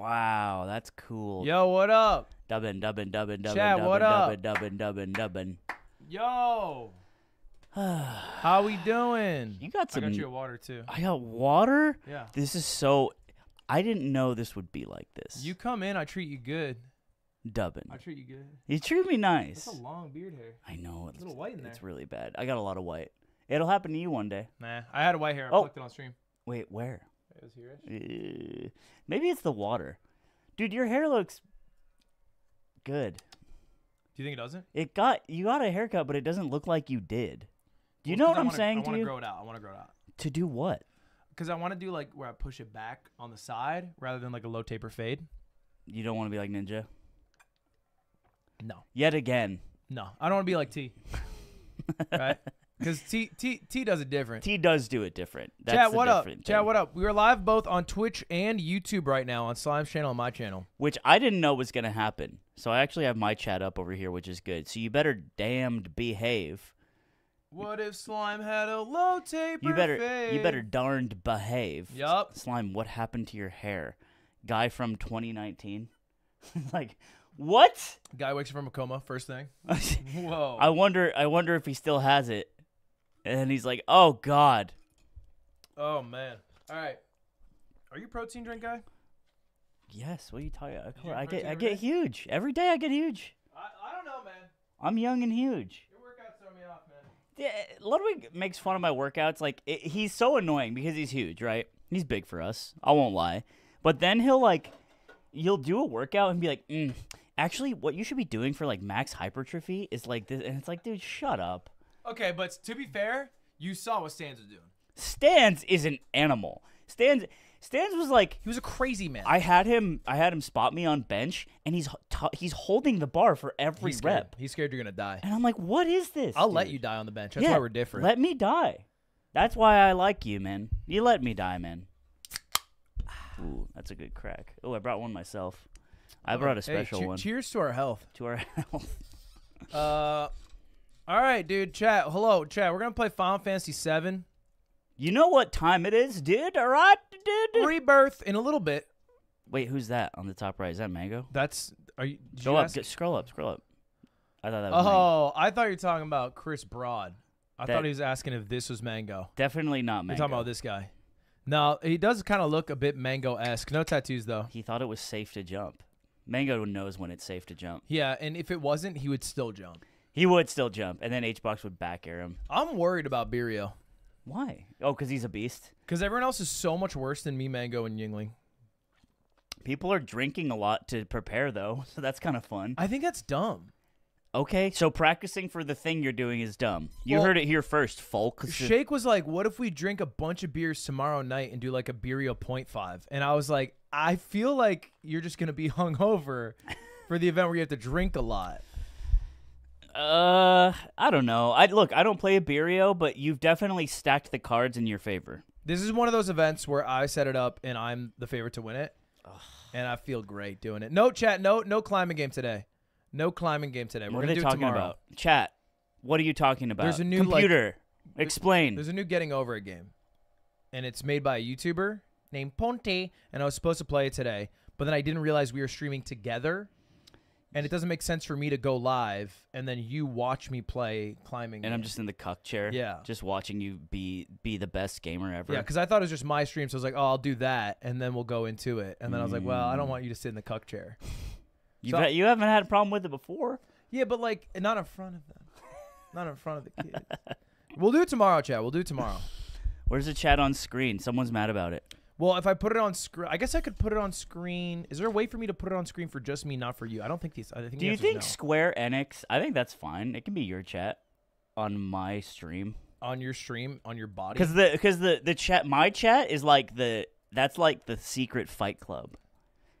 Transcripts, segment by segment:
Wow, that's cool. Yo, what up? Dubbin, dubbin, dubbin, dubbin, Chat, dubbin, what up? dubbin, dubbin, dubbin, dubbin. Yo. How we doing? You got I some. got you a water too. I got water. Yeah. This is so. I didn't know this would be like this. You come in, I treat you good. dubbin. I treat you good. You treat me nice. That's a long beard hair. I know it's a little white in there. It's really bad. I got a lot of white. It'll happen to you one day. Nah, I had a white hair. I Oh. plucked it on stream. Wait, where? It was here. Uh, maybe it's the water. Dude, your hair looks good. Do you think it doesn't? It got you got a haircut, but it doesn't look like you did. Do you know what I'm saying I want to grow it out. I want to grow it out. To do what? Because I want to do like where I push it back on the side rather than like a low taper fade. You don't want to be like Ninja. No, Yet again, no, I don't want to be like T. right? Because T T T does it different. T does do it different. That's Chat, what up? different Chat, what up? We are live both on Twitch and YouTube right now on Slime's channel and my channel. Which I didn't know was gonna happen. So I actually have my chat up over here, which is good. So you better damned behave. What if Slime had a low taper You better fade? you better darned behave. Yup. Slime, what happened to your hair? Guy from 2019. like, what? Guy wakes up from a coma, first thing. Whoa. I wonder I wonder if he still has it. And he's like, "Oh god." oh, man. All right. Are you a protein drink guy? Yes, what are you talking about? you I get I get day? huge. Every day I get huge. I, I don't know, man. I'm young and huge. Your workouts throw me off, man. Yeah, Ludwig makes fun of my workouts. Like it, he's so annoying because he's huge, right? He's big for us. I won't lie. But then he'll like, you'll do a workout and be like, mm, actually, what you should be doing for like max hypertrophy is like this, and it's like, dude, shut up. Okay, but to be fair, you saw what Stanz was doing. Stanz is an animal. Stanz, Stanz was like, He was a crazy man. I had him, I had him spot me on bench, and he's he's holding the bar for every He's scared. rep, He's scared you're gonna die. and I'm like, what is this? I'll let dude? you die on the bench. That's yeah, why we're different. Let me die. That's why I like you, man. You let me die, man. Ooh, that's a good crack. Oh, I brought one myself. I brought a Hey, special che- one Cheers to our health. to our health. Uh, all right, dude. Chat. Hello, chat. We're gonna play Final Fantasy VII You know what time it is, dude? All right, dude. Rebirth in a little bit. Wait, who's that on the top right? Is that Mango? That's. Are you? Go you up. ask- scroll up. Scroll up. I thought that was Mango. Oh, I thought you were talking about Chris Broad. I That- thought he was asking if this was Mango. Definitely not You're Mango. talking about this guy. No, he does kind of look a bit Mango esque. No tattoos though. He thought it was safe to jump. Mango knows when it's safe to jump. Yeah, and if it wasn't, he would still jump. He would still jump, and then H box would back air him. I'm worried about Beerio Why? Oh, because he's a beast. because everyone else is so much worse than me, Mango, and Yingling. People are drinking a lot to prepare, though, so that's kind of fun. I think that's dumb. Okay, so practicing for the thing you're doing is dumb. You Well, heard it here first, folks. Shake was like, "What if we drink a bunch of beers tomorrow night and do like a Beerio point five? And I was like, "I feel like you're just gonna be hungover for the event where you have to drink a lot." Uh, I don't know. I look. I don't play a Beerio, but you've definitely stacked the cards in your favor. This is one of those events where I set it up and I'm the favorite to win it, and I feel great doing it. No chat, no no climbing game today. No climbing game today. We're what are gonna they do talking it tomorrow. about? Chat. What are you talking about? There's a new, like- computer. Explain. There's a new Getting Over It game, and it's made by a YouTuber named Ponte, and I was supposed to play it today, but then I didn't realize we were streaming together, and it doesn't make sense for me to go live and then you watch me play climbing. and I'm just in the cuck chair. Yeah. Just watching you be be the best gamer ever. yeah, because I thought it was just my stream, so I was like, oh, I'll do that, and then we'll go into it, and then I was like, well, I don't mm. want you to sit in the cuck chair. You've So- had- you haven't had a problem with it before. Yeah, but like not in front of them, not in front of the kids. we'll do it tomorrow, chat. We'll do it tomorrow. Where's the chat on screen? Someone's mad about it. Well, if I put it on screen, I guess I could put it on screen. Is there a way for me to put it on screen for just me, not for you? I don't think these. I think Do you think no. Square Enix? I think that's fine. It can be your chat on my stream. on your stream on your body? Because the because the the chat my chat is like the that's like the secret Fight Club,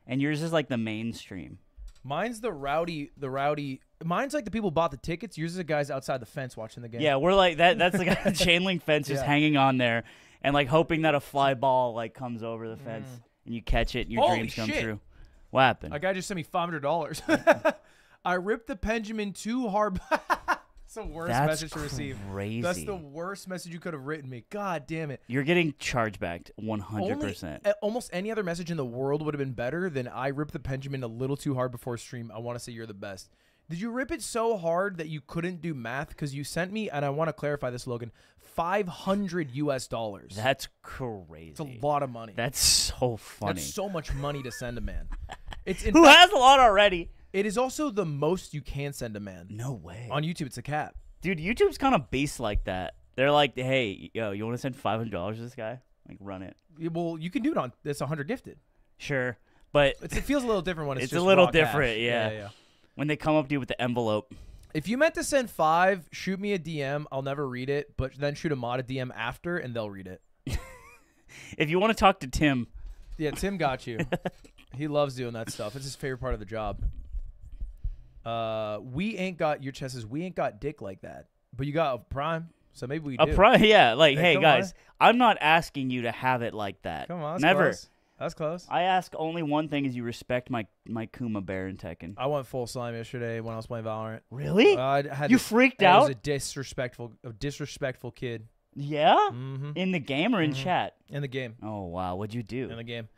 and yours is like the mainstream. mine's the rowdy, the rowdy. Mine's like the people who bought the tickets. Yours is the guys outside the fence watching the game. Yeah, we're like that. That's like a chain link fence just Yeah. hanging on there, and like hoping that a fly ball like comes over the fence and you catch it and your Mm. Holy dreams come shit. true. What happened? a guy just sent me five hundred dollars. I ripped the Benjamin too hard. It's the worst That's message to receive. crazy. That's the worst message you could have written me. God damn it. You're getting chargebacked Only, 100%. a- almost any other message in the world would have been better than I ripped the Benjamin a little too hard before stream. I want to say you're the best. Did you rip it so hard that you couldn't do math? Because you sent me, and I want to clarify this, Logan, 500 US dollars. That's crazy. It's a lot of money. That's so funny. That's so much money to send a man. It's in Who fact, has a lot already? it is also the most you can send a man. No way. On YouTube, it's a cap. Dude, YouTube's kind of based like that. They're like, hey, yo, you want to send $500 to this guy? Like, run it. Well, you can do it on this 100 gifted. Sure. But It's, it feels a little different when it's, It's a little different, yeah. yeah, yeah. when they come up to you with the envelope, If you meant to send five, shoot me a DM. I'll never read it, but then shoot a mod a DM after, and they'll read it. if you want to talk to Tim, Yeah, Tim got you. he loves doing that stuff. It's his favorite part of the job. Uh, we ain't got your chest says we ain't got dick like that, but you got a prime, so maybe we a do. pri- yeah, like, Hey, hey, come guys, I'm not asking you to have it like that. Come on, that's Never. Close. That's close. I ask only one thing: is you respect my my Kuma bear in Tekken. I went full slime yesterday when I was playing Valorant. Really? Uh, I had you this- freaked I was a disrespectful, a disrespectful kid. yeah. Mm-hmm. In the game or in Mhm. chat? In the game, Oh wow, what'd you do? in the game.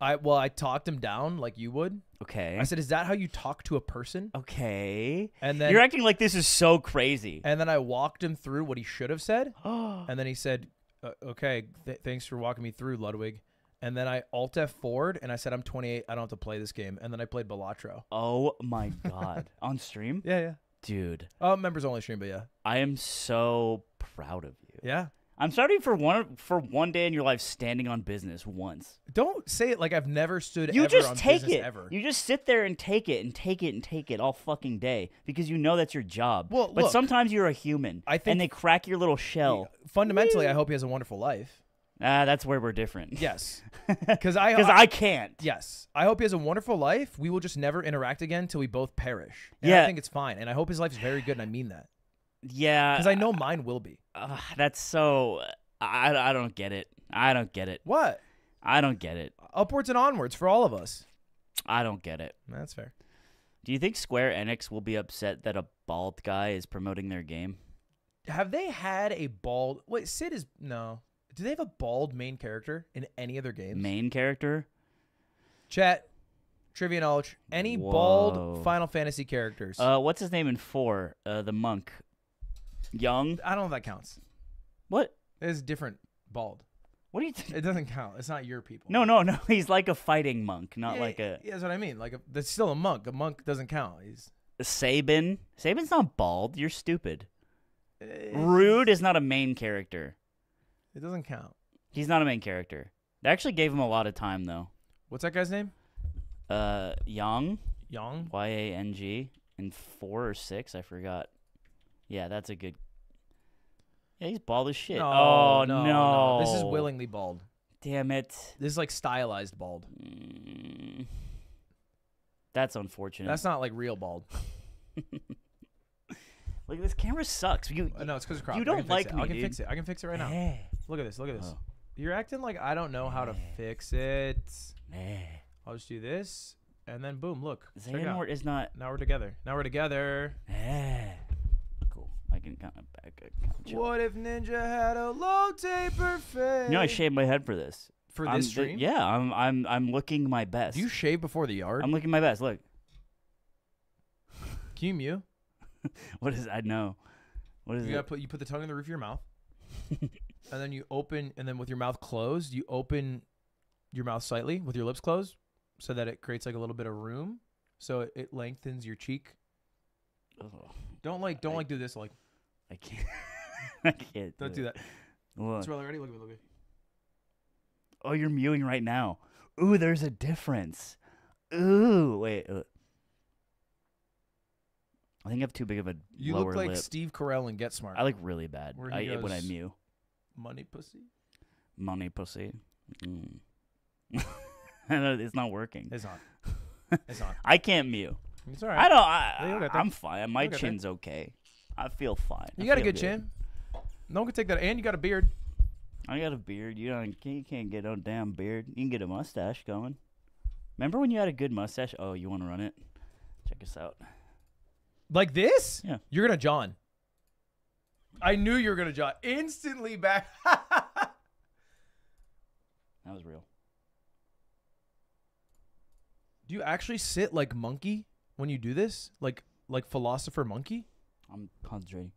I well, I talked him down like you would. okay. I said, "Is that how you talk to a person?" okay. And then You're acting like this is so crazy. and then I walked him through what he should have said. oh And then he said, uh, "Okay, th- thanks for walking me through, Ludwig." And then I alt F forward and I said, "I'm 28. I don't have to play this game." And then I played Balatro. Oh my god. On stream? Yeah, yeah. Dude, Oh, members only stream, but yeah, I am so proud of you. yeah. I'm starting for one for one day in your life standing on business once. Don't say it like I've never stood. You ever just on take business it. Ever. You just sit there and take it and take it and take it all fucking day because you know that's your job. Well, but look, sometimes you're a human. I think- and they crack your little shell. Fundamentally, I hope he has a wonderful life. Ah, that's where we're different. Yes, because I Because I can't. Yes, I hope he has a wonderful life. We will just never interact again till we both perish. And Yeah. I think it's fine, and I hope his life is very good, and I mean that Yeah. because I know mine will be. uh, that's so. I, I don't get it. I don't get it. What? I don't get it. Upwards and onwards for all of us. I don't get it. That's fair. Do you think Square Enix will be upset that a bald guy is promoting their game? Have they had a bald? Wait, Sid is no. Do they have a bald main character in any of their games? Main character? Chat, trivia knowledge. Any Whoa. bald Final Fantasy characters? Uh, what's his name in four? Uh, the monk. Yang. I don't know if that counts. What? It's different bald. What do you? Th- It doesn't count. It's not your people. no, no, no. He's like a fighting monk, not Yeah, like a, Yeah, that's what I mean. Like a, that's still a monk. A monk doesn't count. He's Sabin. Sabin's not bald. You're stupid. eh, Rude is not a main character. It doesn't count. He's not a main character. They actually gave him a lot of time though. What's that guy's name? Uh, Yang. Yang. Y A N G in four or six, I forgot. Yeah, that's a good. Yeah, he's bald as shit. No, oh no, no, This is willingly bald. Damn it. This is like stylized bald. Mm. That's unfortunate. That's not like real bald. like this camera sucks. You, Uh, no, it's because of cropped. you don't like it. me, I can dude. fix it. I can fix it right now. Look at this. Look at this. Oh. You're acting like I don't know how to fix it. nah. I'll just do this, and then boom. Look. Xehanort is not. Now we're together. Now we're together. Nah. Cool. I can kind of back. Kind of chill. What if Ninja had a low taper face? You know, I shaved my head for this. for I'm this th- stream. yeah, I'm. I'm. I'm looking my best. Do you shave before the yard? I'm looking my best. Look. Can you mew? What is? I know. What is You it? gotta put you put the tongue in the roof of your mouth, and then you open, and then with your mouth closed, you open your mouth slightly with your lips closed, so that it creates like a little bit of room, so it, it lengthens your cheek. Oh, Don't like don't I- like do this like I can't. I can't. don't do it. that. What? It's really ready. Look at me, look at me. Oh, you're mewing right now. Ooh, there's a difference. Ooh, wait. Uh, I think I have too big of a You lower look like lip. Steve Carell in Get Smart. I look really bad I, he when I mew. Money pussy. Money pussy. Mm. It's not working. It's not. It's not. I can't mew. It's all right. I don't. I, Yeah, you'll get there. I'm fine. My chin's okay. I feel fine. You I got a feel good chin. No one can take that, and you got a beard. I got a beard. You don't. You can't get no damn beard. You can get a mustache going. Remember when you had a good mustache? Oh, you want to run it? Check us out. Like this? Yeah. You're gonna John. I knew you were gonna jog. Instantly back. That was real. do you actually sit like monkey when you do this? Like like philosopher monkey? I'm concentrating.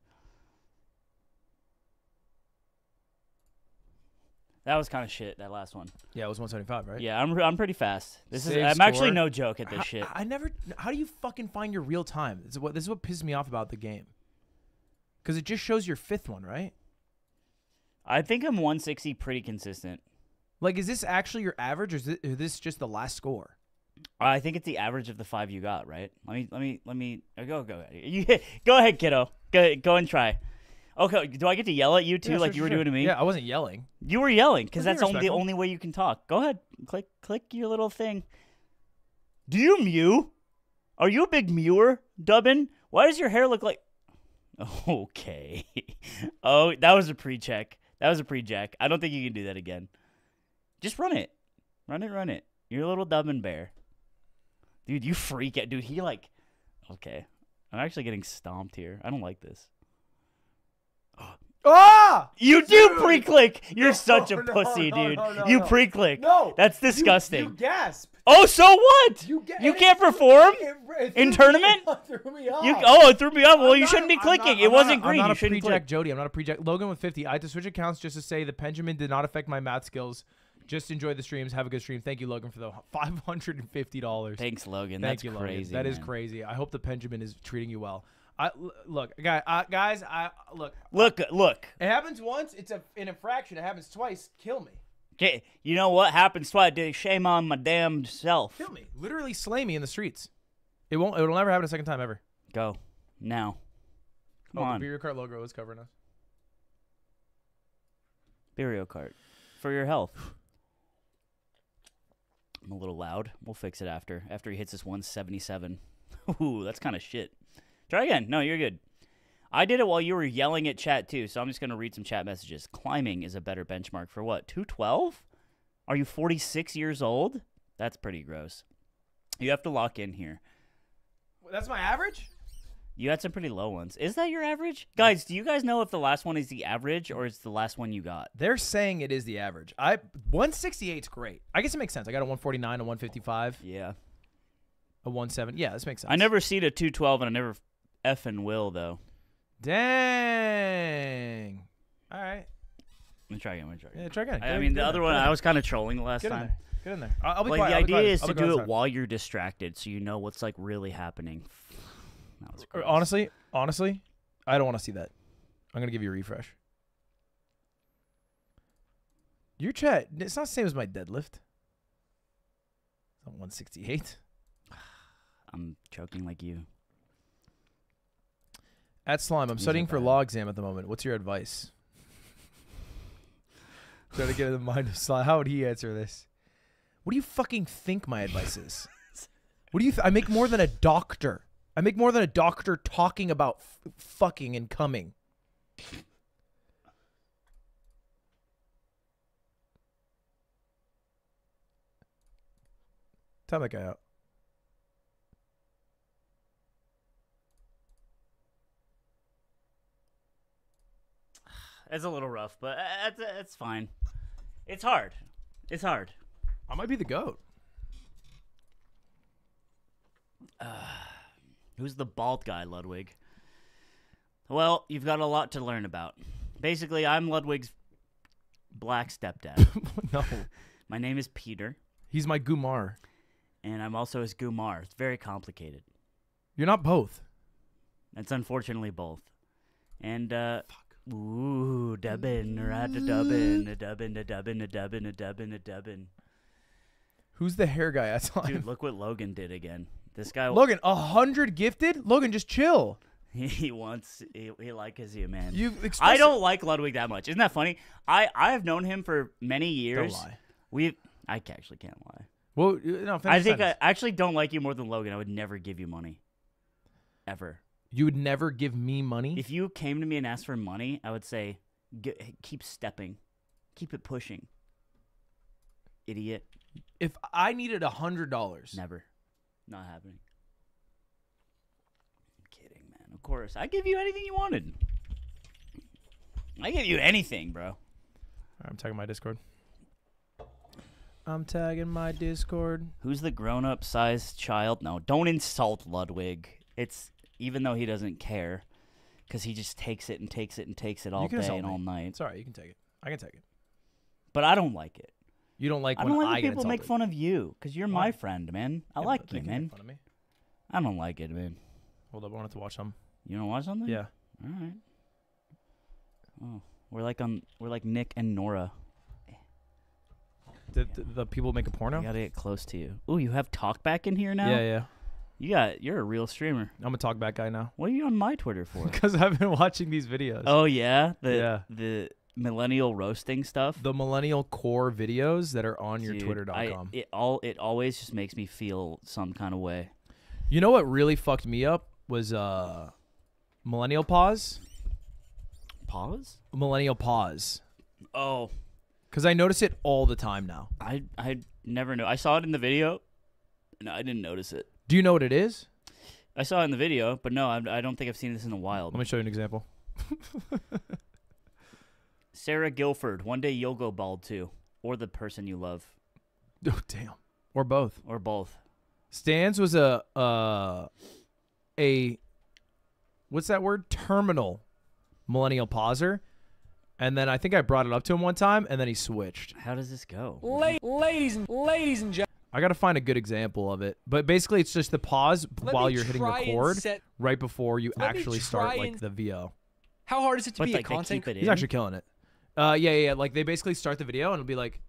That was kind of shit. That last one. Yeah, it was 175, right? Yeah, I'm I'm pretty fast. This is I'm actually no joke at this How- shit. I never. How do you fucking find your real time? This is what this is what pisses me off about the game. Because it just shows your fifth one, right? I think I'm 160 pretty consistent. Like, is this actually your average, or is this, just the last score? I think it's the average of the five you got, right? Let me let me let me uh, go go ahead. You, go ahead, kiddo. Go go and try. Okay, do I get to yell at you too, Yeah, like sure, you were sure, doing to me? Yeah, I wasn't yelling. You were yelling because that's only the only way you can talk. Go ahead, click click your little thing. Do you mew? Are you a big mewer, Dubbin? Why does your hair look like? Okay. oh, that was a pre-check. That was a pre-check. I don't think you can do that again. Just run it, run it, run it. You're a little Dubbin bear, dude. You freak out, dude. He like, okay. I'm actually getting stomped here. I don't like this. Ah! You do Dude! pre-click. You're No, such a no, pussy, no, dude. no, no, you pre-click. No, That's disgusting. You, gasp. oh, so what? You, ga- You can't perform it- it in threw me- tournament? it threw me off. You oh, it threw me up. Well, I'm you not shouldn't be clicking. not- it I'm wasn't not green. I'm you not a shouldn't pre-jack click. Jody. I'm not a pre-jack Logan with 50. I had to switch accounts just to say the Benjamin did not affect my math skills. Just enjoy the streams. Have a good stream. Thank you, Logan, for the five hundred and fifty dollars. Thanks, Logan. Thank That's you, crazy. Logan. That is man. crazy. I hope the Benjamin is treating you well. I look, guy, uh, guys. I look. Look, look. It happens once. It's a, an infraction. It happens twice. Kill me. Okay, you know what happens twice? Did shame on my damned self. Kill me. Literally slay me in the streets. It won't. It will never happen a second time ever. Go now. Come oh, on, the beer cart logo is covering us. Burial cart for your health. I'm a little loud. We'll fix it after. After he hits this 177. Ooh, that's kind of shit. Try again. No, you're good. I did it while you were yelling at chat too, so I'm just gonna read some chat messages. Climbing is a better benchmark for what? 212? Are you 46 years old? That's pretty gross. You have to lock in here. That's my average. You had some pretty low ones. Is that your average? Guys, do you guys know if the last one is the average or it's the last one you got? They're saying it is the average. I 168 is great. I guess it makes sense. I got a 149, a 155, Yeah. a 17. Yeah, this makes sense. I never seen a 212 and I never effing will though. Dang. All right. Let me try again. Let me try again. Yeah, try again. I, I mean, the other there. one, I was kind of trolling the last Get in time. there. Get in there. I'll, I'll be Like quiet. the I'll idea quiet. is I'll to do it while you're distracted, so you know what's like really happening. That was gross. Honestly, honestly, I don't want to see that. I'm gonna give you a refresh. Your chat, it's not the same as my deadlift. It's not 168. I'm choking like you. At Slime, I'm studying for law exam at the moment. What's your advice? Try to get in the mind of Slime. How would he answer this? What do you fucking think my advice is? What do you? Th- I make more than a doctor. I make more than a doctor talking about f- fucking and coming. Time that guy out. It's a little rough, but uh, it's, it's fine. It's hard. It's hard. I might be the goat. Who's the bald guy, Ludwig? Well, you've got a lot to learn about. Basically, I'm Ludwig's black stepdad. no, My name is Peter, he's my Gumar. and I'm also his Gumar. It's very complicated. You're not both. It's unfortunately both. And uh Ooh, dubbin, right a dubbin, a dubbin, a dubbin, a dubbin, a dubbin, a dubbin. Who's the hair guy? That's all. Dude, look what Logan did again. This guy, Logan, a hundred gifted. Logan, just chill. he, wants, he, he likes you, man. You. I don't like Ludwig that much. Isn't that funny? I I have known him for many Don't years. lie. We, I ca- actually can't lie. Well, you- no. I think I sentence. actually don't like you more than Logan. I would never give you money, ever. You would never give me money. If you came to me and asked for money, I would say, "G- keep stepping, keep it pushing. Idiot. if I needed a hundred dollars, Never. Not happening. I'm kidding, man. Of course. I give you anything you wanted. I give you anything, bro. I'm tagging my Discord. I'm tagging my Discord. Who's the grown-up sized child? No, don't insult Ludwig. It's even though he doesn't care, because he just takes it and takes it and takes it all day and all night. Sorry. You can take it. I can take it. But I don't like it. You don't like I don't like I when get people make insulted. fun of you, because you're Why? my friend, man. I Yeah, like they you, can make man. fun of me. I don't like it, man. Hold up, I wanted to watch some. You don't watch something? Yeah. All right. Oh, we're like on. We're like Nick and Nora. The, the, the people make a porno. I gotta get close to you. Ooh, you have talkback in here now. Yeah, yeah. You got. You're a real streamer. I'm a talkback guy now What are you on my Twitter for? because I've been watching these videos. oh yeah, the Yeah. the millennial roasting stuff. The millennial core videos that are on Dude, your Twitter.com. I, it all it always just makes me feel some kind of way. You know what really fucked me up was uh millennial pause. Pause. Millennial pause. Oh, Because I notice it all the time now. I I never know. I saw it in the video, and I didn't notice it. Do you know what it is? I saw it in the video, but no, I, I don't think I've seen this in the wild. Let me show you an example. Sarah Guilford. One day you'll go bald too, or the person you love, Oh damn. Or both. or both. Stanz was a uh a what's that word? Terminal millennial pauser. And then I think I brought it up to him one time and then he switched. How does this go? La- ladies and ladies and gentlemen, I got to find a good example of it. But basically it's just the pause let while you're hitting try and record set- right before you let actually start like and- the VO. how hard is it to But be like a content? keep it in. He's actually killing it. Uh yeah, yeah, yeah, like they basically start the video and it'll be like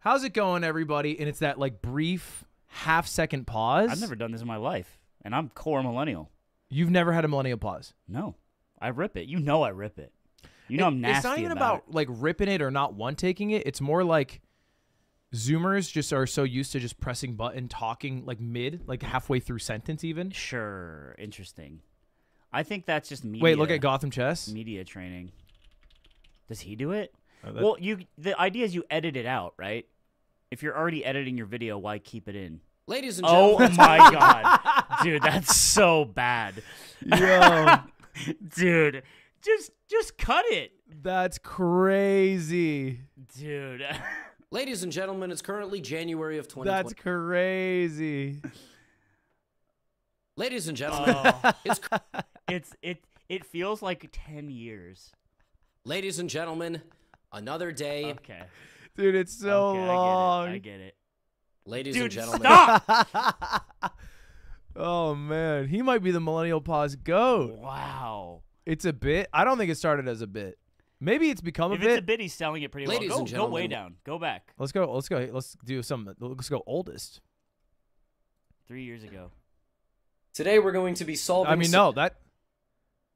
How's it going everybody? And it's that like brief half second pause. I've never done this in my life, and I'm core millennial. You've never had a millennial pause. No, I rip it. You know I rip it. You know I'm It- nasty It's not even about, about, like ripping it or not one taking it. It's more like Zoomers just are so used to just pressing button, talking like mid, like halfway through sentence even. Sure, interesting. I think that's just media. Wait, look at Gotham Chess. media training. Does he do it? Oh, that- well, you. The idea is you edit it out, right? If you're already editing your video, why keep it in? Ladies and Oh gentlemen, Oh my god, dude, that's so bad, Yo, dude. Just, just cut it, that's crazy. dude. ladies and gentlemen, it's currently January of 2020. That's crazy. ladies and oh. gentlemen, Oh, it's it's it. It feels like ten years. ladies and gentlemen, another day. Okay. Dude, it's so okay, long. I get it. I get it. Ladies Dude, and gentlemen, stop! oh man, he might be the millennial pause goat. wow. It's a bit. I don't think it started as a bit. Maybe it's become If a it's a bit. bit, he's selling it pretty Ladies well. Go, and go way down. Go back Let's go. Let's go. Let's do some. Let's go oldest. three years ago. today we're going to be solving. I mean, no, that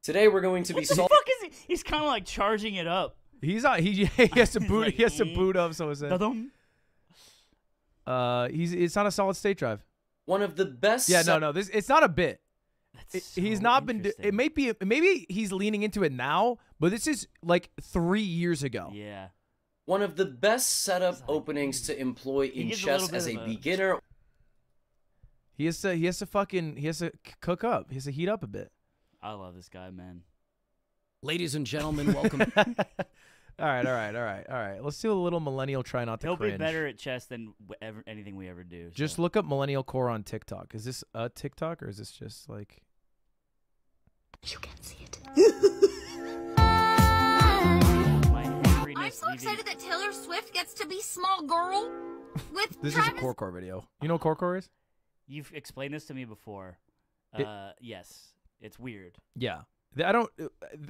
Today we're going to be solving. What the solving. fuck is he? He's kind of like charging it up. he's not. He, he has to boot. like, he has to boot up. So it's Da-dum. uh, he's it's not a solid state drive. One of the best. Yeah, no, no. This it's not a bit. That's It- so he's not been. Do, it may be. Maybe he's leaning into it now, but this is like three years ago. Yeah. One of the best setup openings to employ in gives a chess as a a- beginner He has to. He has to fucking. He has to cook up. He has to heat up a bit. I love this guy, man. Ladies and gentlemen, welcome. all right, all right, all right, all right. Let's do a little millennial try not to He'll cringe. be better at chess than ever, anything we ever do. Just look up millennial core on TikTok. Is this a TikTok or is this just like? You can see it. I'm so leaving- excited that Taylor Swift gets to be small girl with This Travis. is a core core video. You know what core core is? You've explained this to me before. It- Uh, yes, it's weird. Yeah. I don't. uh,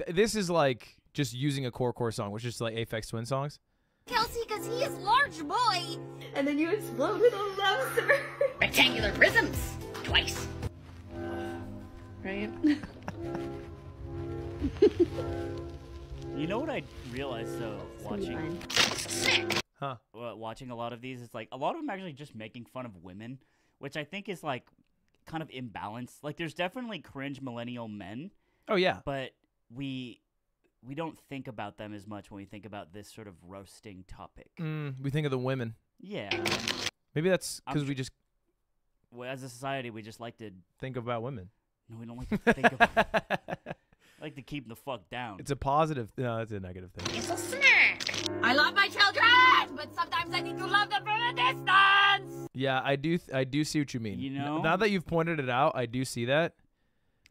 This is like just using a core core song, which is like Aphex Twin songs. Kelce, because he is large boy. And then you explode with a lobster. Rectangular prisms. Twice. Right? You know what I realized though, watching Huh. uh, watching a lot of these, it's like a lot of them actually just making fun of women, which I think is like kind of imbalanced. Like there's definitely cringe millennial men, Oh yeah. but we we don't think about them as much when we think about this sort of roasting topic. Mm, we think of the women. Yeah, Maybe that's because we just well, as a society, we just like to think about women. no, we don't like to think about like to keep the fuck down. It's a positive. No, it's a negative thing. It's a snack. I love my children, but sometimes I need to love them from a distance. Yeah, I do. Th- I do see what you mean. You know? now that you've pointed it out, I do see that.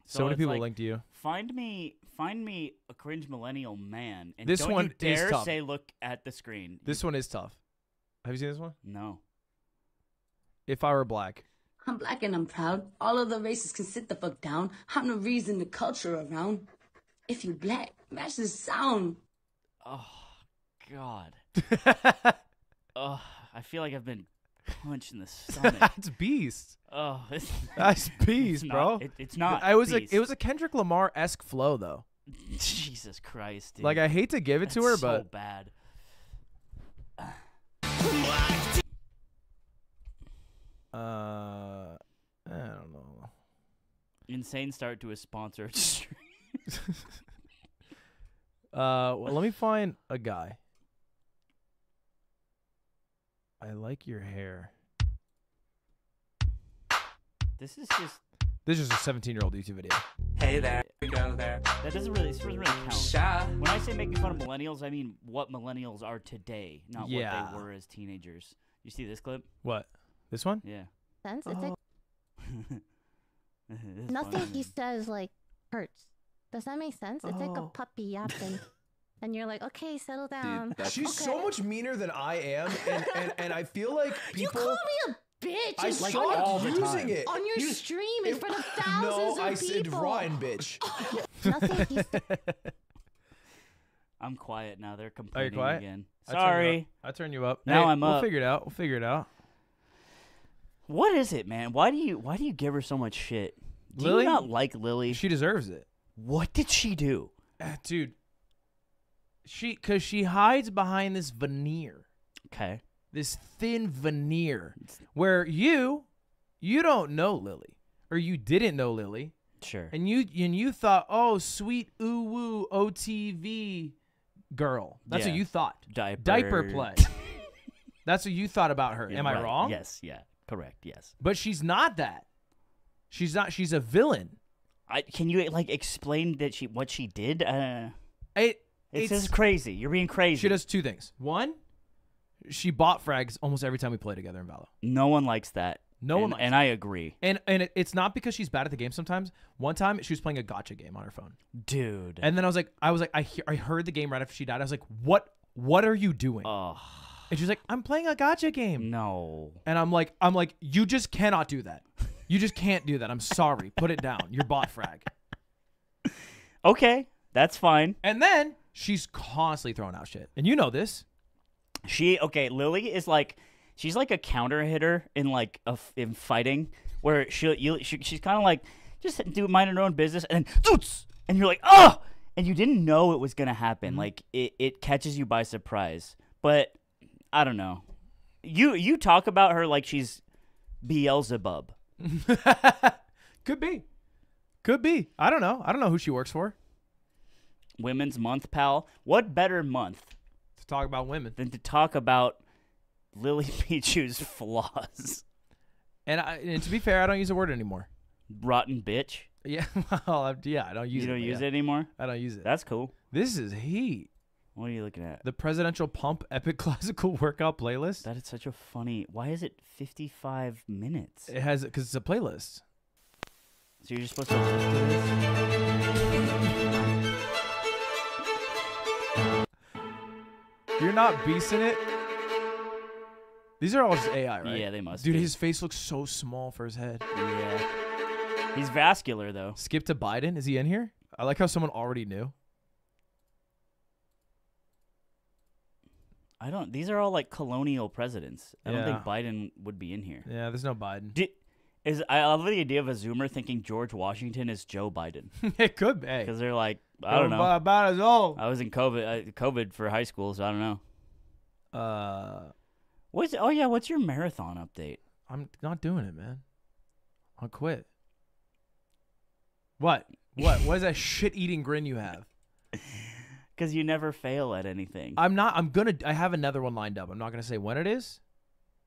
So, So many people like- link to you. Find me, find me a cringe millennial man, and This don't one you is dare tough. say look at the screen. This one is tough. Have you seen this one? No. If I were black. I'm black and I'm proud. All other races can sit the fuck down. I'm the reason the culture around. If you black, match the sound. Oh God. oh, I feel like I've been punched in the stomach. That's beast. oh, it's, That's beast, it's bro. Not, it, it's not. I was beast. a, it was a Kendrick Lamar esque flow though. Jesus Christ, dude. Like I hate to give it to her, so but so bad. uh, I don't know. Insane start to a sponsored stream. Uh, well, let me find a guy. I like your hair. This is just This is a 17 year old YouTube video. Hey there, go there. that doesn't really this doesn't really count. Sha. When I say making fun of millennials, I mean what millennials are today, not Yeah. what they were as teenagers. You see this clip? What? This one? Yeah. sense. It's like It's nothing funny. he says like hurts. Does that make sense? It's like a Oh. puppy yapping, and you're like, okay, settle down. She's Okay. so much meaner than I am, and, and, and I feel like You call me a bitch. I in stopped front of- using it. on your You- stream in it- front of thousands no, of I said people. rotten bitch. Nothing he said. I'm quiet now. They're Are you complaining quiet? again. I turn you up. Sorry. I turn you up. Now Hey, I'm up. We'll figure it out. We'll figure it out. What is it, man? Why do you why do you give her so much shit? Do Lily? you not like Lily? She deserves it. What did she do? Ah, dude. She, cause she hides behind this veneer, Okay. this thin veneer, where you, you don't know Lily, or you didn't know Lily, Sure. and you and you thought, oh, sweet ooh woo OTV girl. That's Yeah. what you thought. Diaper. Diaper play. That's what you thought about her. Yeah, Am I right. wrong? Yes. Yeah. Correct. Yes. But she's not that. She's not. She's a villain. I can you like explain that she what she did? Uh, It, it's, it's just crazy. You're being crazy. She does two things. One, she bot frags almost every time we play together in Valo. No one likes that. No one and, likes and I agree, And and it, it's not because she's bad at the game sometimes. One time she was playing a gacha game on her phone. dude. And then I was like I was like I hear, I heard the game right after she died. I was like, "What what are you doing?" oh and she's like, "I'm playing a gacha game." no. And I'm like I'm like, "You just cannot do that. You just can't do that. I'm sorry. Put it down. You're bot frag." Okay, that's fine. And then she's constantly throwing out shit. And you know this. She okay. Lily is like she's like a counter hitter in like a in fighting where she'll you she, she's kind of like just do mind her own business and then "Toots!" and you're like oh and you didn't know it was gonna happen Mm-hmm. like it, it catches you by surprise but I don't know you you talk about her like she's Beelzebub Could be. Could be. I don't know. I don't know who she works for. Women's Month pal what better month To talk about women. than to talk about Lily Pichu's flaws And, I, and to be fair, I don't use the word anymore. rotten bitch Yeah, well, I- yeah, I don't use you don't but use yeah. it anymore I don't use it. that's cool this is heat. What are you looking at The presidential pump epic classical workout playlist. That is such a funny. Why is it 55 minutes? It has because it's a playlist. So you're just supposed to listen to this? You're not beasting it. These are all just AI, right? Yeah, they must Dude, be. his face looks so small for his head. Yeah. He's vascular though. Skip to Biden. Is he in here? I like how someone already knew. I don't. These are all like colonial presidents. I don't think Biden would be in here. Yeah, there's no Biden. Di- is I love the idea of a Zoomer thinking George Washington is Joe Biden it could be. because they're like I don't know. About, about as old. I was in COVID uh, COVID for high school, so I don't know. Uh, What's oh yeah? What's your marathon update? I'm not doing it, man. I'll quit. What? What? what is that shit-eating grin you have? Because you never fail at anything. I'm not. I'm gonna. I have another one lined up. I'm not gonna say when it is,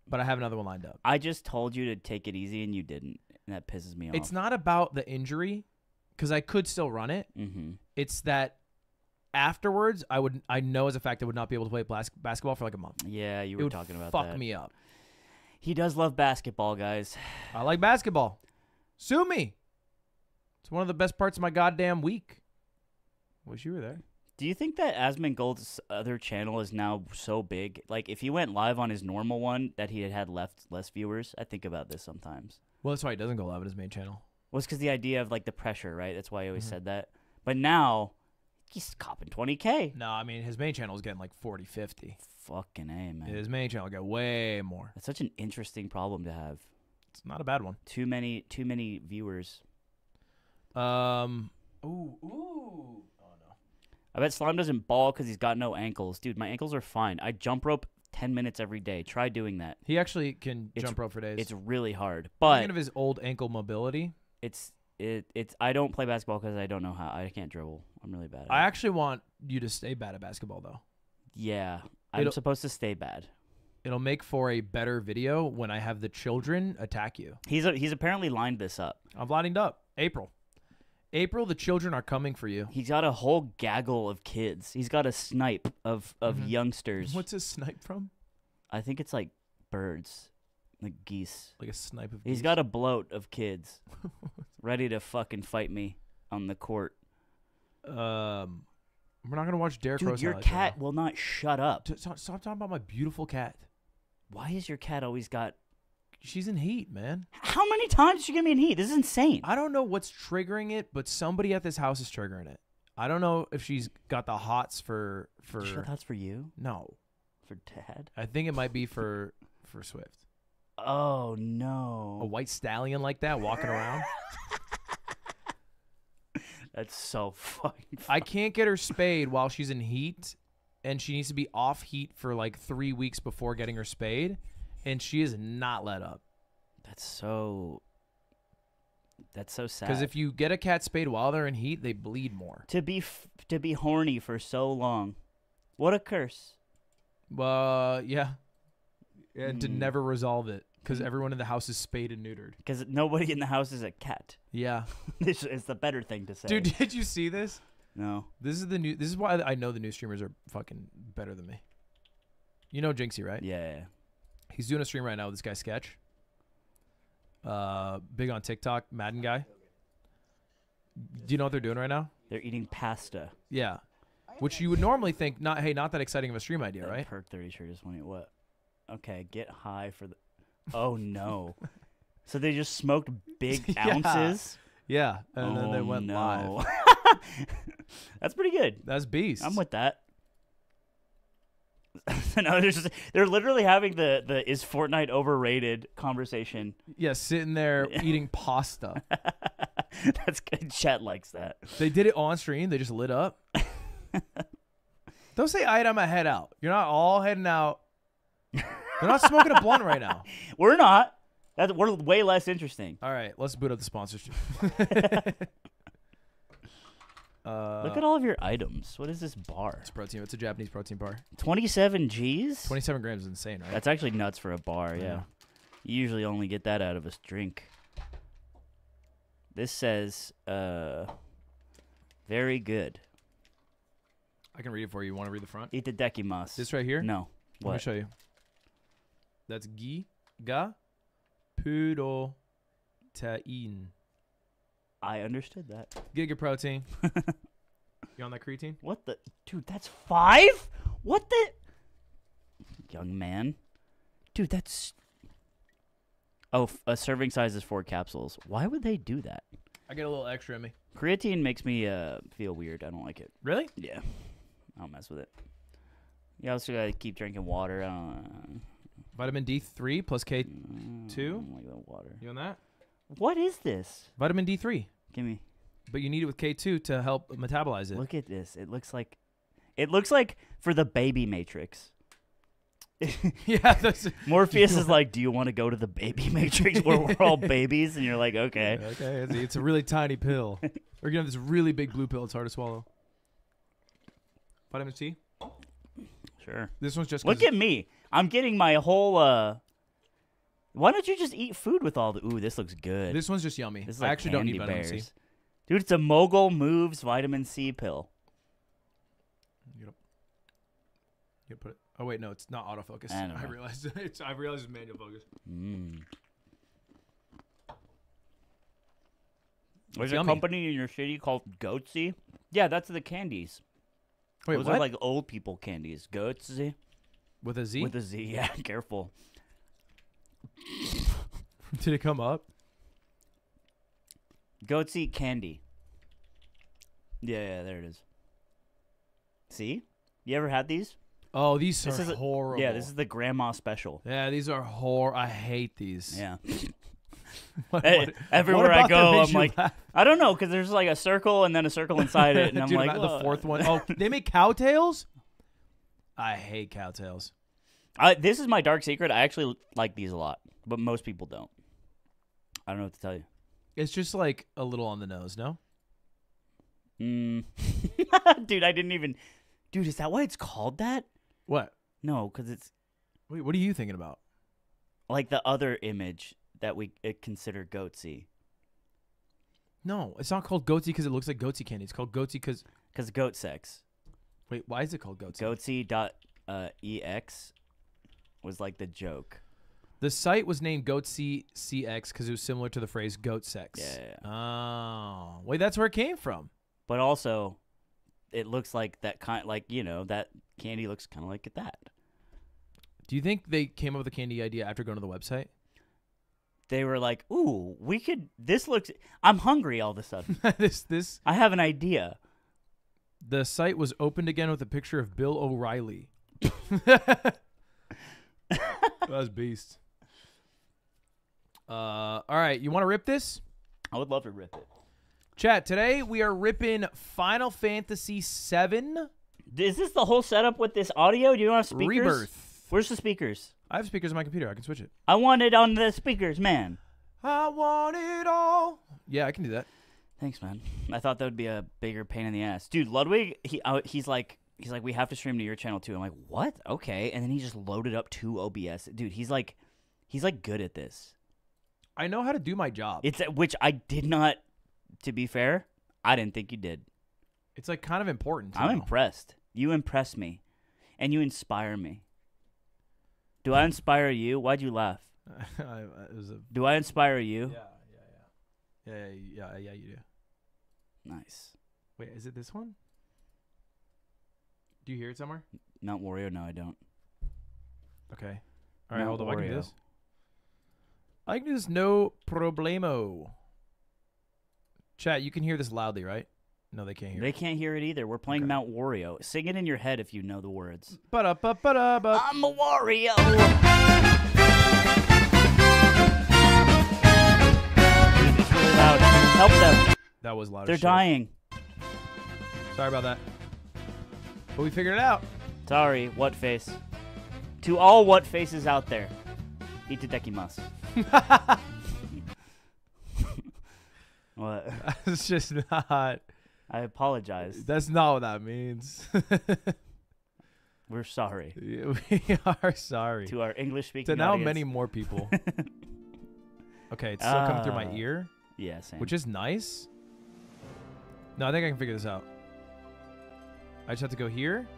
but I have another one lined up. I just told you to take it easy and you didn't, and that pisses me off. It's not about the injury, because I could still run it. Mm-hmm. It's that afterwards, I would I know as a fact I would not be able to play blas- basketball for like a month. Yeah, you it were talking about that. fuck that. me up. He does love basketball, guys. I like basketball. Sue me. It's one of the best parts of my goddamn week. Wish you were there. Do you think that Asmongold's other channel is now so big? Like, if he went live on his normal one, that he had had left less viewers. I think about this sometimes. Well, that's why he doesn't go live on his main channel. Well, it's because the idea of like the pressure, right? That's why I always Mhm. said that. But now, he's copping 20k. No, I mean his main channel is getting like 40, 50. Fucking a man. His main channel got way more. That's such an interesting problem to have. It's not a bad one. Too many, too many viewers. Um. Ooh, ooh. I bet Slime doesn't ball because he's got no ankles, dude. My ankles are fine. I jump rope 10 minutes every day. Try doing that. He actually can It's- jump rope for days. It's really hard, Thinking but of his old ankle mobility. it's it it's. I don't play basketball because I don't know how. I can't dribble. I'm really bad. At I it. actually want you to stay bad at basketball though. Yeah, I'm It'll- supposed to stay bad. It'll make for a better video when I have the children attack you. He's a, he's apparently lined this up. I'm lining up. April. April, the children are coming for you. He's got a whole gaggle of kids. He's got a snipe of of Mhm. youngsters. What's a snipe from? I think it's like birds, like geese. Like a snipe of. He's got a bloat of kids ready to fucking fight me on the court. Um, we're not gonna watch Derrick Dude, Rose your highlights right cat now. will not shut up. T- Stop, stop talking about my beautiful cat. Why is your cat always got? She's in heat, man. How many times is she gonna be in heat? This is insane. I don't know what's triggering it, but somebody at this house is triggering it. I don't know if she's got the hots for for. Sure, that's for you, no, for Dad. I think it might be for for Swift. Oh no, A white stallion like that walking around. that's so fucking. I can't get her spayed while she's in heat, and she needs to be off heat for like three weeks before getting her spayed, and she is not let up. That's so. That's so sad. Because if you get a cat spayed while they're in heat, they bleed more. to be f- to be horny for so long, what a curse. Uh, yeah. And to Mm. never resolve it because Mm. everyone in the house is spayed and neutered. Because nobody in the house is a cat. Yeah. this is the better thing to say. Dude, did you see this? no. This is the new. This is why I know the new streamers are fucking better than me. You know Jynxzi, right? Yeah, yeah. He's doing a stream right now with this guy Sketch. Uh, big on TikTok, Madden guy. Do you know what they're doing right now? They're eating pasta. Yeah, which you would normally think not. Hey, not that exciting of a stream idea, right? Perk thirty sure just wanted what? Okay, get high for the. Oh no. so they just smoked big Yeah. ounces. Yeah, and then they Oh, went live. no. That's pretty good. That's beast. I'm with that. no, they're, just, they're literally having the, the is Fortnite overrated conversation. yeah, sitting there eating pasta. That's good. Chat likes that. They did it on stream. They just lit up. Don't say I I'm a head out. You're not all heading out. They're not smoking a blunt right now. We're not. That we're way less interesting. All right, let's boot up the sponsorship. Uh, Look at all of your items. What is this bar? It's protein. It's a Japanese protein bar. 27 G's? 27 grams is insane, right? That's actually nuts for a bar, I yeah. You usually only get that out of a drink. This says, uh, very good. I can read it for you. You want to read the front? Eat the dekimasu. This right here? No. What? Let me show you. That's gi ga puro tain. I understood that. Giga protein. you on that creatine? What the? Dude, that's five? What the? Young man. Dude, that's. Oh, a serving size is four capsules. Why would they do that? I get a little extra in me. Creatine makes me uh, feel weird. I don't like it. Really? Yeah. I don't mess with it. You also gotta keep drinking water. I don't, Vitamin D3 plus K2. I don't like the water. You on that? What is this? Vitamin D3. Give me. But you need it with K2 to help metabolize it. Look at this. It looks like. It looks like for the baby matrix. yeah, that's Morpheus is like, "Do you want to go to the baby matrix where we're all babies?" And you're like, "Okay." Okay, it's, it's a really tiny pill. Or you have this really big blue pill. It's hard to swallow. Vitamin C. Sure. This one's just. Look at me. I'm getting my whole. uh Why don't you just eat food with all the? Ooh, this looks good. This one's just yummy. This is I like actually don't need candy vitamin C. Dude, it's a mogul moves vitamin C pill. Yep. You put it. Oh wait, no, it's not autofocus. I don't I know. realized it's. I realized it's manual focus. Mm. There's a yummy. company in your city called Goatsy. Yeah, that's the candies. Wait, Those what? are like old people candies. Goatsy With a Z? with a Z. Yeah, careful. Did it come up? Goats eat candy. Yeah, yeah, there it is. See? You ever had these? Oh, these This are is a- horrible. Yeah, this is the grandma special. Yeah, these are hor. I hate these. Yeah. What- what- Everywhere what I go, I'm like, laugh? I don't know, because there's like a circle and then a circle inside it, and I'm like, the fourth one. Oh, they make Cow Tales. I hate Cow Tales. I, this is my dark secret. I actually like these a lot, but most people don't. I don't know what to tell you. It's just like a little on the nose. No. Mm. Dude, I didn't even. Dude, is that why it's called that? What? No, because it's Wait, what are you thinking about? like the other image that we consider goatsy. No, it's not called goatsy because it looks like goatsy candy. It's called goatsy because Because goat sex. wait, why is it called goatsy? Goatsy dot uh, ex was like the joke. The site was named Goatsy CX because it was similar to the phrase goat sex. Yeah, yeah, yeah. Oh, wait, that's where it came from. But also, it looks like that kind, like you know, that candy looks kind of like that. Do you think they came up with the candy idea after going to the website? They were like, "Ooh, we could. This looks. I'm hungry all of a sudden. this this I have an idea." the site was opened again with a picture of Bill O'Reilly. That's beast. Uh, all right, you want to rip this? I would love to rip it. Chat, today we are ripping Final Fantasy VII Is this the whole setup with this audio? Do you want speakers? Rebirth. Where's the speakers? I have speakers on my computer. I can switch it. I want it on the speakers, man. I want it all. Yeah, I can do that. Thanks, man. I thought that would be a bigger pain in the ass, dude. Ludwig, he uh, he's like he's like we have to stream to your channel too. I'm like what? Okay, and then he just loaded up two OBS, dude. He's like he's like good at this. I know how to do my job. It's uh, which I did not. To be fair, I didn't think you did. It's like kind of important. to I'm know. impressed. You impress me, and you inspire me. Do I inspire you? Why'd you laugh? I, it was a Do I inspire you? yeah, yeah, yeah, yeah, yeah, yeah. You do. Nice. Wait, is it this one? Do you hear it somewhere? Not Wario. No, I don't. Okay. All right, Not hold on. I can do Oreo. this. I can do this. No problemo. Chat, you can hear this loudly, right? No, they can't hear. They can't hear it either. We're playing Okay. Mount Wario. Sing it in your head if you know the words. Ba-da-ba-ba-da-ba. I'm a Wario. It's really loud. Help them. That was loud. as They're shit. dying. Sorry about that. But we figured it out. Sorry, what face? To all what faces out there, itadakimasu. what? it's just not. I apologize. That's not what that means. We're sorry we are sorry. to our English speaking. To now audience. many more people. okay, it's still coming through my Ah. ear, Yeah, same. which is nice. No, I think I can figure this out. I just have to go here.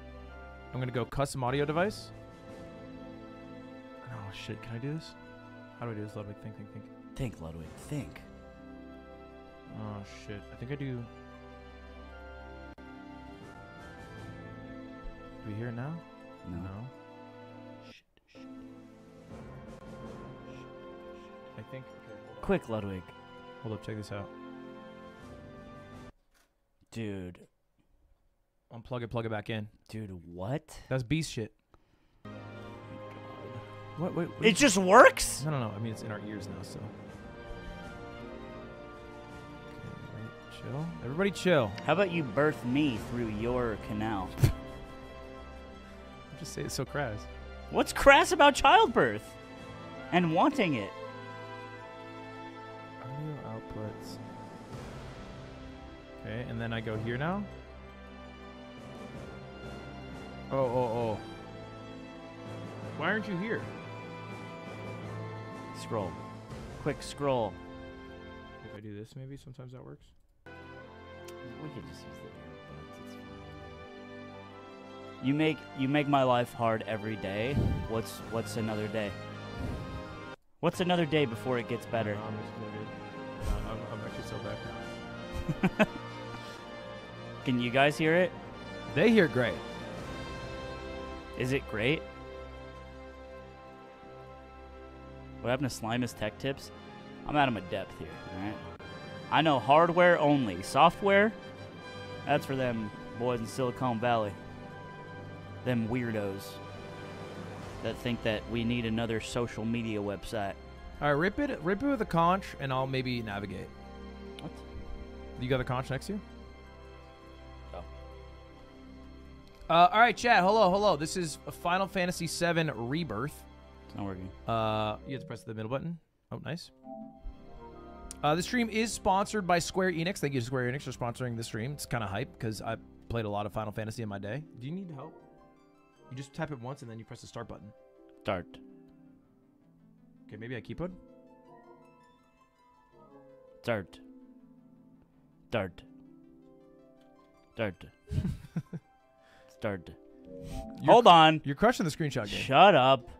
I'm gonna go custom audio device. Oh shit, can I do this? How do I do this? Ludwig, think, think, think. think, Ludwig. Think. Oh shit, I think I do. Do we hear it now? No. Shit, shit. I think. Quick, Ludwig. hold up, check this out. Dude. Unplug it, plug it back in. Dude, what? That's beast shit. What? Wait. what It just works? No, no, no. I mean, it's in our ears now, so. Okay, wait, chill. Everybody, chill. How about you birth me through your canal? Just say it's so crass. What's crass about childbirth? And wanting it? Audio outputs. Okay, and then I go here now. Oh, oh, oh. Why aren't you here? Scroll. Quick scroll. If I do this, maybe sometimes that works. We could just use the earbuds. It's fine. You make you make my life hard every day. What's what's another day? What's another day before it gets better? No, I'm just. No, I'm, I'm actually so back now. Can you guys hear it? They hear great. Is it great? What happened to Slimus Tech Tips? I'm out of my depth here, alright? I know hardware only. Software, that's for them boys in Silicon Valley. Them weirdos that think that we need another social media website. All right, rip it, rip it with a conch, and I'll maybe navigate. What? You got the conch next to you? Uh, all right, chat. Hello, hello. This is Final Fantasy VII Rebirth. It's not working. Uh, you have to press the middle button. Oh, nice. Uh, the stream is sponsored by Square Enix. Thank you, Square Enix, for sponsoring the stream. It's kind of hype because I played a lot of Final Fantasy in my day. Do you need help? You just tap it once and then you press the start button. Start. Okay, maybe I keep it. Start. Start. Start. Start. Hold on. You're crushing the screenshot game. Shut up.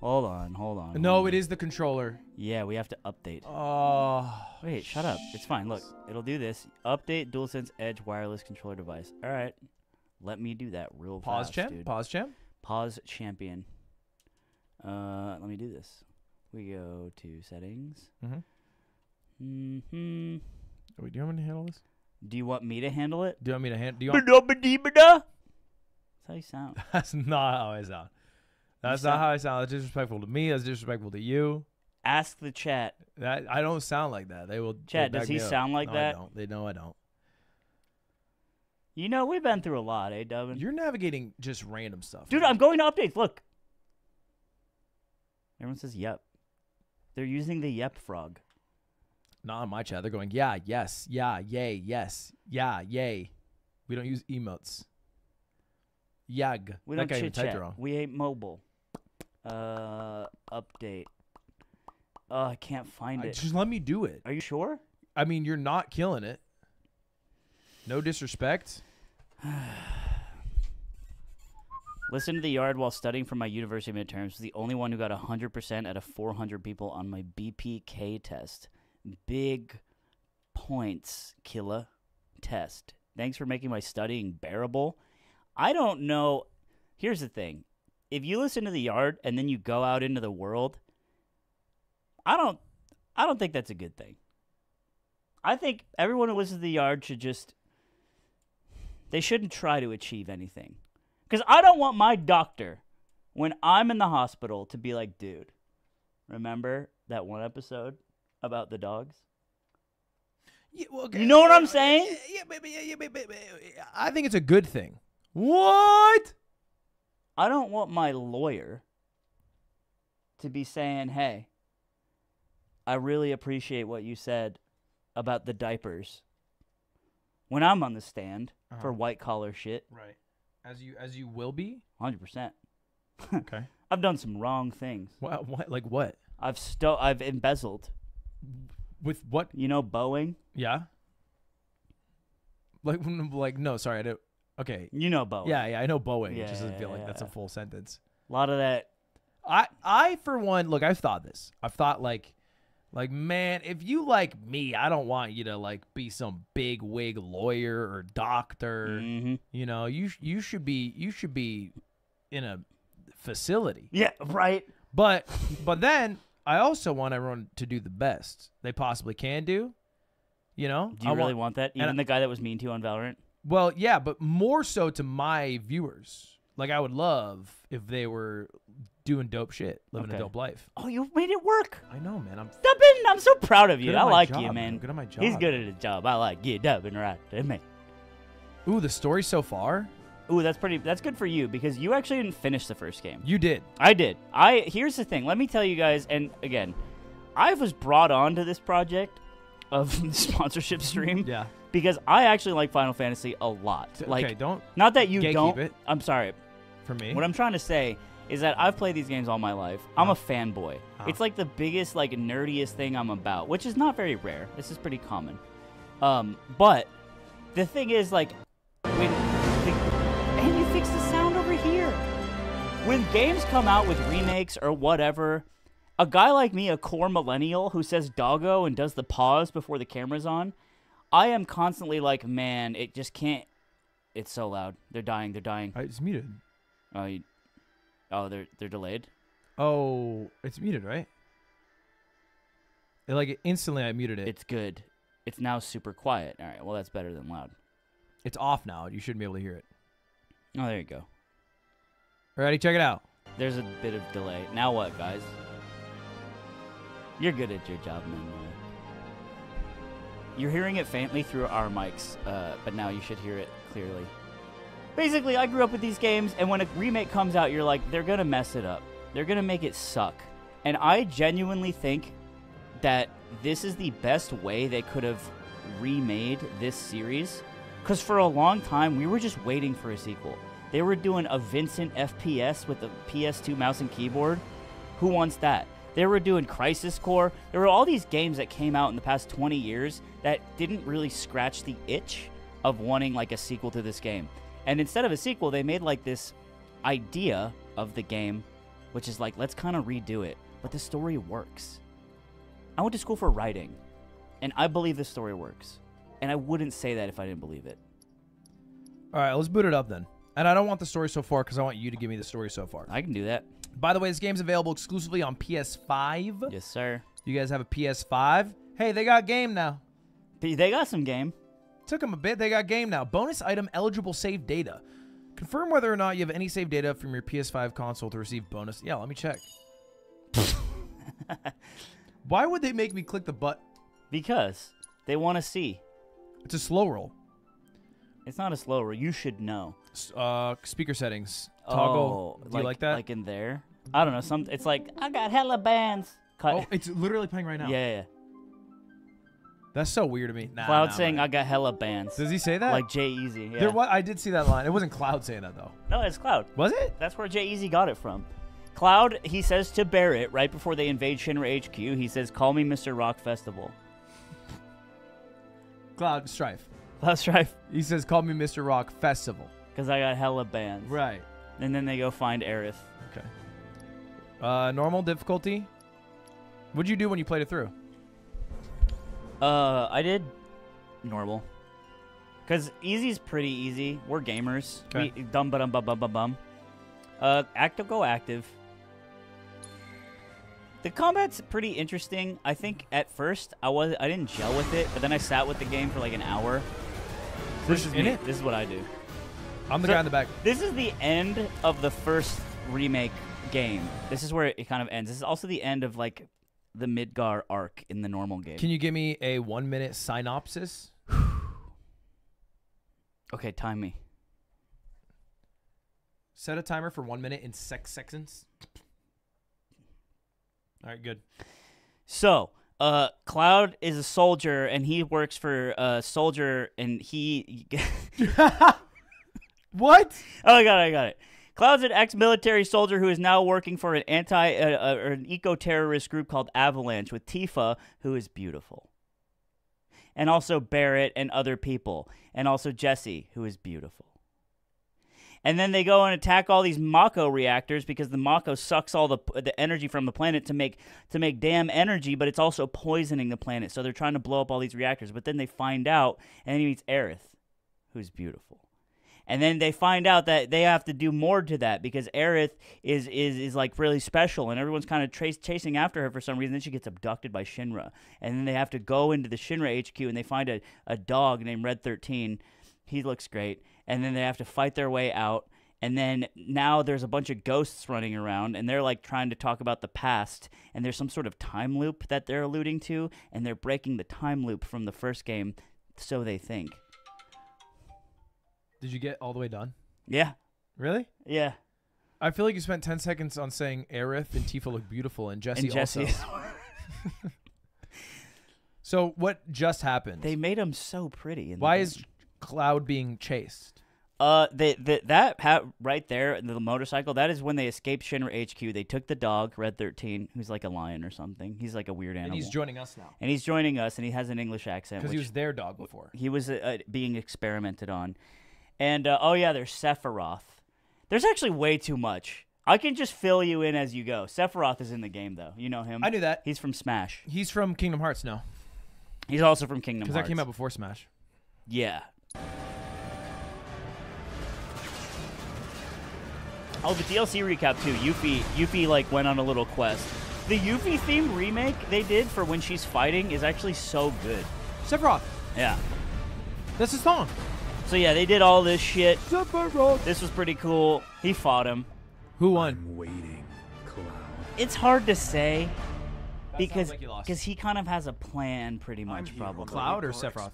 Hold on, hold on. no, hold it on. is the controller. Yeah, we have to update. Oh. Wait, shut up. It's fine. Look, it'll do this. Update DualSense Edge wireless controller device. All right. Let me do that real Pause fast, champ. dude. Pause champ. Pause champion. Uh, let me do this. We go to settings. Mhm. Mm-hmm. Wait, do you want me to handle this? Do you want me to handle it? Do you want me to handle? Do you want? That's how you sound. That's not how I sound. That's not sound- how I sound. That's disrespectful to me. That's disrespectful to you. Ask the chat. That I don't sound like that. They will. they'll Chad, does back he me up. sound like No, that? I don't. They know I don't. You know, we've been through a lot, eh, Devin? You're navigating just random stuff, Dude. I'm going to updates. Look. Everyone says yep. They're using the yep frog. not on my chat. They're going, yeah, yes, yeah, yay, yes, yeah, yay. We don't use emotes. Yag. We don't chit chat. We ain't mobile. Uh, update. Oh, I can't find I- it. just let me do it. Are you sure? I mean, you're not killing it. No disrespect. Listen to the yard while studying for my university midterms. The only one who got 100% out of 400 people on my BPK test. Big points, killer Test. Thanks for making my studying bearable. I don't know. Here's the thing. If you listen to the yard and then you go out into the world, I don't I don't think that's a good thing. I think everyone who listens to the yard should just they shouldn't try to achieve anything. Because I don't want my doctor, when I'm in the hospital, to be like, dude, remember that one episode about the dogs? Yeah, well, You know what I'm saying? Yeah, yeah, yeah, but, I think it's a good thing. What? I don't want my lawyer to be saying, hey, I really appreciate what you said about the diapers when I'm on the stand for Uh-huh. white collar shit. Right. As you as you will be. 100%. Okay. I've done some wrong things. What? What? Like what? I've sto- I've embezzled. With what? You know Boeing? Yeah. Like like no, sorry, I don't. Okay. You know Boeing. Yeah, yeah, I know Boeing. it Yeah, just doesn't feel like that's a full sentence. A lot of that I I for one, look, I've thought this. I've thought like like man, if you like me, I don't want you to like be some big wig lawyer or doctor. Mhm. You know, you you should be you should be in a facility. Yeah, right. But but then I also want everyone to do the best they possibly can do. You know? Do you I really want that? Even I- the guy that was mean to you on Valorant? Well, yeah, but more so to my viewers. Like I would love if they were doing dope shit, living a dope life. Oh, you made it work. I know, man. I'm Stop it. I'm so proud of you. I like job, you, man. man. Good at my job. He's good at his job. I like you, Devin, right? Man. Ooh, the story so far? Ooh, that's pretty. That's good for you because you actually didn't finish the first game. You did. I did. I here's the thing. Let me tell you guys. And again, I was brought on to this project of the sponsorship stream. Yeah. Because I actually like Final Fantasy a lot. Like, okay, don't not that you don't. it. I'm sorry. for me. What I'm trying to say is that I've played these games all my life. I'm a Uh-huh. fanboy. Uh-huh. It's like the biggest, like nerdiest thing I'm about, which is not very rare. This is pretty common. Um, but the thing is, like, when the, and you fix the sound over here. When games come out with remakes or whatever, a guy like me, a core millennial who says doggo and does the pause before the camera's on, I am constantly like, man, it just can't. It's so loud. They're dying. They're dying. Uh, It's muted. Oh, you, oh, they're they're delayed. Oh, it's muted, right? It, like instantly, I muted it. It's good. It's now super quiet. All right. Well, that's better than loud. It's off now. You shouldn't be able to hear it. Oh, there you go. Ready? Check it out. There's a bit of delay. Now what, guys? You're good at your job, man. You're hearing it faintly through our mics, uh, but now you should hear it clearly. Basically, I grew up with these games, and when a remake comes out, you're like, they're gonna mess it up. They're gonna make it suck. And I genuinely think that this is the best way they could have remade this series. Because for a long time, we were just waiting for a sequel. They were doing a Vincent FPS with a PS2 mouse and keyboard. Who wants that? They were doing Crisis Core. There were all these games that came out in the past 20 years that didn't really scratch the itch of wanting like a sequel to this game. And instead of a sequel, they made like this idea of the game, which is like, let's kind of redo it. But the story works. I went to school for writing, and I believe the story works. And I wouldn't say that if I didn't believe it. All right, let's boot it up then. And I don't want the story so far because I want you to give me the story so far. I can do that. By the way, this game's available exclusively on PS5. Yes, sir. You guys have a PS5? Hey, they got game now. They got some game. Took them a bit. They got game now. Bonus item eligible save data. Confirm whether or not you have any save data from your PS5 console to receive bonus. Yeah, let me check. Why would they make me click the button? Because they want to see. It's a slow roll. It's not a slow roll. You should know. Uh, speaker settings. Toggle. Oh, Do you like that? Like in there? I don't know. Some. It's like I got hella bands. Cut. oh, it's literally playing right now. yeah, yeah. That's so weird to me. Nah, Cloud nah, saying man. I got hella bands. Does he say that? Like Jay-Z. Yeah. There was, I did see that line. It wasn't Cloud saying that though. no, it's Cloud. Was it? That's where Jay-Z got it from. Cloud, he says to Barrett right before they invade Shinra HQ, he says, "Call me Mr. Rock Festival." Cloud Strife. Cloud Strife. He says, "Call me Mr. Rock Festival." because I got hella bands. Right. And then they go find Aerith. Okay. Uh, normal difficulty. What'd you do when you played it through? Uh, I did normal. Cause easy's pretty easy. We're gamers. Okay. We dum ba dum bum bum bum bum. Uh, active go active. The combat's pretty interesting. I think at first I was I didn't gel with it, but then I sat with the game for like an hour. This is in me. it? This is what I do. I'm the So- guy in the back. This is the end of the first remake game. This is where it kind of ends. This is also the end of like the Midgar arc in the normal game. Can you give me a one minute synopsis? okay, time me. Set a timer for one minute in six seconds. All right, good. So, uh, Cloud is a soldier, and he works for a soldier, and he. What? oh, I got it. I got it. Cloud's an ex-military soldier who is now working for an anti uh, uh, or an eco-terrorist group called Avalanche with Tifa, who is beautiful, and also Barrett and other people, and also Jesse, who is beautiful. And then they go and attack all these Mako reactors because the Mako sucks all the the energy from the planet to make to make damn energy, but it's also poisoning the planet. So they're trying to blow up all these reactors. But then they find out, and he meets Aerith, who's beautiful. And then they find out that they have to do more to that because Aerith is is is like really special, and everyone's kind of trace, chasing after her for some reason. Then she gets abducted by Shinra, and then they have to go into the Shinra HQ, and they find a, a dog named Red Thirteen. He looks great, and then they have to fight their way out. And then now there's a bunch of ghosts running around, and they're like trying to talk about the past. And there's some sort of time loop that they're alluding to, and they're breaking the time loop from the first game, so they think. Did you get all the way done? Yeah, Really? yeah. I feel like you spent 10 seconds on saying Aerith and Tifa look beautiful and Jesse, and Jesse. also. So what just happened? they made him so pretty. In Why is Cloud being chased? Uh, they, the, that ha- right there, in the motorcycle. That is when they escaped Shinra HQ. They took the dog, Red Thirteen, who's like a lion or something. He's like a weird animal. And he's joining us now And he's joining us, and he has an English accent. because he was their dog before. he was uh, being experimented on. And uh, oh yeah, there's Sephiroth. There's actually way too much. I can just fill you in as you go. Sephiroth is in the game though. You know him. I knew that. He's from Smash. He's from Kingdom Hearts now He's also from Kingdom Hearts. because that came out before Smash. Yeah. Oh, the DLC recap too. Yuffie, Yuffie like went on a little quest. The Yuffie theme remake they did for when she's fighting is actually so good. Sephiroth. Yeah. That's his song. So yeah, they did all this shit. This was pretty cool. He fought him. Who won? Waiting, Cloud. It's hard to say because like he because he kind of has a plan, pretty much probably. Cloud or Sephiroth?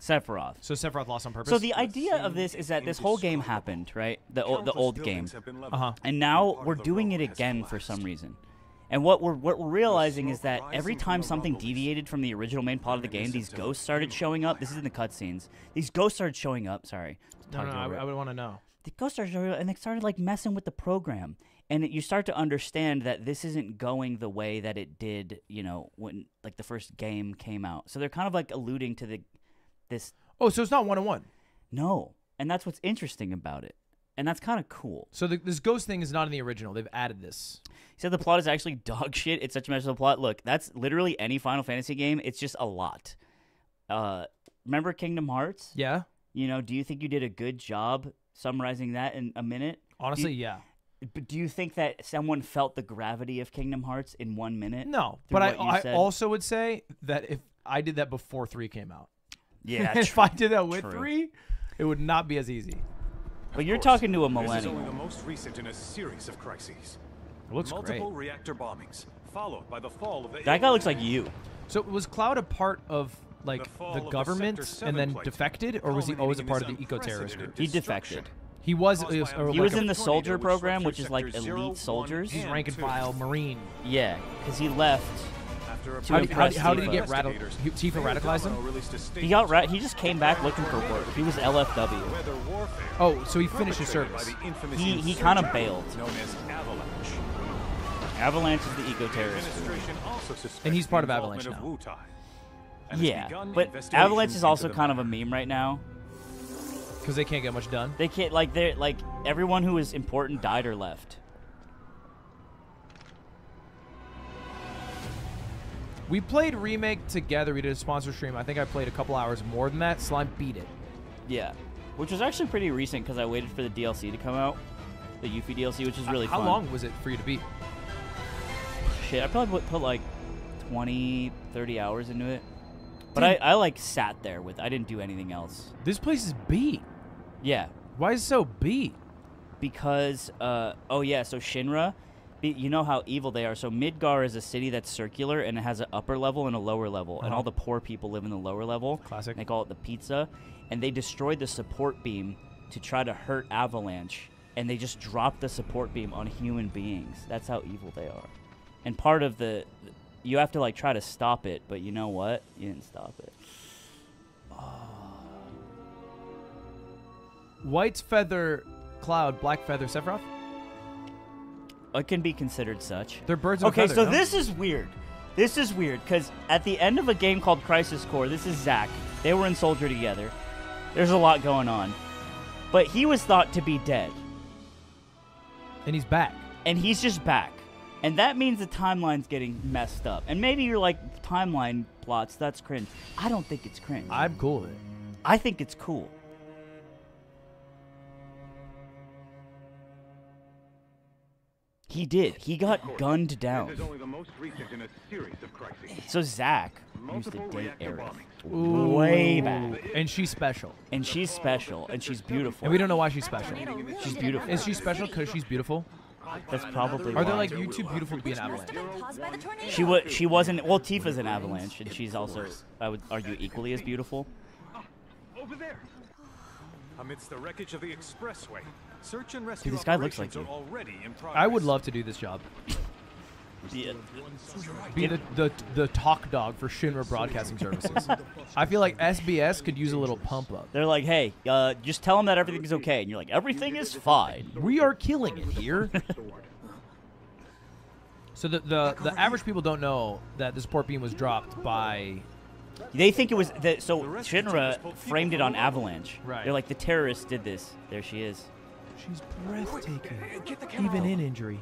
Sephiroth. So Sephiroth lost on purpose. So the idea of this is that this whole game happened, right? The o- the old game, Uh-huh. and now we're doing it again for some reason. And what we're what we're realizing is that every time something deviated from the original main plot of the game, these ghosts started showing up. This is in the cutscenes. These ghosts started showing up. Sorry, no, no, I, I would want to know. the ghosts started showing up, and they started like messing with the program and it, you start to understand that this isn't going the way that it did you know when like the first game came out so they're kind of like alluding to the this Oh, so it's not one on one. no and that's what's interesting about it and that's kind of cool So the, this ghost thing is not in the original. They've added this. he said the plot is actually dog shit it's such a mess of a plot look that's literally any final fantasy game it's just a lot uh remember kingdom hearts Yeah. you know do you think you did a good job summarizing that in a minute Honestly, you- yeah. But do you think that someone felt the gravity of Kingdom Hearts in one minute? No, but I, I also would say that if I did that before three came out, Yeah, if I did that with true. three, it would not be as easy. But you're talking to a This is only the millennial. most recent in a series of crises. It looks great. Reactor bombings, followed by the fall of the. That guy looks like you. So was Cloud a part of like The the, of the government and then plate, defected, or was he always a part of the eco-terrorist group? He defected. He was. Caused It was or He like was in the soldier program, which is like sectors zero, elite soldiers. He's rank and file Marine. Yeah, because he left. After a To How did, how, impress how did he get rattled? He, Tifa radicalized him. He got ra- He just came back looking for work. He was LFW. Oh, so he finished his service. He he kind of bailed. Avalanche. Avalanche is the eco terrorist. Administration And he's part of Avalanche now. of Wutai, and has Yeah, but Avalanche is also kind of a meme right now. Because they can't get much done. They can't like they're like everyone who was important died or left. We played remake together. We did a sponsor stream. I think I played a couple hours more than that. Slime beat it. Yeah, which was actually pretty recent because I waited for the DLC to come out, the Yuffie DLC, which is really How fun. long was it for you to beat? Shit, I probably put, put like 20, 30 hours into it. But I, I like sat there with. I didn't do anything else. This place is beat. Yeah, Why is it so beat? because uh oh yeah, so Shinra, you know how evil they are. So Midgar is a city that's circular and it has an upper level and a lower level, and Uh-huh. all the poor people live in the lower level. Classic. They call it the pizza, and they destroyed the support beam to try to hurt Avalanche, and they just dropped the support beam on human beings. That's how evil they are. And part of the, you have to like try to stop it, but you know what? You didn't stop it. White's feather, cloud, black feather, Sephiroth. It can be considered such. They're birds of a Okay, feather, so no? this is weird. This is weird because at the end of a game called Crisis Core, this is Zack. They were in Soldier together. There's a lot going on, but he was thought to be dead, and he's back. and he's just back. And that means the timeline's getting messed up. And maybe you're like timeline plots. That's cringe. I don't think it's cringe. I'm cool with it. I think it's cool. He did. He got gunned down. This is only the most recent in a series of crises. So Zack used to date reactor Aerith Ooh. way back, And she's special. and she's special, and she's beautiful. And we don't know why she's special. She's beautiful. Is she special because she's beautiful? That's probably. Are there why. like YouTube beautiful to be an avalanche? She was. She wasn't. Well, Tifa's an avalanche, and she's also. I would argue equally as beautiful. Ah, over there. Amidst the wreckage of the expressway, search and rescue Dude, this guy looks like operations you. already. I would love to do this job. Yeah. Be the, the the talk dog for Shinra Broadcasting Services. I feel like SBS could use a little pump up. They're like, hey, uh, just tell them that everything's okay, and you're like, everything is fine. We are killing it here. so the, the the average people don't know that the support beam was dropped by They think it was that. So Shinra framed it on Avalanche. Right. They're like, the terrorists did this. There she is. She's breathtaking, even in injury.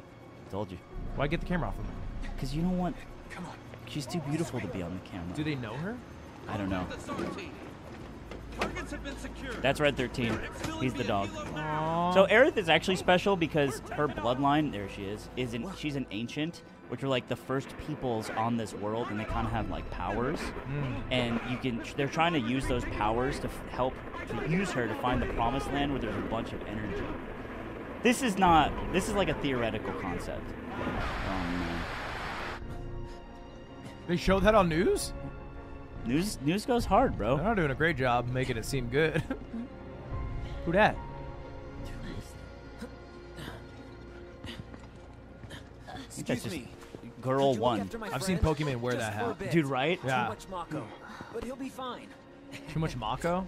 Told you. Why get the camera off of her? Because you don't want. Come on. She's too beautiful to be on the camera. Do they know her? I don't know. Targets have been secured. That's Red 13. He's the dog. So Aerith is actually special because her bloodline, there she is, is an, she's an ancient, which are like the first peoples on this world, and they kind of have like powers. Hmm. And you can, they're trying to use those powers to f- help to use her to find the promised land where there's a bunch of energy. This is not. This is like a theoretical concept. Oh man. They showed that on news. News news goes hard, bro. They're not doing a great job making it seem good. Who that? I think that's just girl one. I've seen Pokemon wear that hat. Dude, right? Yeah. Mako, but he'll be fine. Too much Mako.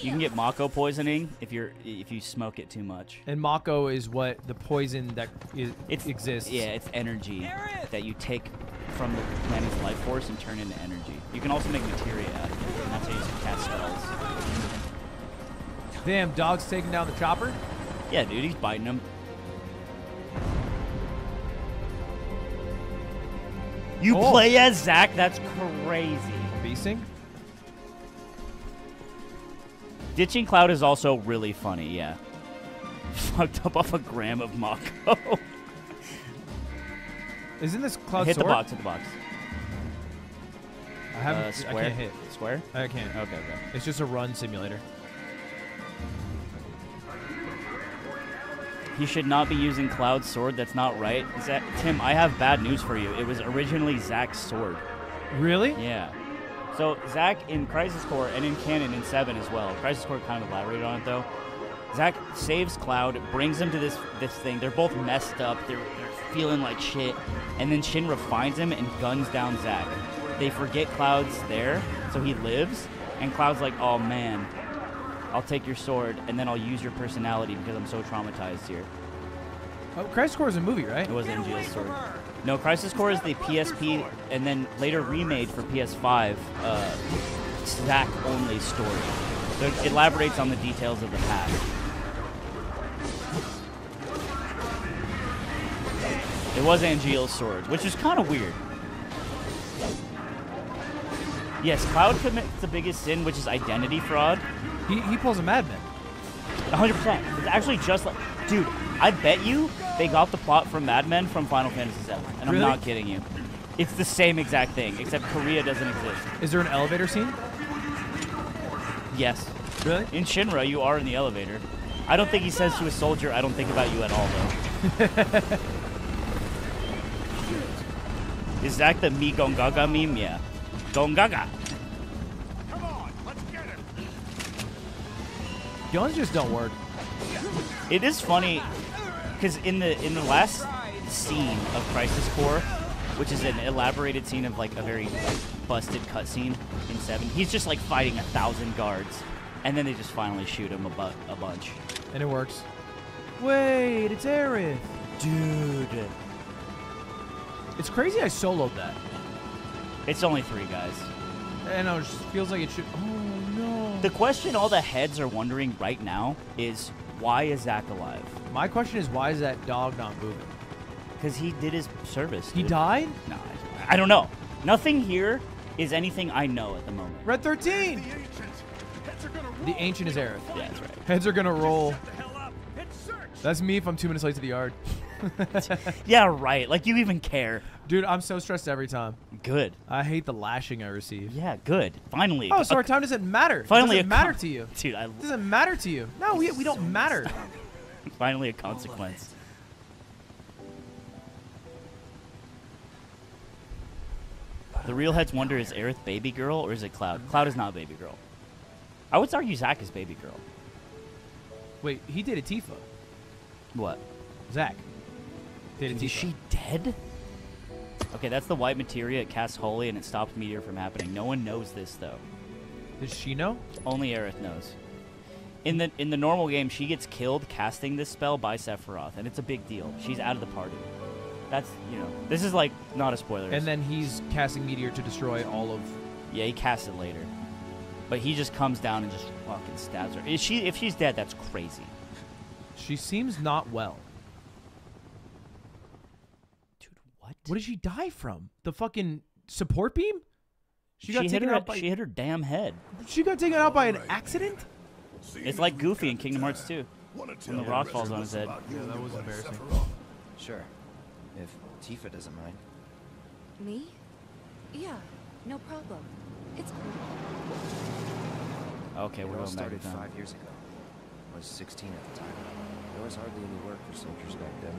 You can get Mako poisoning if you're if you smoke it too much. And Mako is what the poison that is, It's exists. Yeah, it's energy that you take from the planet's life force and turn into energy. You can also make materia out of it, and that's how you cast spells. Damn, dog's taking down the chopper. Yeah, dude, he's biting him. You Oh. play as Zack? That's crazy. Beasting. Ditching Cloud is also really funny, yeah. Fucked up off a gram of Mako. Isn't this Cloud hit the box, hit the box. I haven't. Uh, I square. can't hit. Square? I can't. Okay, okay. It's just a run simulator. He should not be using Cloud's sword. That's not right. Tim, I have bad news for you. It was originally Zack's sword. Really? Yeah. So Zack in Crisis Core and in canon in Seven as well. Crisis Core kind of elaborated on it though. Zack saves Cloud, brings him to this this thing. They're both messed up. They're, they're feeling like shit. And then Shinra finds him and guns down Zack. They forget Cloud's there, so he lives. And Cloud's like, "Oh man, I'll take your sword, and then I'll use your personality because I'm so traumatized here." Oh, Crisis Core is a movie, right? It was Angeal's sword. No, Crisis Core is the PSP, and then later remade for PS5, uh, Zack only story. So it elaborates on the details of the past. It was Angeal's sword, which is kind of weird. Yes, Cloud commits the biggest sin, which is identity fraud. He, he pulls a madman. 100%. It's actually just like, dude, I bet you they got the plot from Mad Men from Final Fantasy VII, and Really? I'm not kidding you. It's the same exact thing, except Korea doesn't exist. Is there an elevator scene? Yes. Really? In Shinra, you are in the elevator. I don't think he says to a soldier, I don't think about you at all, though. Is that the Mi Gongaga meme? Yeah. Gongaga. Come on, let's get him. Guns just don't work. It is funny because in the in the last scene of Crisis Core, which is an elaborated scene of like a very busted cutscene in Seven, he's just like fighting a thousand guards, and then they just finally shoot him a, bu- a bunch. And it works. Wait, it's Aerith. Dude, It's crazy I soloed that. It's only three guys. And it just feels like it should. Oh no. The question all the heads are wondering right now is why is Zack alive? My question is why is that dog not moving? Because he did his service. He dude. died? No, I, I don't know. Nothing here is anything I know at the moment. Red 13! The ancients. Heads are gonna roll. The ancient is Aerith. Yeah, that's right. Heads are gonna roll. The hell up. Hit search. That's me if I'm two minutes late to the yard. Yeah, right. Like you even care. Dude, I'm so stressed every time. Good. I hate the lashing I receive. Yeah, good. Finally. Oh, so our time doesn't matter. finally it doesn't matter to you. Dude, I It doesn't matter to you. No, we, we don't matter. finally a consequence. The real heads wonder is Aerith baby girl or is it Cloud? Cloud is not baby girl. I would argue Zack is baby girl. Wait, he dated Tifa. What? Zack. Dated Is she dead? Okay, that's the white materia. It casts holy and it stops meteor from happening. No one knows this though. Does she know? Only Aerith knows. In the in the normal game, she gets killed casting this spell by Sephiroth, and it's a big deal. She's out of the party. That's you know, this is like not a spoiler. And then he's casting meteor to destroy all of. yeah, he casts it later, but he just comes down and just fucking stabs her. If she if she's dead, that's crazy. She seems not well. Dude, what? What did she die from? The fucking support beam? She, got hit taken her. out by. She hit her damn head. she got taken out by an accident. It's like Goofy in Kingdom Hearts 2 when the rock falls on his head. Yeah, that was embarrassing. Sure. If Tifa doesn't mind. Me? Yeah, no problem. It's Okay, we're all going back started in time. five years ago. I was 16 at the time. There was hardly any work for soldiers back then.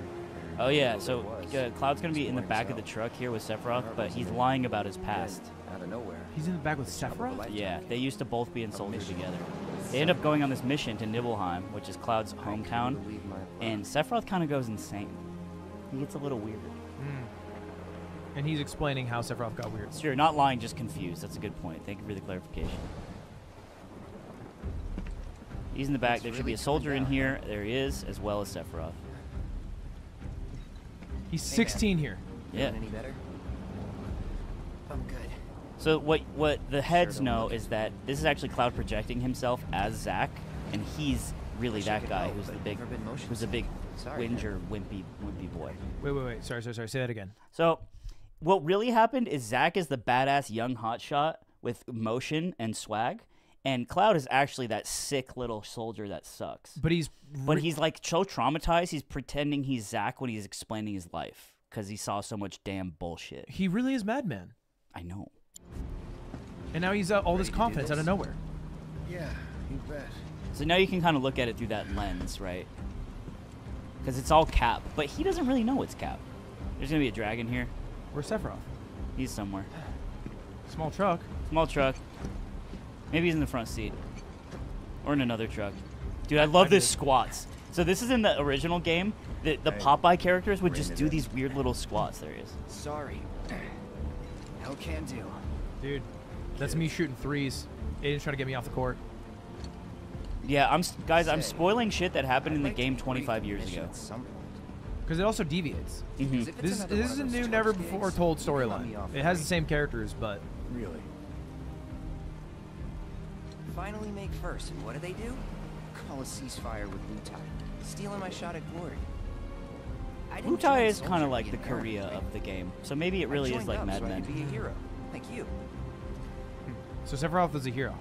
Oh yeah, so uh, Cloud's gonna be in the back as of the truck here with Sephiroth, but he's lying about his past. out of nowhere. He's in the back with Trouble of a Sephiroth. Yeah, they used to both be in soldiers together. They end up going on this mission to Nibelheim, which is Cloud's hometown, believe my luck. and Sephiroth kind of goes insane. He gets a little weird. And he's explaining how Sephiroth got weird. Sure, not lying, just confused. That's a good point. Thank you for the clarification. He's in the back. It's there should be a soldier in here. There he is, as well as Sephiroth. He's Hey, man. 16 here. Yeah. Feeling any better? I'm good. So what what the heads don't know is that this is actually Cloud projecting himself as Zack, and he's really that guy help, who's the big never been motion who's a big Sorry, man. whinger, wimpy, wimpy boy. Wait, wait, wait. Sorry, sorry, sorry. Say that again. So, what really happened is Zack is the badass young hotshot with motion and swag, and Cloud is actually that sick little soldier that sucks. But he's. But he's like so traumatized, he's pretending he's Zack when he's explaining his life because he saw so much damn bullshit. He really is Madman. I know. And now he's uh, all this Ready to do confidence out of nowhere. Yeah, you bet. So now you can kind of look at it through that lens, right? Because it's all Cap, but he doesn't really know it's Cap. There's gonna be a dragon here. Where's Sephiroth? He's somewhere. Small truck. Small truck. Maybe he's in the front seat. Or in another truck. Dude, I love I this squats. So this is in the original game. The, the Popeye characters would just do in. these weird little squats. There he is. Sorry. Hell can do. Dude, that's me shooting threes. Aiden's trying to get me off the court. Yeah, I'm guys. I'm spoiling shit that happened in I'd the like game 25 years ago. At some point. Because it also deviates. Mm-hmm. 'Cause if it's This, this is a new, never torch before gigs, told you can let storyline. It has the same characters, but Really? Finally make first, and what do they do? Call a ceasefire with Wutai, stealing my shot at glory. I Wutai is kind of like the Korea right? of the game. So maybe it really is like up Mad so Men. be a hero, like you. Hmm. so Sephiroth is a hero.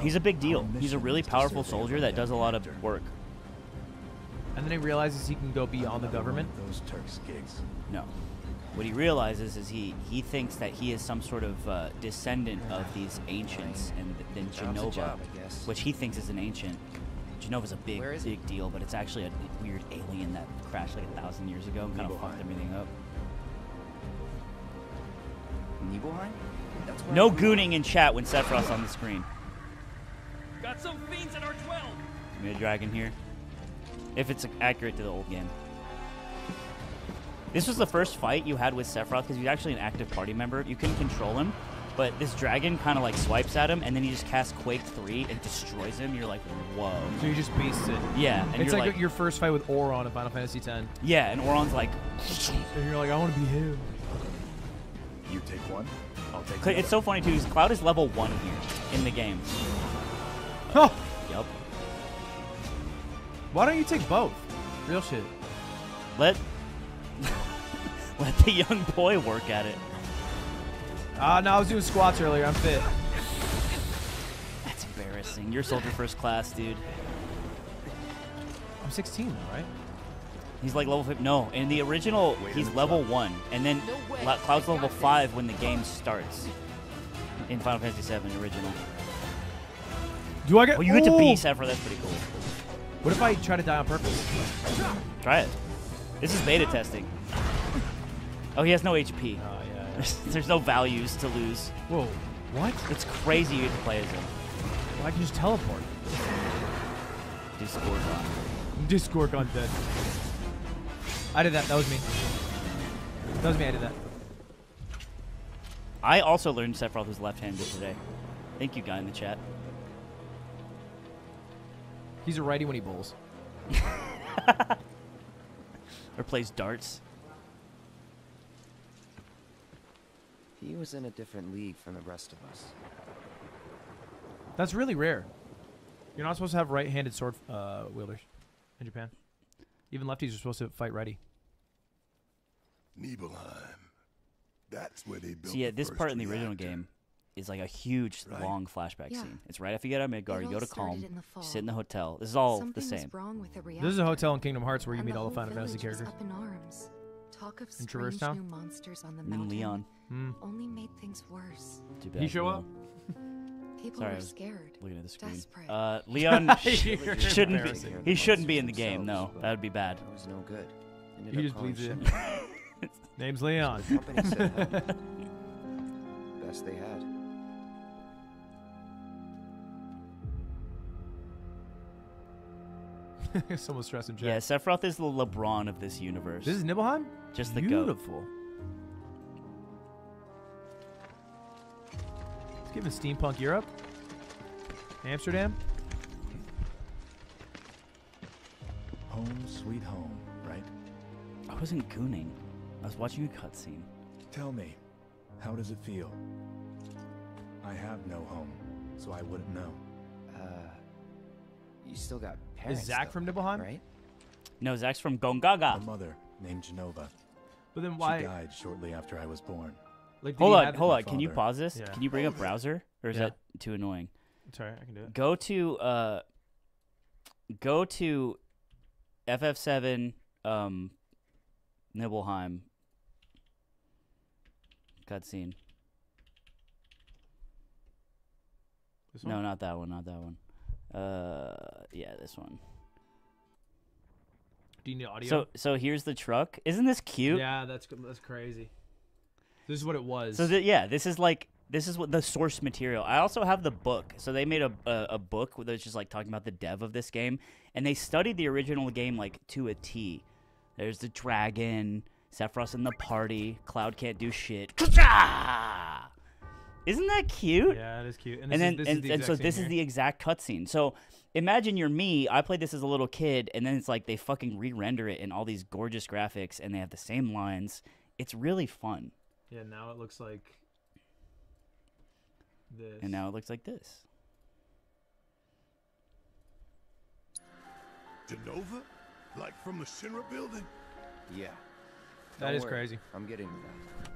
He's a big deal. He's a really powerful soldier that does a lot of work. And then he realizes he can go beyond the Another one government. Those Turks gigs. No. What he realizes is he, he thinks that he is some sort of uh, descendant of these ancients, and then Jenova, job, which he thinks is an ancient. Jenova's a big, Where is big deal, but it's actually a weird alien that crashed like a thousand years ago and kind of fucked everything up. Nibelheim? That's No I grew gooning in chat when Sephiroth's on the screen. Got some fiends in our 12. Give me a dragon here. If it's accurate to the old game. This was the first fight you had with Sephiroth because he's actually an active party member. You couldn't control him, but this dragon kind of like swipes at him and then he just casts Quake 3 and destroys him. You're like, whoa. So you just beast it. Yeah, and it's you're like, like, your first fight with Auron in Final Fantasy X. yeah, and Auron's like, And you're like, I want to be him. You take one, I'll take Cl- the it's other. so funny too. Because Cloud is level one here in the game. Oh, Yup. why don't you take both? Real shit. Let let the young boy work at it. Ah, no, I was doing squats earlier. I'm fit. That's embarrassing. You're soldier first class, dude. I'm 16 though, right? He's like level 5. No, in the original, he's level 1. And then La- Cloud's level 5 when the game starts. In Final Fantasy VII original. Do I get? Well, you get to be Sephiroth. That's pretty cool. What if I try to die on purpose? Try it. This is beta testing. Oh, he has no HP. Oh yeah. There's, there's no values to lose. Whoa. What? It's crazy you get to play as him. Well, I can just teleport. Discord on. Discord on dead. I did that. That was me. That was me. I did that. I also learned Sephiroth was left-handed today. Thank you, guy in the chat. He's a righty when he bowls. Or plays darts. He was in a different league from the rest of us. That's really rare. You're not supposed to have right-handed sword uh, wielders in Japan. Even lefties are supposed to fight righty. Nibelheim. That's where they built So yeah, the this first part in the original reactor. game is like a huge, Right? long flashback Yeah. scene. It's right after you get out of Midgar, you go to Kalm, in the you sit in the hotel. This is all Something the was same. wrong with the This is a hotel in Kingdom Hearts where you and meet all the whole Final Fantasy characters. Up in arms. Talk of In Traverse strange Town? new monsters on the I'm in mountain Leon. Hmm. only made things worse. Too He bad, show Leon. up? People Sorry, were scared. Looking at the screen. Desperate. Uh, Leon sh- shouldn't be. He shouldn't be in the game. No, that would be bad. It was no good. Ended He just calling bleeds in. Name's Leon. The company said that. Best they had. Someone's stressing chat. Yeah, Sephiroth is the LeBron of this universe. This is Nibelheim? Just the goat. Beautiful. It's giving steampunk Europe. Amsterdam. Home sweet home, right? I wasn't gooning. I was watching a cutscene. Tell me, how does it feel? I have no home, so I wouldn't know. Uh, you still got parents. Is Zack though, from Nibelheim? Right? No, Zack's from Gongaga. A mother named Jenova. But then why? She died shortly after I was born. Like, Hold on, hold my on. Can you pause this? Yeah. Can you bring up browser, or is Yeah. that too annoying? Sorry, I can do it. Go to uh, go to FF7 um, Nibelheim cutscene. No, not that one. Not that one. Uh, yeah, this one. Do you need audio? So, so here's the truck. Isn't this cute? yeah, that's that's crazy. This is what it was. So th- yeah, this is like this is what the source material. I also have the book. So they made a, a a book that's just like talking about the dev of this game, and they studied the original game like to a T. There's the dragon, Sephiroth in the party. Cloud can't do shit. Ka-cha! Isn't that cute? yeah, it is cute. And, And, then is, this and, is the and so this same is the exact cutscene. So imagine you're me. I played this as a little kid, and then it's like they fucking re-render it in all these gorgeous graphics, and they have the same lines. It's really fun. Yeah, now it looks like this. And now it looks like this. Jenova? Like from the Shinra building? Yeah. That Don't is worry, crazy. I'm getting to that.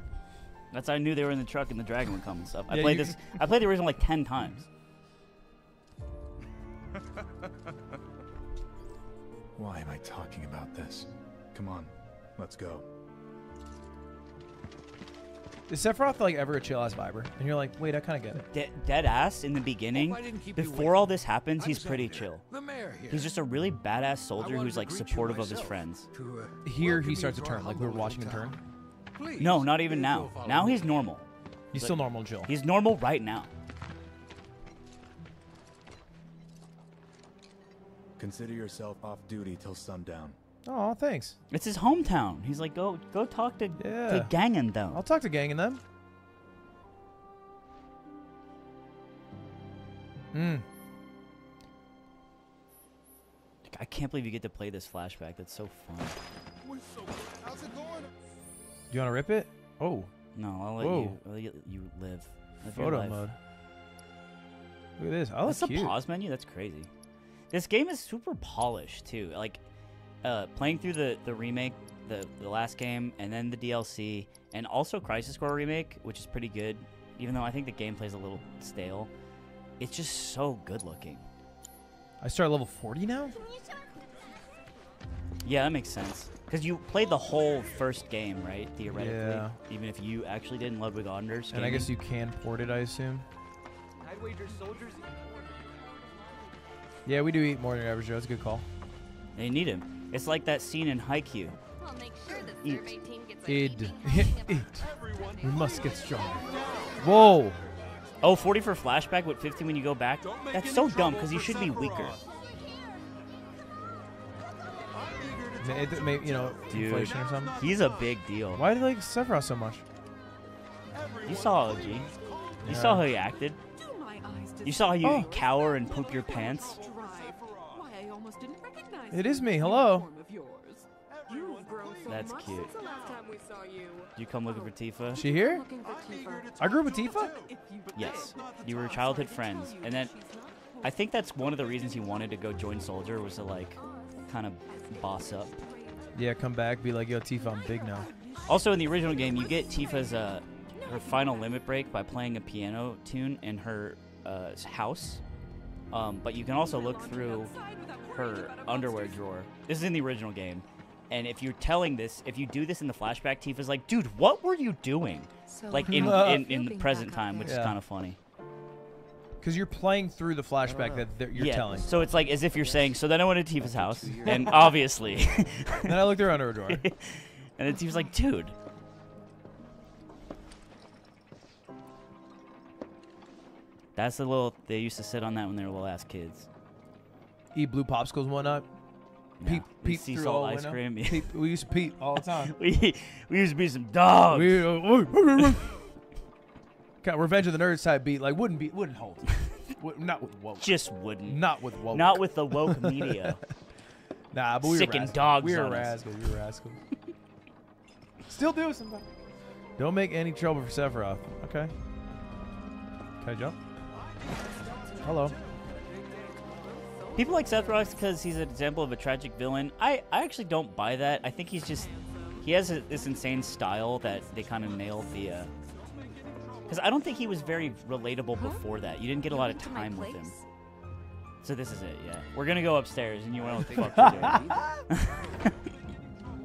That's how I knew they were in the truck and the dragon would come and stuff. I Yeah, played you- this. I played the original like ten times. Why am I talking about this? Come on, let's go. Is Sephiroth like ever a chill ass viber? And you're like, wait, I kind of get it. De- dead ass in the beginning. Hope I didn't keep you Before all this happens, I'm he's pretty Xander, chill. The mayor here. He's just a really badass soldier who's like supportive of his friends. to, uh, Here he starts to to turn, like we were humble watching him little turn. Town. Please, No, not even now. Now he's normal. He's Like- still normal Jill. He's normal right now. Consider yourself off duty till sundown. Oh, thanks. It's his hometown. He's like, go go talk to Yeah. to gang and them. I'll talk to Gang and them. Hmm. I can't believe you get to play this flashback. That's so fun. You want to rip it? Oh, No, I'll let Whoa. you I'll let you, live. Live photo mode. Look at this. Oh, That's that's the pause menu. That's crazy. This game is super polished too. Like uh, playing through the the remake, the the last game, and then the DLC, and also Crisis Core remake, which is pretty good. Even though I think the gameplay's a little stale, it's just so good looking. I start level 40 now? Yeah, that makes sense. Because you played the whole first game, right? Theoretically, Yeah. even if you actually didn't Ludwig Anders. And I guess you can port it, I assume. I'd wager soldiers eat more Yeah, we do eat more than average Joe. It's a good call. they need him. It's like that scene in Haikyuu. We'll make sure the Eat. survey team gets a Id. Eat. We must get stronger. Whoa. Oh, 40 for flashback with 50 when you go back? That's so dumb because you should be weaker. It, may, you know, Dude. inflation or something. He's a big deal. Why do you like Sephiroth so much? You saw OG. You saw how he acted. You saw how you Oh. cower and poop your pants. It is me. Hello. That's cute. You come looking for Tifa? She here? I grew up with Tifa. Yes. You were childhood friends, and then I think that's one of the reasons he wanted to go join Soldier was to like kind of boss up. Yeah, come back. Be like, yo, Tifa, I'm big now. Also, in the original game, you get Tifa's uh, her final limit break by playing a piano tune in her uh, house. Um, but you can also look through her underwear drawer. This is in the original game. And if you're telling this, if you do this in the flashback, Tifa's like, dude, what were you doing? So like in, in, in the present time, which is kind of funny. Because you're playing through the flashback that they're- you're yeah. telling. So it's like as if you're saying, so then I went to Tifa's house, and obviously. then I looked through her underwear drawer. and then Tifa's like, dude. That's the little. They used to sit on that when they were little ass kids. Eat blue popsicles and whatnot. Yeah. Peep, We peep sea through salt all ice window. cream. Peep, we used to peep all the time. we we used to be some dogs. We, uh, uh, kind of Revenge of the Nerds type beat, like wouldn't be, wouldn't hold. Not with woke. Just wouldn't. Not with woke. Not with the woke media. Nah, but we Sicking were rascals. dogs We were rascals. We were rascals. Still do sometimes. Don't make any trouble for Sephiroth. Okay. Can I jump? Hello. People like Seth Rollins because he's an example of a tragic villain. I, I actually don't buy that. I think he's just he has a, this insane style that they kind of nailed the. Uh, Because I don't think he was very relatable before that. You didn't get a lot of time with him. So this is it. Yeah, we're gonna go upstairs, and you want to what the fuck we're.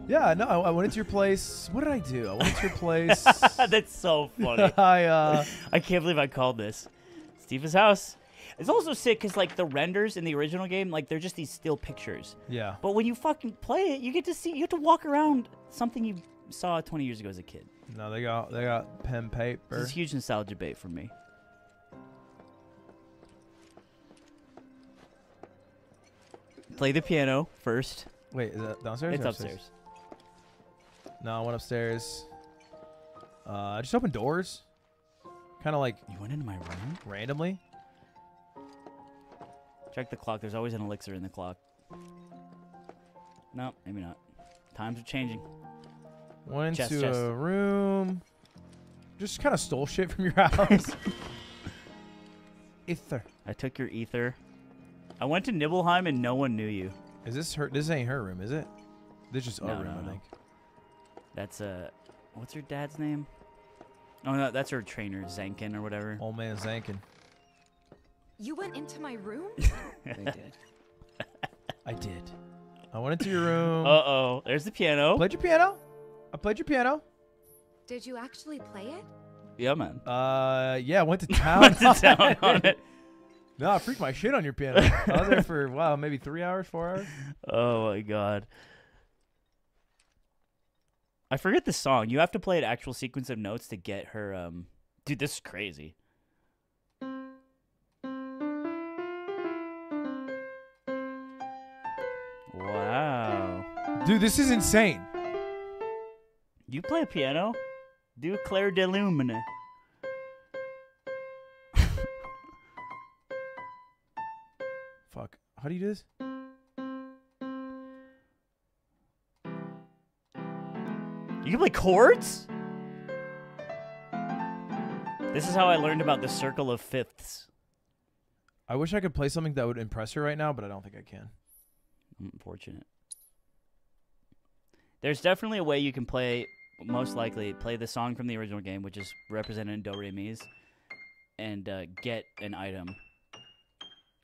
Yeah, no, I, I went into your place. What did I do? I went to your place. That's so funny. I uh I can't believe I called this. Steve's house. It's also sick because like the renders in the original game, like they're just these still pictures. Yeah. But when you fucking play it, you get to see. You get to walk around something you saw 20 years ago as a kid. No, they got they got pen paper. This is huge nostalgia bait for me. Play the piano first. Wait, is that downstairs? It's or upstairs. No, I went upstairs. Uh, I just opened doors. Kind of like You went into my room. randomly. Check the clock. There's always an elixir in the clock. No, maybe not. Times are changing. Went Chest, into chest. a room. Just kind of stole shit from your house. Ether. I took your ether. I went to Nibelheim and no one knew you. Is this her? This ain't her room, is it? This is just No, our room, no, I no. think. That's uh, what's your dad's name? Oh no, that's her trainer, Zankin or whatever. Old man Zankin. You went into my room? They did. I did. I went into your room. Uh oh, there's the piano. Played your piano. I played your piano. Did you actually play it? Yeah, man. Uh, yeah, I went to town. Went to town on it. No, I freaked my shit on your piano. I was there for wow, maybe three hours, four hours. Oh my god. I forget the song. You have to play an actual sequence of notes to get her. Um, dude, this is crazy. Wow. Dude, this is insane. You play piano? Do Clair de Lune. Fuck. How do you do this? You can play chords? This is how I learned about the circle of fifths. I wish I could play something that would impress her right now, but I don't think I can. Unfortunate. There's definitely a way you can play, most likely, play the song from the original game, which is represented in Do Re Mi's, and uh, get an item,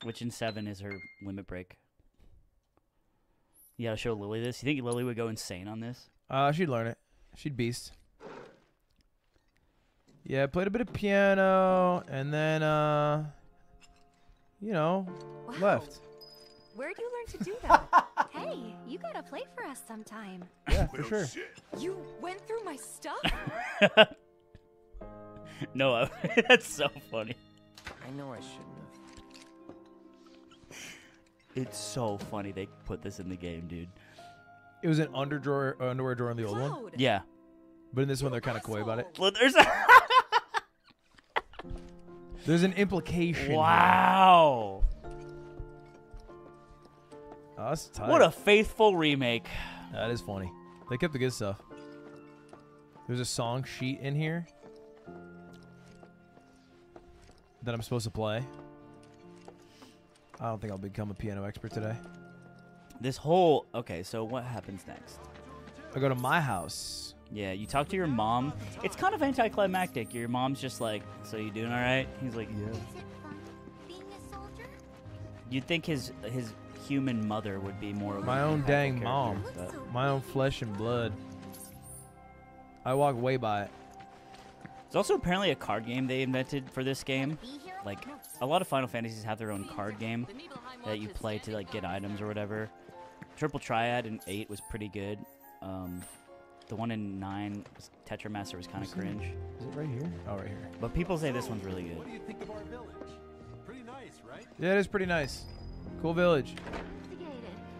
which in 7 is her limit break. You gotta show Lily this. You think Lily would go insane on this? Uh, she'd learn it. She'd beast. Yeah, played a bit of piano, and then uh, you know, left. Where'd you learn to do that? hey, you gotta play for us sometime. Yeah, for sure. You went through my stuff? no, I- that's so funny. I know I shouldn't have. It's so funny they put this in the game, dude. It was an under drawer, underwear drawer in the old one. Yeah. But in this one, they're kind of coy about it. Well, there's There's an implication. here. Wow. Oh, that's tight. What a faithful remake. That is funny. They kept the good stuff. There's a song sheet in here that I'm supposed to play. I don't think I'll become a piano expert today. This whole okay. So what happens next? I go to my house. Yeah, you talk to your mom. It's kind of anticlimactic. Your mom's just like, "So you doing all right?" He's like, "Yeah." You'd think his his human mother would be more of a My own dang character, mom. but- My own flesh and blood. I walk way by it. There's also apparently a card game they invented for this game. Like a lot of Final Fantasies have their own card game that you play to like get items or whatever. Triple Triad in eight was pretty good. Um, the one in nine, was- Tetramaster, was kind of cringe. Is it right here? Oh, right here. But people say this one's really good. What do you think of our village? Pretty nice, right? Yeah, it is pretty nice. Cool village.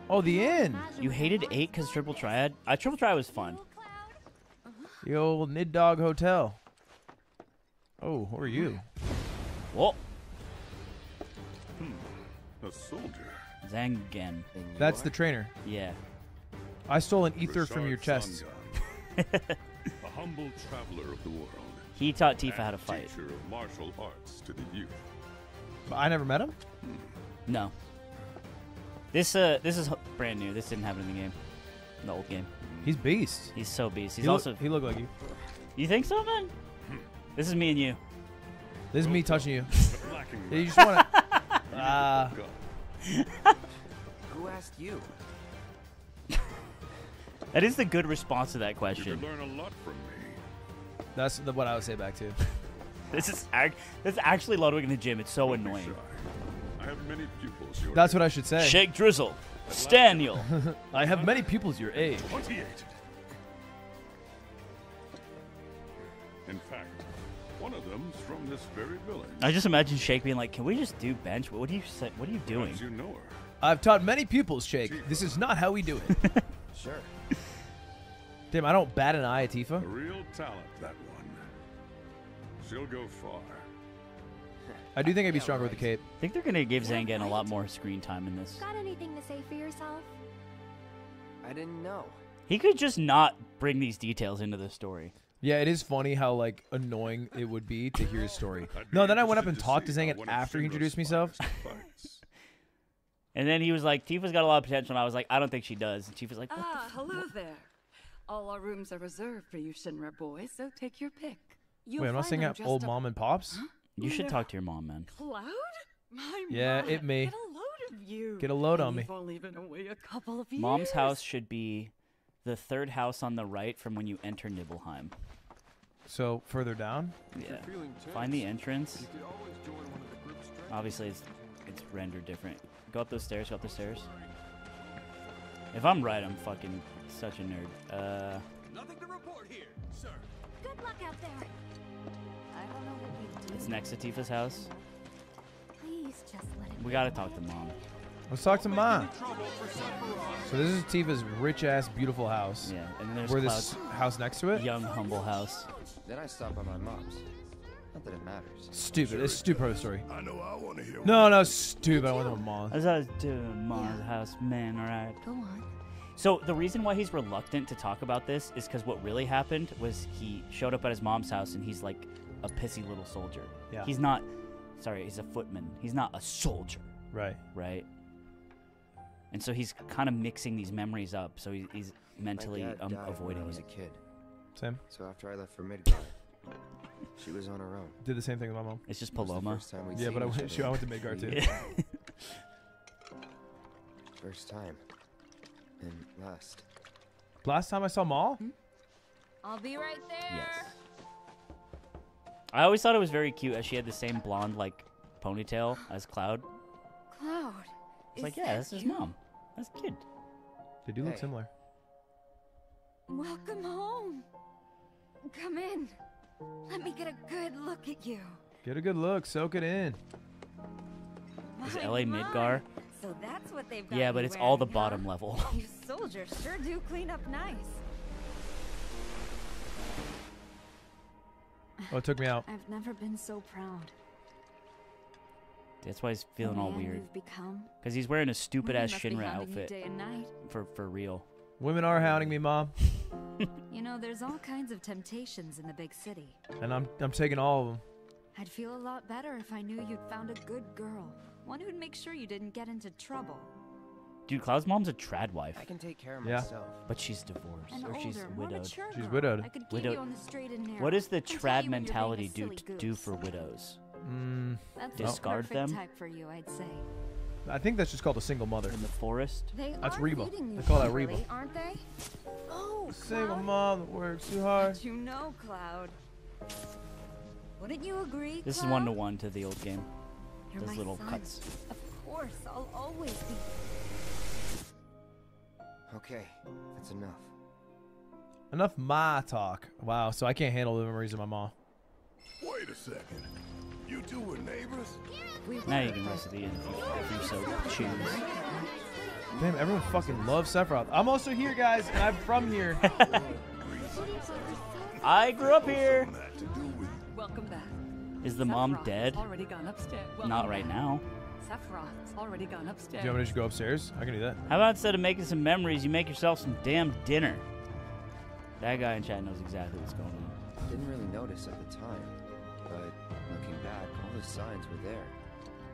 Oh, the inn. You hated eight because Triple Triad. Uh, Triple Triad was fun. The old Nid Dog Hotel. Oh, who are you? Whoa, A soldier. Zangan. That's the trainer. Yeah. I stole an ether from your chest. Zangan, a humble traveler of the world. He taught Tifa how to fight. Teacher of martial arts to the youth. I never met him. No. This uh this is brand new. This didn't happen in the game. In the old game. He's beast. He's so beast. He's he look- also. he looked like you. You think so, man? This is me and you. This is me touching you. Yeah, you just want to. Ah. Who asked you? That is the good response to that You question. could learn a lot from me. That's the, what I would say back to. This is ac- this is actually Ludwig in the gym. It's so Don't be annoying. Shy. I have many pupils. Your That's age. what I should say. Shake Drizzle, Staniel. I have many pupils your age. 28. In fact, one of them's from this very village. I just imagine Shake being like, "Can we just do bench? What are you say? What are you doing?" Perhaps you know her. I've taught many pupils, Shake. This is not how we do it. Sure. Damn, I don't bat an eye at A Tifa. real talent, that one. She'll go far. I do think I'd be stronger with the cape. I think they're gonna give Zangan a lot more screen time in this. Got anything to say for yourself? I didn't know. He could just not bring these details into the story. Yeah, it is funny how like annoying it would be to hear his story. No, then I went up interested and talked to to Zangan after he introduced himself. And then he was like, "Tifa's got a lot of potential," and I was like, "I don't think she does." And Tifa's like, "What Ah, the hello there. All our rooms are reserved for you Shinra boys, so take your pick. You'll Wait, I'm not saying them out just old mom and pops. You should talk to your mom, man." Cloud? My Yeah, my, it me. Get a load of you. Get a load And on me. You've only been away a couple of years. Mom's house should be the third house on the right from when you enter Nibelheim. So further down. Yeah. Find the entrance. Obviously, it's it's rendered different. Go up those stairs. Go up the stairs. If I'm right, I'm fucking such a nerd. Uh, Nothing to report here, sir. Good luck out there. It's next to Tifa's house. Please just let it We gotta talk to mom. Let's talk to mom. So this is Tifa's rich ass beautiful house. Yeah, and then there's Where this house next to it. young humble house. Then I stop by my mom's. Not that it matters. Stupid. It's stupid story. I know I want to hear. No, no, stupid. I want to mom. That's how to mom's house, man. All right. Go on. So the reason why he's reluctant to talk about this is because what really happened was he showed up at his mom's house and he's like a pissy little soldier. Yeah. He's not. Sorry, he's a footman. He's not a soldier, Right. right? And so he's kind of mixing these memories up. So he, he's mentally my dad um, died when avoiding I was it. a kid. Same. So after I left for Midgar, she was on her own. Did the same thing with my mom. It's just It was the Paloma. first time we'd Yeah, but I went, other. shoot, I went to Midgar too. Yeah. First time. And last. Last time I saw Maul. I'll be right there. yes. I always thought it was very cute as she had the same blonde like ponytail as Cloud. Cloud. It's is like, yeah, that that's his mom. That's good. They do look Hey. similar. Welcome home. Come in. Let me get a good look at you. Get a good look. Soak it in. Is LA my. Midgar? So that's what they've got Yeah, but it's all the wearing, huh? bottom level. You soldiers sure do clean up nice. Oh, it took me out. I've never been so proud. That's why he's feeling all weird. Because he's wearing a stupid ass Shinra outfit day and night. for for real. Women are hounding me, mom, You know, there's all kinds of temptations in the big city. and I'm I'm taking all of them. I'd feel a lot better if I knew you'd found a good girl. One who'd make sure you didn't get into trouble. Dude, Cloud's mom's a trad wife. I can take care of Yeah. myself. But she's divorced An or she's older, more widowed. She's widowed. I could Widowed. you on the straight and. What does the and tell trad you when you're being a mentality do silly do for widows? Mm, That's Discard the them? type for you, I'd say. I think that's just called a single mother. In the forest? They That's Reba. They call that Reba. aren't they? Oh, single mom that works too hard. How'd you know, Cloud? Wouldn't you agree? This is one to one to the old game. You're Those little son. cuts. Of course, I'll always be. Okay, that's enough. Enough ma talk. Wow, so I can't handle the memories of my mom. Wait a second. You two were neighbors? Now you can rest at the end if you, if you so choose. Damn, everyone fucking loves Sephiroth. I'm also here, guys, and I'm from here. I grew up here. Welcome back. Is the mom dead? has already gone upstairs. Not right now. Sephiroth's already gone upstairs. Do you want me to just go upstairs? I can do that. How about instead of making some memories, you make yourself some damn dinner? That guy in chat knows exactly what's going on. Didn't really notice at the time, but looking back, all the signs were there.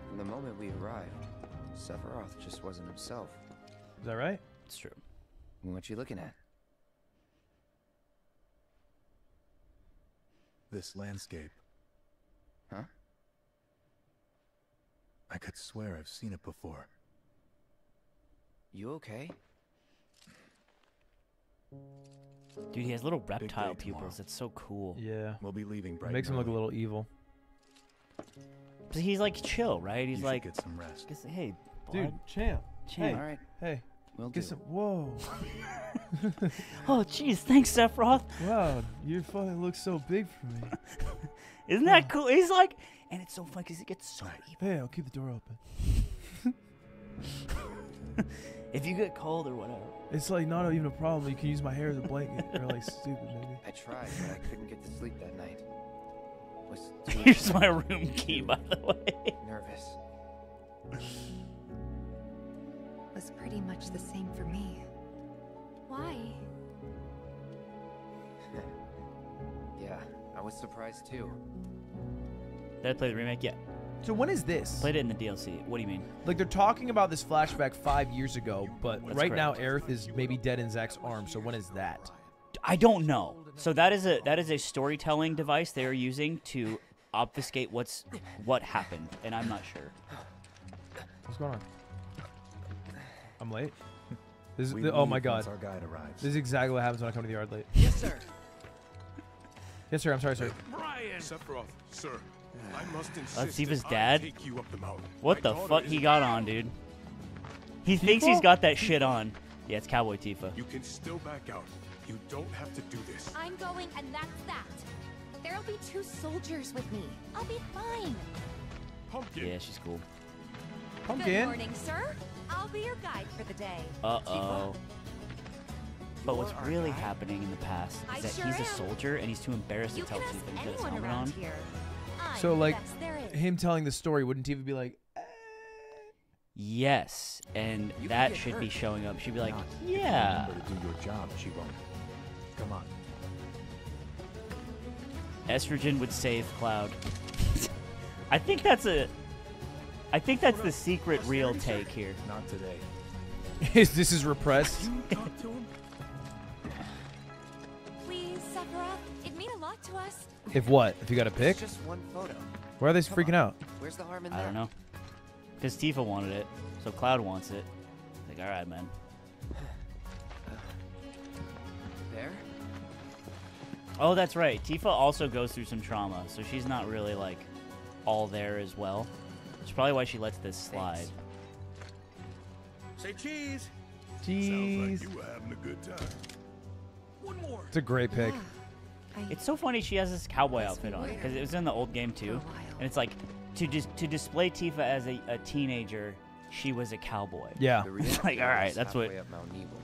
From the moment we arrived, Sephiroth just wasn't himself. Is that right? It's true. What you looking at? This landscape. I could swear I've seen it before. You okay? Dude, he has little reptile pupils. That's so cool. Yeah. We'll be leaving It makes him look a little evil. But he's like chill, right? He's You like, get some rest. just, hey, Dude, champ. Champ. Hey, Alright. hey. Will Get do. some. Whoa. Oh, jeez, thanks, Sephiroth. wow, you fucking look so big for me. Isn't that cool? He's like, and it's so fun because it gets so evil. Hey, I'll keep the door open. If you get cold or whatever. It's like not even a problem. You can use my hair as a blanket. You're like stupid, maybe. I tried, but I couldn't get to sleep that night. Was Here's my room key, by the way. nervous. Was pretty much the same for me. Why? Yeah, I was surprised too. Did I play the remake? Yeah. So when is this? Played it in the DLC. What do you mean? Like they're talking about this flashback five years ago, but That's right now Aerith is maybe dead in Zack's arm. So when is that? I don't know. So that is a that is a storytelling device they are using to obfuscate what's what happened, and I'm not sure. What's going on? I'm late. This is the, oh my god. our guide arrives. This is exactly what happens when I come to the yard late. Yes, sir. Yes, sir. I'm sorry, sir. Brian! Sephiroth, sir. I must Let's see if his that dad. take you up the mountain. What the fuck he got on, dude? He thinks he's got that shit on. Yeah, it's Cowboy Tifa. You can still back out. You don't have to do this. I'm going, and that's that. There'll be two soldiers with me. I'll be fine. Pumpkin. Yeah, she's cool. Pumpkin. Good morning, sir. I'll be your guide for the day. Uh oh. But what's You're really guy? happening in the past I is that sure he's a am. soldier and he's too embarrassed You to tell can ask Tifa to put his helmet around on. here. I'm So like best there is. him telling the story, wouldn't even be like, eh? Yes, and You that get should be showing up. She'd be like, Not if you yeah. to do your job, she won't. Come on. Estrogen would save Cloud. I think that's a. I think that's the secret real take here. Not today. "Is this is repressed?" To us. if what? If you got a pick? It's just one photo. Why are they Come freaking on. out? Where's the harm in I that? don't know. Because Tifa wanted it, so Cloud wants it. Like, all right, man. There? Oh, that's right. Tifa also goes through some trauma, so she's not really like all there as well. It's probably why she lets this slide. Thanks. Say cheese. Jeez. Sounds like you were having a good time. One more. It's a great pick. It's so funny she has this cowboy outfit on because it was in the old game too, and it's like to just to display Tifa as a, a teenager, she was a cowboy. Yeah. It's like, all right, that's what- halfway Up Mount Evil.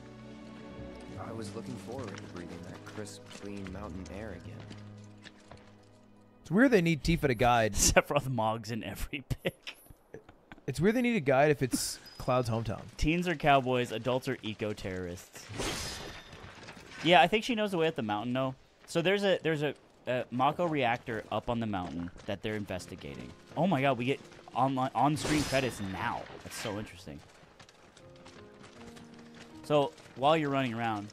I was looking forward to breathing that crisp, clean mountain air again. It's weird they need Tifa to guide. Sephiroth Moggs in every pick. It's weird they need a guide if it's Cloud's hometown. Teens are cowboys, adults are eco terrorists. Yeah, I think she knows the way up the mountain. No, so there's a there's a, a Mako reactor up on the mountain that they're investigating. Oh my god, we get online on screen credits now. That's so interesting. So while you're running around,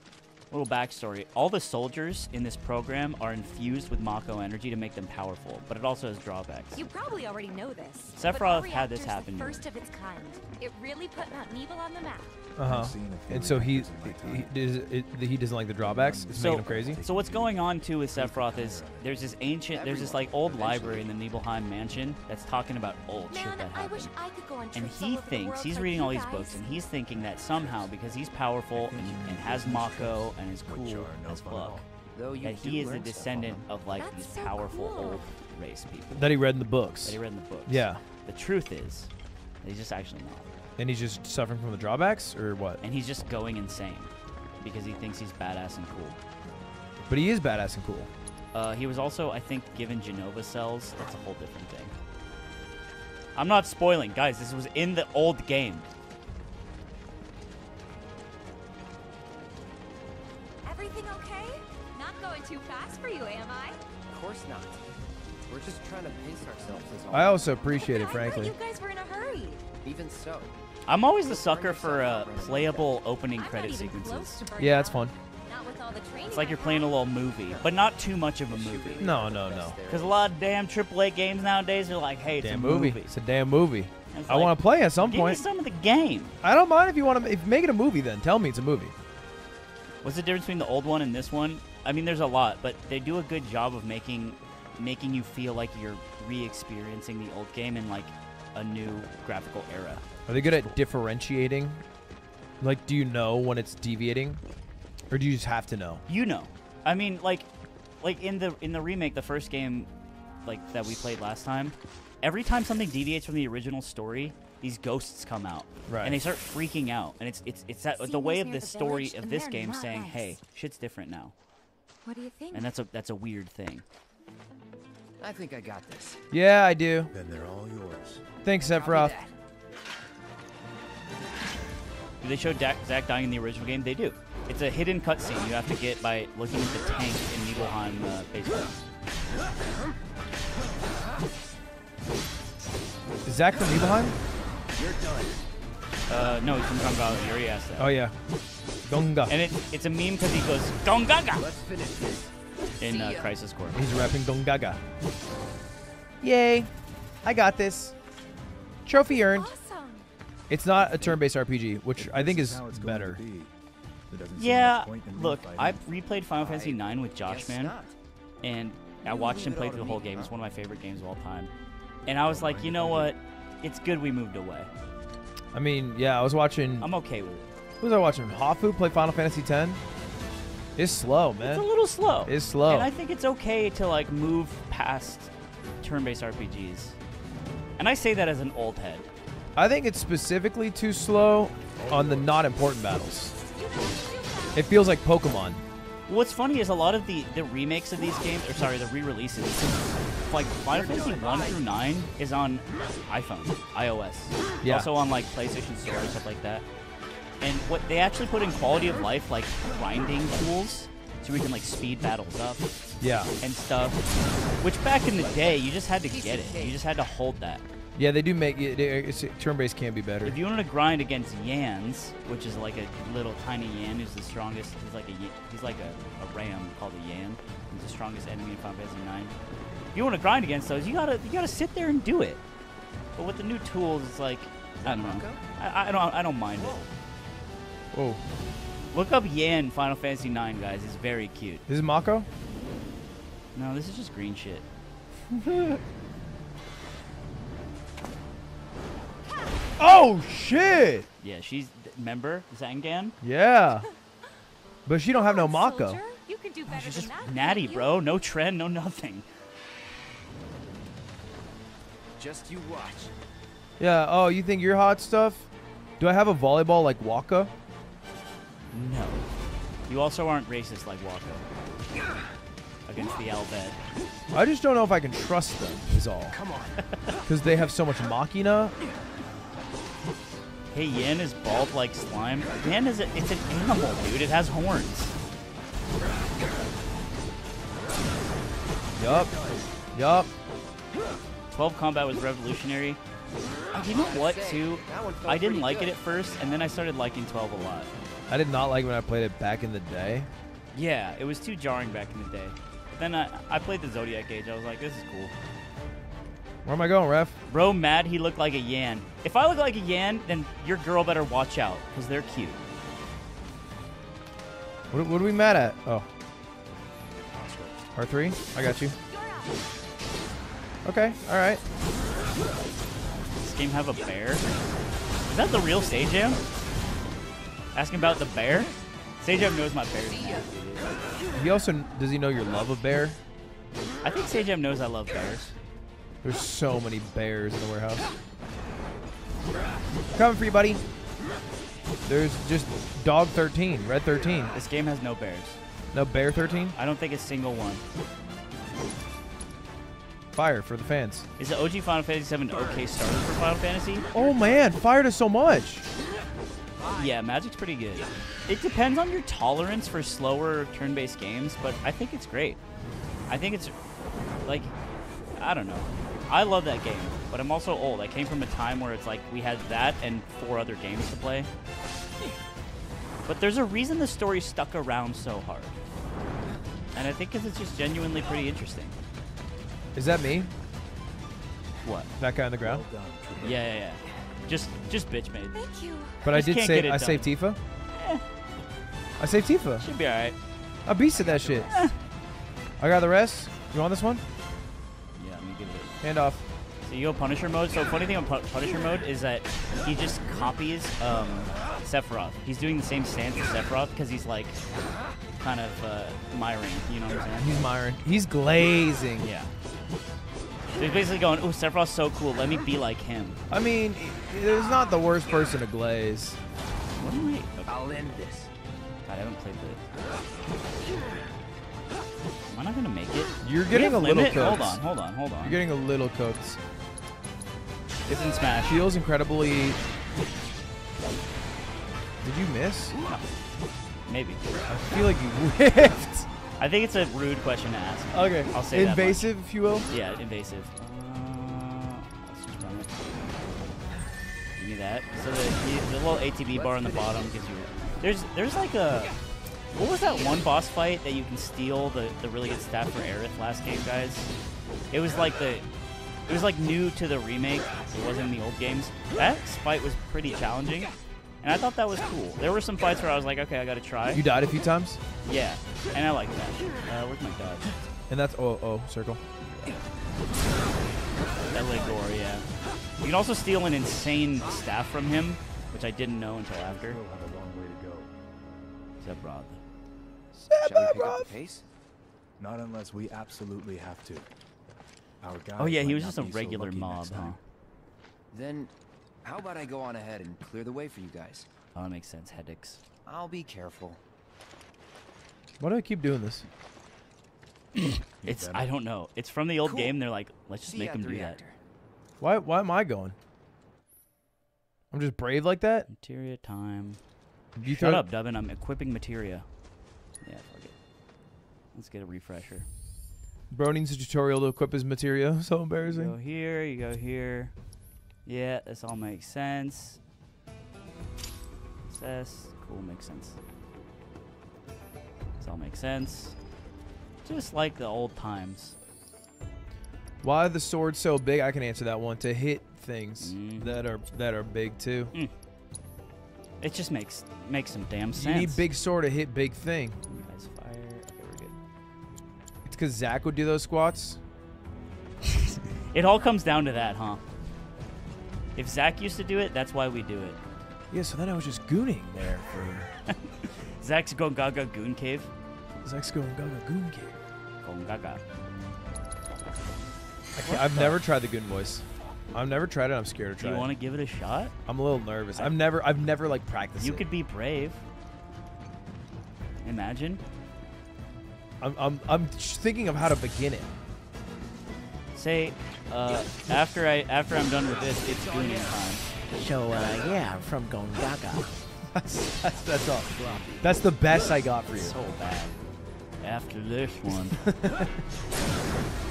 little backstory: all the soldiers in this program are infused with Mako energy to make them powerful, but it also has drawbacks. You probably already know this. Sephiroth had this happen. First of its kind. It really put Mount Nibel on the map. Uh huh. And so he he, does it, he doesn't like the drawbacks. It's so, making him crazy. So what's going on too with Sephiroth is there's this ancient, there's this like old library in the Nibelheim mansion that's talking about old shit Man, that I wish happened. I could go on And he thinks he's like reading all these books, and he's thinking that somehow because he's powerful and, and has Mako and is cool as fuck, Though that he is a descendant of like That's these so powerful cool. old race people That he read in the books. that he read in the books. Yeah. The truth is, he's just actually not, And he's just suffering from the drawbacks, or what? and he's just going insane because he thinks he's badass and cool. But he is badass and cool. Uh, he was also, I think, given Jenova cells. That's a whole different thing. I'm not spoiling, guys. This was in the old game. Everything okay? Not going too fast for you, am I? Of course not. We're just trying to pace ourselves as all. I also appreciate it, I thought frankly. you guys were in a hurry. Even so, I'm always the sucker for uh, playable opening credit sequences. close to burnt Yeah, it's out. fun. Not with all the training It's like you're playing a little movie, but not too much of a movie. No, no, no. Because a lot of damn AAA games nowadays are like, hey, it's Damn a movie. movie. It's a damn movie. I like, want to play at some Give point. me some of the game. I don't mind if you want to if make it a movie. Then tell me it's a movie. What's the difference between the old one and this one? I mean, there's a lot, but they do a good job of making making you feel like you're re-experiencing the old game in like a new graphical era. Are they good at differentiating? Like, do you know when it's deviating, or do you just have to know? You know, I mean, like, like in the in the remake, the first game, like that we played last time. Every time something deviates from the original story, these ghosts come out, Right. and they start freaking out, and it's it's it's that, Seen the way of near the the story village, of this game saying, nice. "Hey, shit's different now," What do you think? and that's a that's a weird thing. I think I got this. Yeah, I do. Then they're all yours. Thanks, Copy Sephiroth. That. Do they show Dak, Zack dying in the original game? They do. It's a hidden cutscene you have to get by looking at the tank in Nibelheim uh, basement. Is Zack from Nibelheim? You're done. Uh, no, he's from Gongaga. You already asked that. Oh yeah, Gunga. And it, it's a meme because he goes Gongaga Let's finish this. in uh, Crisis Core. He's rapping Gungaga. Yay! I got this. Trophy earned. Awesome. It's not a turn-based RPG, which I think is it's better. be. There doesn't seem Yeah, much point in me look, I replayed Final Fantasy I IX with Josh, man, not. and I watched him play through the whole game. It's one of my favorite games of all time. And I was like, you know what? It's good we moved away. I mean, yeah, I was watching. I'm okay with it. Who was I watching? Hafu play Final Fantasy X. It's slow, man. It's a little slow. It's slow. And I think it's okay to like move past turn-based RPGs. And I say that as an old head. I think it's specifically too slow on the not important battles. It feels like Pokemon. What's funny is a lot of the, the remakes of these games, or sorry, the re-releases, like Final Fantasy 1 through 9 is on iPhone, iOS. Yeah. Also on like PlayStation Store and stuff like that. And what they actually put in quality of life, like grinding tools, so we can like speed battles up Yeah. and stuff. Which back in the day, you just had to get it. You just had to hold that. Yeah, they do make it. Turn-based can be better. If you wanted to grind against Yans, which is like a little tiny Yan who's the strongest, he's like a he's like a, a ram called a Yan. He's the strongest enemy in Final Fantasy 9. If you want to grind against those, you gotta you gotta sit there and do it. But with the new tools, it's like I don't know. I, I don't I don't mind it. Whoa. Look up Yan Final Fantasy 9, guys. It's very cute. This is Mako. No, this is just green shit. Oh shit! Yeah, she's member Zangan. Yeah. But she don't have no Mako. Soldier, you can do oh, better She's than just that. natty, can't you? bro. No trend, no nothing. Just you watch. Yeah. Oh, you think you're hot stuff? Do I have a volleyball like Wakka? No. You also aren't racist like Wako. Against the Al Bhed. I just don't know if I can trust them. Is all. Come on. Because they have so much Machina. Hey, Yen is bald like slime. Yen is a, it's an animal, dude. It has horns. Yup. Yup. 12 combat was revolutionary. Uh, You know what, too? I didn't like it at first, and then I started liking 12 a lot. I did not like when I played it back in the day. Yeah, it was too jarring back in the day. Then I, I played the Zodiac Age. I was like, this is cool. Where am I going, ref? Bro, mad he looked like a Yan. If I look like a Yan, then your girl better watch out, because they're cute. What, what are we mad at? Oh. R3? I got you. Okay, alright. Does this game have a bear? Is that the real Sage Sajam? Asking about the bear? Sajam knows my dude. He also, does he know your love of bear? I think Sajam knows I love bears. There's so many bears in the warehouse. Coming for you, buddy. There's just dog 13, red 13. This game has no bears. No bear 13? I don't think a single one. Fire for the fans. Is the OG Final Fantasy VII okay starter for Final Fantasy? Oh man, fire does so much. Yeah, Magic's pretty good. It depends on your tolerance for slower turn-based games, but I think it's great. I think it's like I don't know. I love that game, but I'm also old. I came from a time where it's like we had that and four other games to play. But there's a reason the story stuck around so hard. And I think 'cause it's just genuinely pretty interesting. Is that me? What? That guy on the ground? Yeah, yeah, yeah. Just just bitch made. Thank you. But I did can't save. get it I saved done. Tifa. Eh. I saved Tifa. Should be alright. I beasted that shit. Eh. I got the rest. You want this one? Hand off. So you go Punisher mode. So funny thing on Pu- Punisher mode is that he just copies um, Sephiroth. He's doing the same stance as Sephiroth because he's like kind of uh, Myring. You know what I'm saying? He's Myron. He's glazing. Yeah. So he's basically going, "Oh, Sephiroth's so cool. Let me be like him." I mean, he's not the worst person to glaze. What am I? I'll end this. God, I haven't played the. Am I not gonna make it? You're getting a little limit? Hold on, hold on, hold on. You're getting a little cooked. It's in Smash. Feels incredibly. Did you miss? No. Maybe. I feel like you whiffed. I think it's a rude question to ask. Okay. I'll say. Invasive, if you will. Yeah, invasive. Uh, let's just run it. Give me that. So the, the, the little ATB bar on the bottom gives you. There's there's like a. What was that one boss fight that you can steal the, the really good staff for Aerith last game, guys? It was like the. It was like new to the remake. It wasn't in the old games. That fight was pretty challenging, and I thought that was cool. There were some fights where I was like, okay, I got to try. You died a few times, Yeah, and I like that. Uh, where's my dodge? and that's oh oh circle. That Ligor, yeah. You can also steal an insane staff from him, which I didn't know until after. Still have a long way to go. Zebrod. Shall we pick up the pace? Not unless we absolutely have to. Our oh, guys Oh yeah, he was just a be so regular mob, huh? Then, how about I go on ahead and clear the way for you guys? Oh, that makes sense. Headaches. I'll be careful. Why do I keep doing this? It's better. I don't know. It's from the old Cool. game. They're like, let's just See make you him do reactor. Why why am I going? I'm just brave like that. that. Materia time. You Shut throw- up, Dubbin. I'm equipping materia. Yeah, fuck it. Let's get a refresher. Bro needs a tutorial to equip his materia. So embarrassing. You go here. You go here. Yeah, this all makes sense. Success. Cool, makes sense. This all makes sense. Just like the old times. Why the sword so big? I can answer that one. To hit things Mhm. that are that are big too. It just makes makes some damn sense. You need big sword to hit big thing. Because Zack would do those squats. It all comes down to that, huh? If Zack used to do it, that's why we do it. Yeah, so then I was just gooning there for Zack's Gongaga Goon Cave. Zack's going Gaga Goon Cave. Gongaga. I can't- I've never tried the goon voice. I've never tried it. I'm scared to Do try. you want to give it a shot? I'm a little nervous. I've never I've never like practiced. You it. could be brave. Imagine. I'm I'm I'm thinking of how to begin it. Say, uh, after I after I'm done with this, it's gooning time. So, uh, yeah, I'm from Gongaga. that's, that's, that's all. That's the best I got for you. So bad. After this one.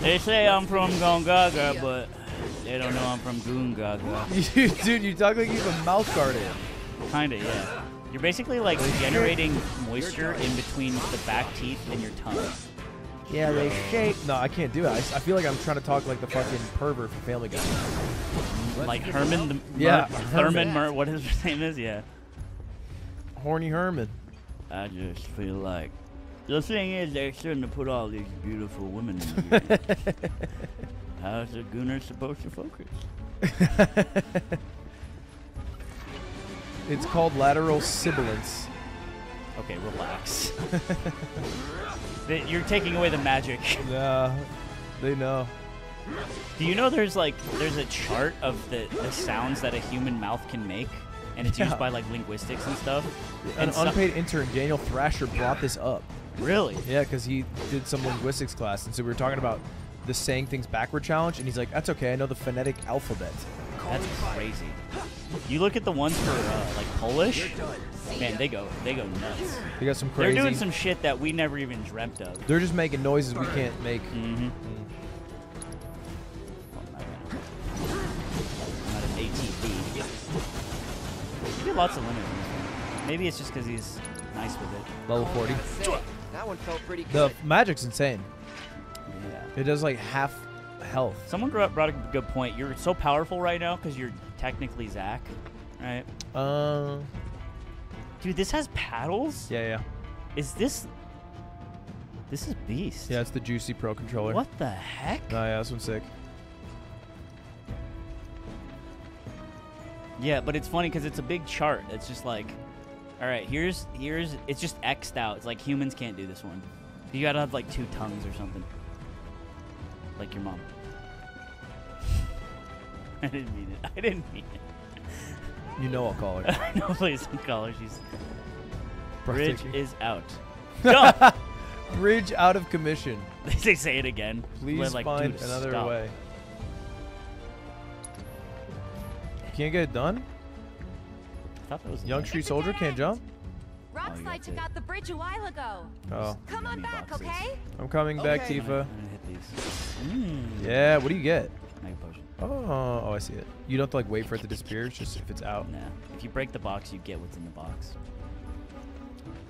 they say I'm from Gongaga, but they don't know I'm from Goongaga. You- Dude, you talk like you have a mouth guard in. Kinda, yeah. You're basically like generating moisture in between the back teeth and your tongue. Yeah, they shake. No, I can't do it. I, I feel like I'm trying to talk like the fucking pervert from Family Guy. Like Herman the Mer- Yeah, Herman Herman. Mer- what his name is, yeah. Horny Herman. I just feel like the thing is they're starting to put all these beautiful women in the game. How's the gooner supposed to focus? It's called lateral sibilance. Okay, relax. You're taking away the magic. Nah, they know. Do you know there's like there's a chart of the, the sounds that a human mouth can make, and it's Yeah. used by like linguistics and stuff. An And so- unpaid intern, Daniel Thrasher, brought this up. Really? Yeah, because he did some linguistics class, and so we were talking about the saying things backward challenge, and he's like, "That's okay. I know the phonetic alphabet." That's crazy. You look at the ones for uh, like Polish, man, they go they go nuts. They got some crazy. They're doing some shit that we never even dreamt of. They're just making noises we can't make. Mm-hmm. I'm an ATB. You lots of limit. in this one. Maybe it's just because he's nice with it. Level 40. That one felt pretty The magic's insane. Yeah. It does like half health. Someone brought brought a good point. You're so powerful right now because you're technically Zack, right? Uh, Dude, this has paddles. yeah, yeah, Is this? This is beast. yeah. It's the Juicy Pro controller. What the heck? Oh yeah, this one's sick. Yeah, but it's funny because it's a big chart. It's just like, all right, here's here's it's just xed out. It's like humans can't do this one. You gotta have like two tongues or something, like your mom. I didn't mean it. I didn't mean it. You know I'll call her. I know, please don't call her. She's bridge Breathtaking. is out. Jump. Bridge out of commission. they say it again. Please We're like, find "Dude, another stop." way. Can't get it done. I thought that was Young Tree Soldier can't jump. Rockslide took out the bridge a while ago. Oh, Come on back, okay? I'm coming back, Okay. Tifa. I'm gonna hit these. Mm. Yeah, what do you get? Mega potion. Oh, oh, I see it. You don't have to like wait for it to disappear. It's just if it's out. Nah. If you break the box, you get what's in the box.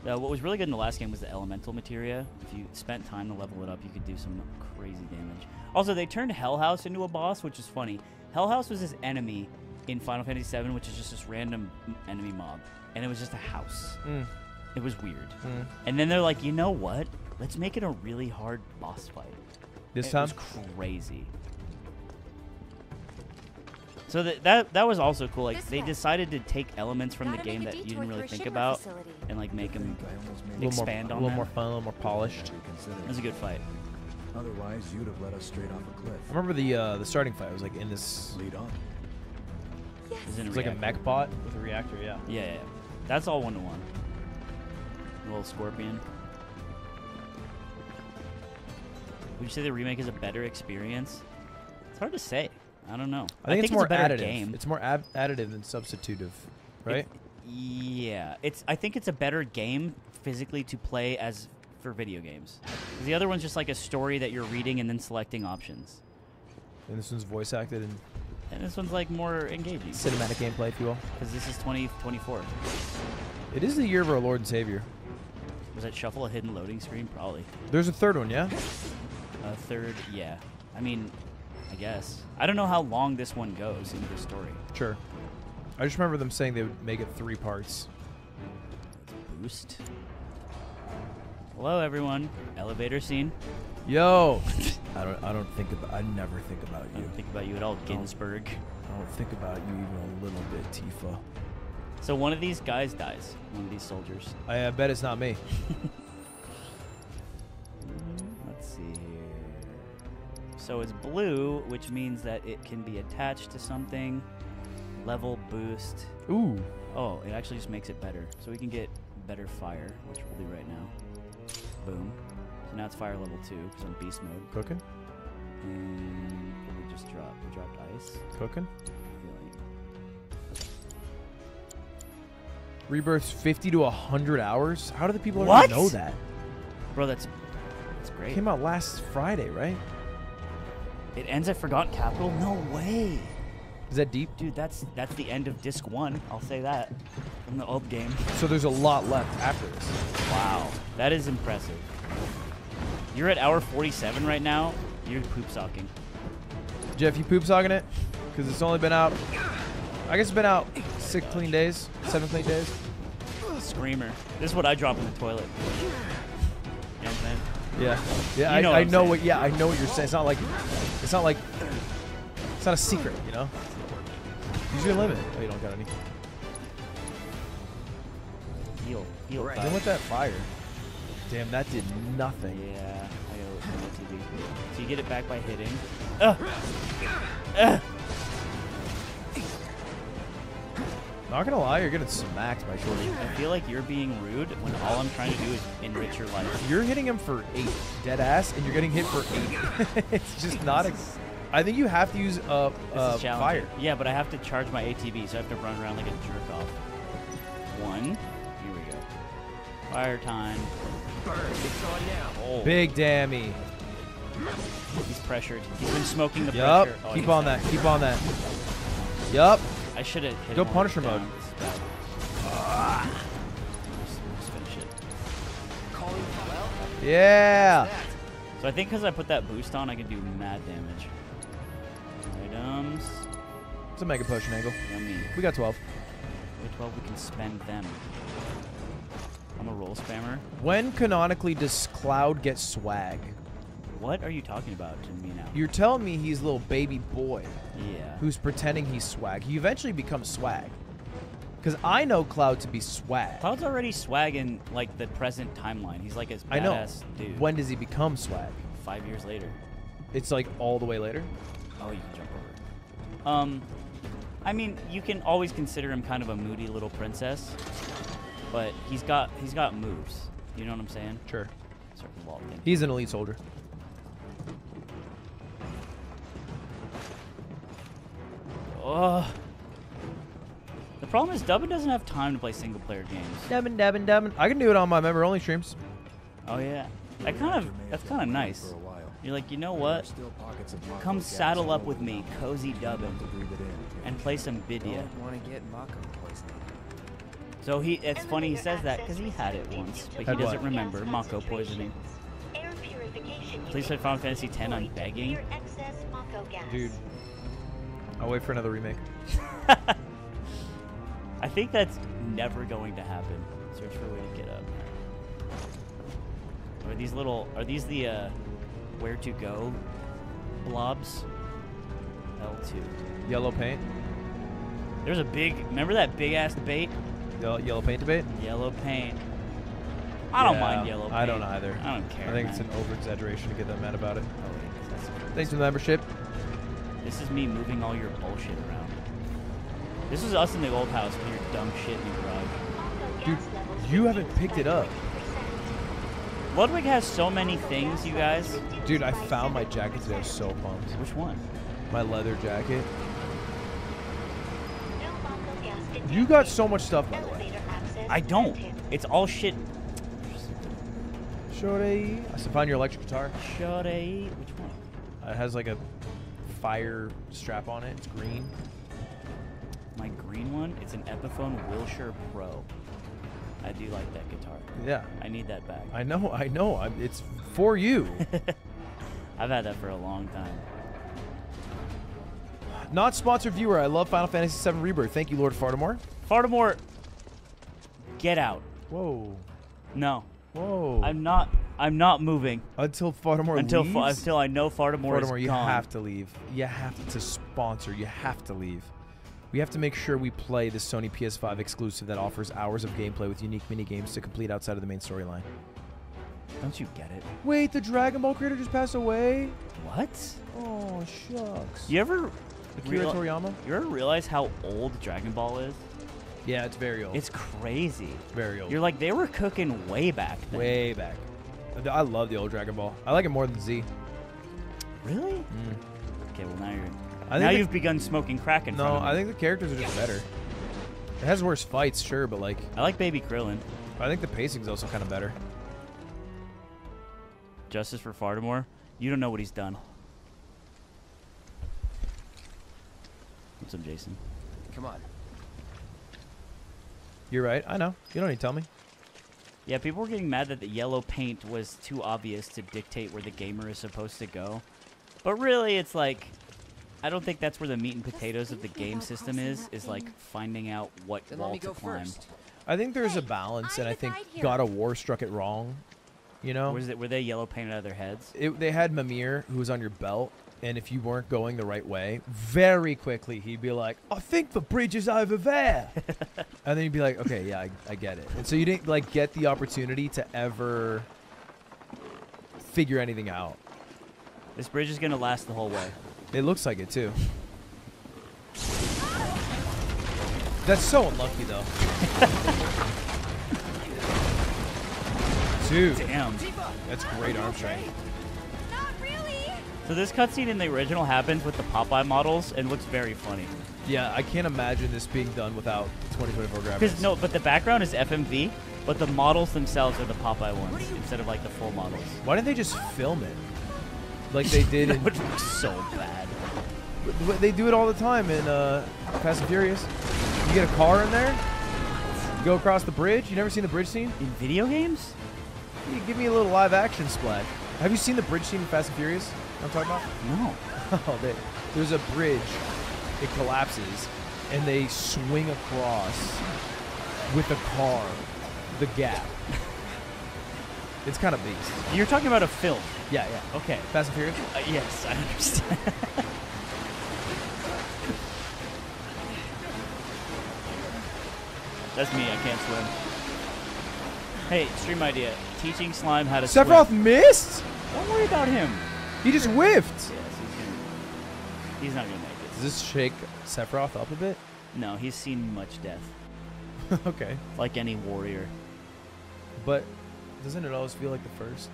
Uh, what was really good in the last game was the elemental materia. If you spent time to level it up, you could do some crazy damage. Also, they turned Hell House into a boss, which is funny. Hell House was this enemy in Final Fantasy VII, which is just this random enemy mob, and it was just a house. Mm. It was weird. Mm. And then they're like, you know what? Let's make it a really hard boss fight. This it time? was crazy. So that that that was also cool. Like This they way. decided to take elements from the Gotta game that you didn't really think Shinra about facility. and like make them A little more, expand a little that. more fun, a little more polished. It was a good fight. Otherwise, you'd have let us straight off a cliff. I remember the uh, the starting fight was like in this. Lead on. It was, It was like a reactor. mech bot with a reactor. Yeah. Yeah, yeah, yeah. That's all one to one. little scorpion. Would you say the remake is a better experience? It's hard to say. I don't know. I think, it's more a additive. game. It's more additive than substitutive, right? Yeah, it's. I think it's a better game physically to play as for video games. The other one's just like a story that you're reading and then selecting options, and this one's voice acted and and this one's like more engaging. cinematic gameplay, if you will. Because this is 2024. It is the year of our Lord and Savior. Was that shuffle a hidden loading screen? Probably. There's a third one, yeah. A third, yeah. I mean, I guess. I don't know how long this one goes in the story. Sure. I just remember them saying they would make it three parts. Boost. Hello, everyone. Elevator scene. Yo, I don't. I don't think about. I never think about you. I don't think about you at all, Ginsburg. I don't think about you even a little bit, Tifa. So one of these guys dies. One of these soldiers. I, I bet it's not me. So it's blue, which means that it can be attached to something. Level boost. Ooh. Oh, it actually just makes it better. So we can get better fire, which we'll do right now. Boom. So now it's fire level 2 because I'm beast mode. Cooking. And we just dropped? We dropped ice. Cooking. Rebirth's 50 to 100 hours. How do the people What? know that? Bro, that's that's great. Came out last Friday, right? It ends at Forgotten Capital? No way. Is that deep? Dude, that's that's the end of disc one. I'll say that. From the old game. So there's a lot left after this. Wow. That is impressive. You're at hour 47 right now. You're poop socking. Jeff, you poop sogging it? Because it's only been out. I guess it's been out six clean days, seven clean days. Screamer. This is what I drop in the toilet. You know what I'm saying? Yeah, yeah. You know I, I know saying. what. Yeah, I know what you're saying. It's not like, it's not like, it's not a secret, you know. Use your limit. Oh, you don't got any. Heal. Heal. Right. Then with that fire. Damn, that did nothing. Yeah, I owe it from the So you get it back by hitting. Not gonna lie, you're getting smacked by Shorty. I feel like you're being rude when all I'm trying to do is enrich your life. You're hitting him for eight, dead ass, and you're getting hit for eight. it's just not a. I think you have to use uh, This uh fire. Yeah, but I have to charge my ATB, so I have to run around like a jerk off. One. Here we go. Fire time. Burn! It's on Oh. Big dammy. He's pressured. He's been smoking the Yup. pressure. Oh, Keep on that. Keep on that. Yup. I should have hit Go him Punisher mode. down. This is bad. Ah. Just, just finish it. Yeah. So I think because I put that boost on, I can do mad damage. Items. It's a mega potion angle. Yummy. We got 12. With 12, we can spend them. I'm a roll spammer. When canonically does Cloud get swag? What are you talking about to me now? You're telling me he's a little baby boy Yeah. who's pretending he's swag. He eventually becomes swag. Because I know Cloud to be swag. Cloud's already swag in like the present timeline. He's like a I know. badass dude. When does he become swag? Five years later. It's like all the way later. Oh, you can jump over. Um, I mean, you can always consider him kind of a moody little princess, but he's got he's got moves. You know what I'm saying? Sure. Circle wall thing. He's an elite soldier. Oh. The problem is Dubbin doesn't have time to play single player games. Dubbin, dubbin, dubbin. I can do it on my member only streams. Oh yeah, that kind of that's kind of nice. You're like, you know what? Come saddle up with me, cozy Dubbin, and play some Bidya. want to get Mako poisoning. So he, it's funny he says that because he had it once, but he doesn't remember Mako poisoning. Please play Final Fantasy X. I'm begging. Dude. I'll wait for another remake. I think that's never going to happen. Search for a way to get up. Are these little? Are these the uh, where to go blobs? L two. Yellow paint. There's a big. Remember that big ass bait? Yellow, yellow paint debate. Yellow paint. I don't mind yellow paint. I don't either. I don't care. I think it's an over exaggeration to get them mad about it. Oh, wait, that's- Thanks for the membership. This is me moving all your bullshit around. This was us in the old house with your dumb shit in the garage. Dude, you haven't picked it up. Ludwig has so many things, you guys. Dude, I found my jacket today. I was so pumped. Which one? My leather jacket. You got so much stuff, by the way. I don't. It's all shit. Shorty. I still found your electric guitar. Shorty. Which one? It has like a fire strap on it. It's green. My green one? It's an Epiphone Wilshire Pro. I do like that guitar. Yeah. I need that back. I know, I know. I'm, it's for you. I've had that for a long time. Not sponsored viewer. I love Final Fantasy VII Rebirth. Thank you, Lord Fartimore. Fartimore, get out. Whoa. No. Whoa. I'm not. I'm not moving Until Fartimore until leaves. fa- until I know Fartimore, Fartimore, is you gone. have to leave. You have to sponsor. You have to leave. We have to make sure we play the Sony PS5 exclusive that offers hours of gameplay with unique mini games to complete outside of the main storyline. Don't you get it? Wait, the Dragon Ball creator just passed away. What? Oh shucks. You ever Akira Toriyama? You ever realize how old Dragon Ball is? Yeah, it's very old. It's crazy. very old. You're like they were cooking way back then. way back. I love the old Dragon Ball. I like it more than Z. Really? Mm. Okay, well now you're I now the- you've begun smoking crack in No, front of me. I think the characters are just better. It has worse fights, sure, but like I like Baby Krillin. I think the pacing's also kind of better. Justice for Fartimore. You don't know what he's done. What's up, Jason? Come on. You're right. I know. You don't need to tell me. Yeah, people were getting mad that the yellow paint was too obvious to dictate where the gamer is supposed to go. But really, it's like, I don't think that's where the meat and potatoes of the game system is, is like finding out what Then wall to climb. first. I think there's a balance, and I think here. God of War struck it wrong. You know, Was it, were they yellow painted out of their heads? it, they had Mimir who was on your belt, and if you weren't going the right way, very quickly he'd be like, "I think the bridge is over there," and then you'd be like, "Okay, yeah, I, I get it." And so you didn't like get the opportunity to ever figure anything out. This bridge is going to last the whole way. It looks like it too. That's so unlucky though. Dude, Damn. that's great arm strength. So this cutscene in the original happens with the Popeye models and looks very funny. Yeah, I can't imagine this being done without 2024 graphics. Because no, but the background is FMV, but the models themselves are the Popeye ones instead of like the full models. Why didn't they just film it like they did in? Which looks so bad. They do it all the time in uh, Fast and Furious. You get a car in there, you go across the bridge. You never seen the bridge scene? In video games? You give me a little live action splash. Have you seen the bridge scene in Fast and Furious? I'm talking about. No. Oh, they, there's a bridge. It collapses, and they swing across with a car, the gap. It's kind of beast. You're talking about a film. Yeah, yeah. Okay. Fast and Furious. Uh, yes, I understand. That's me. I can't swim. Hey, stream idea: teaching slime how to Sephiroth swim. missed. Don't worry about him. He just whiffed. Yes, he's gonna. He's not gonna make it. Does this shake Sephiroth up a bit? No, he's seen much death, okay. like any warrior. But doesn't it always feel like the first?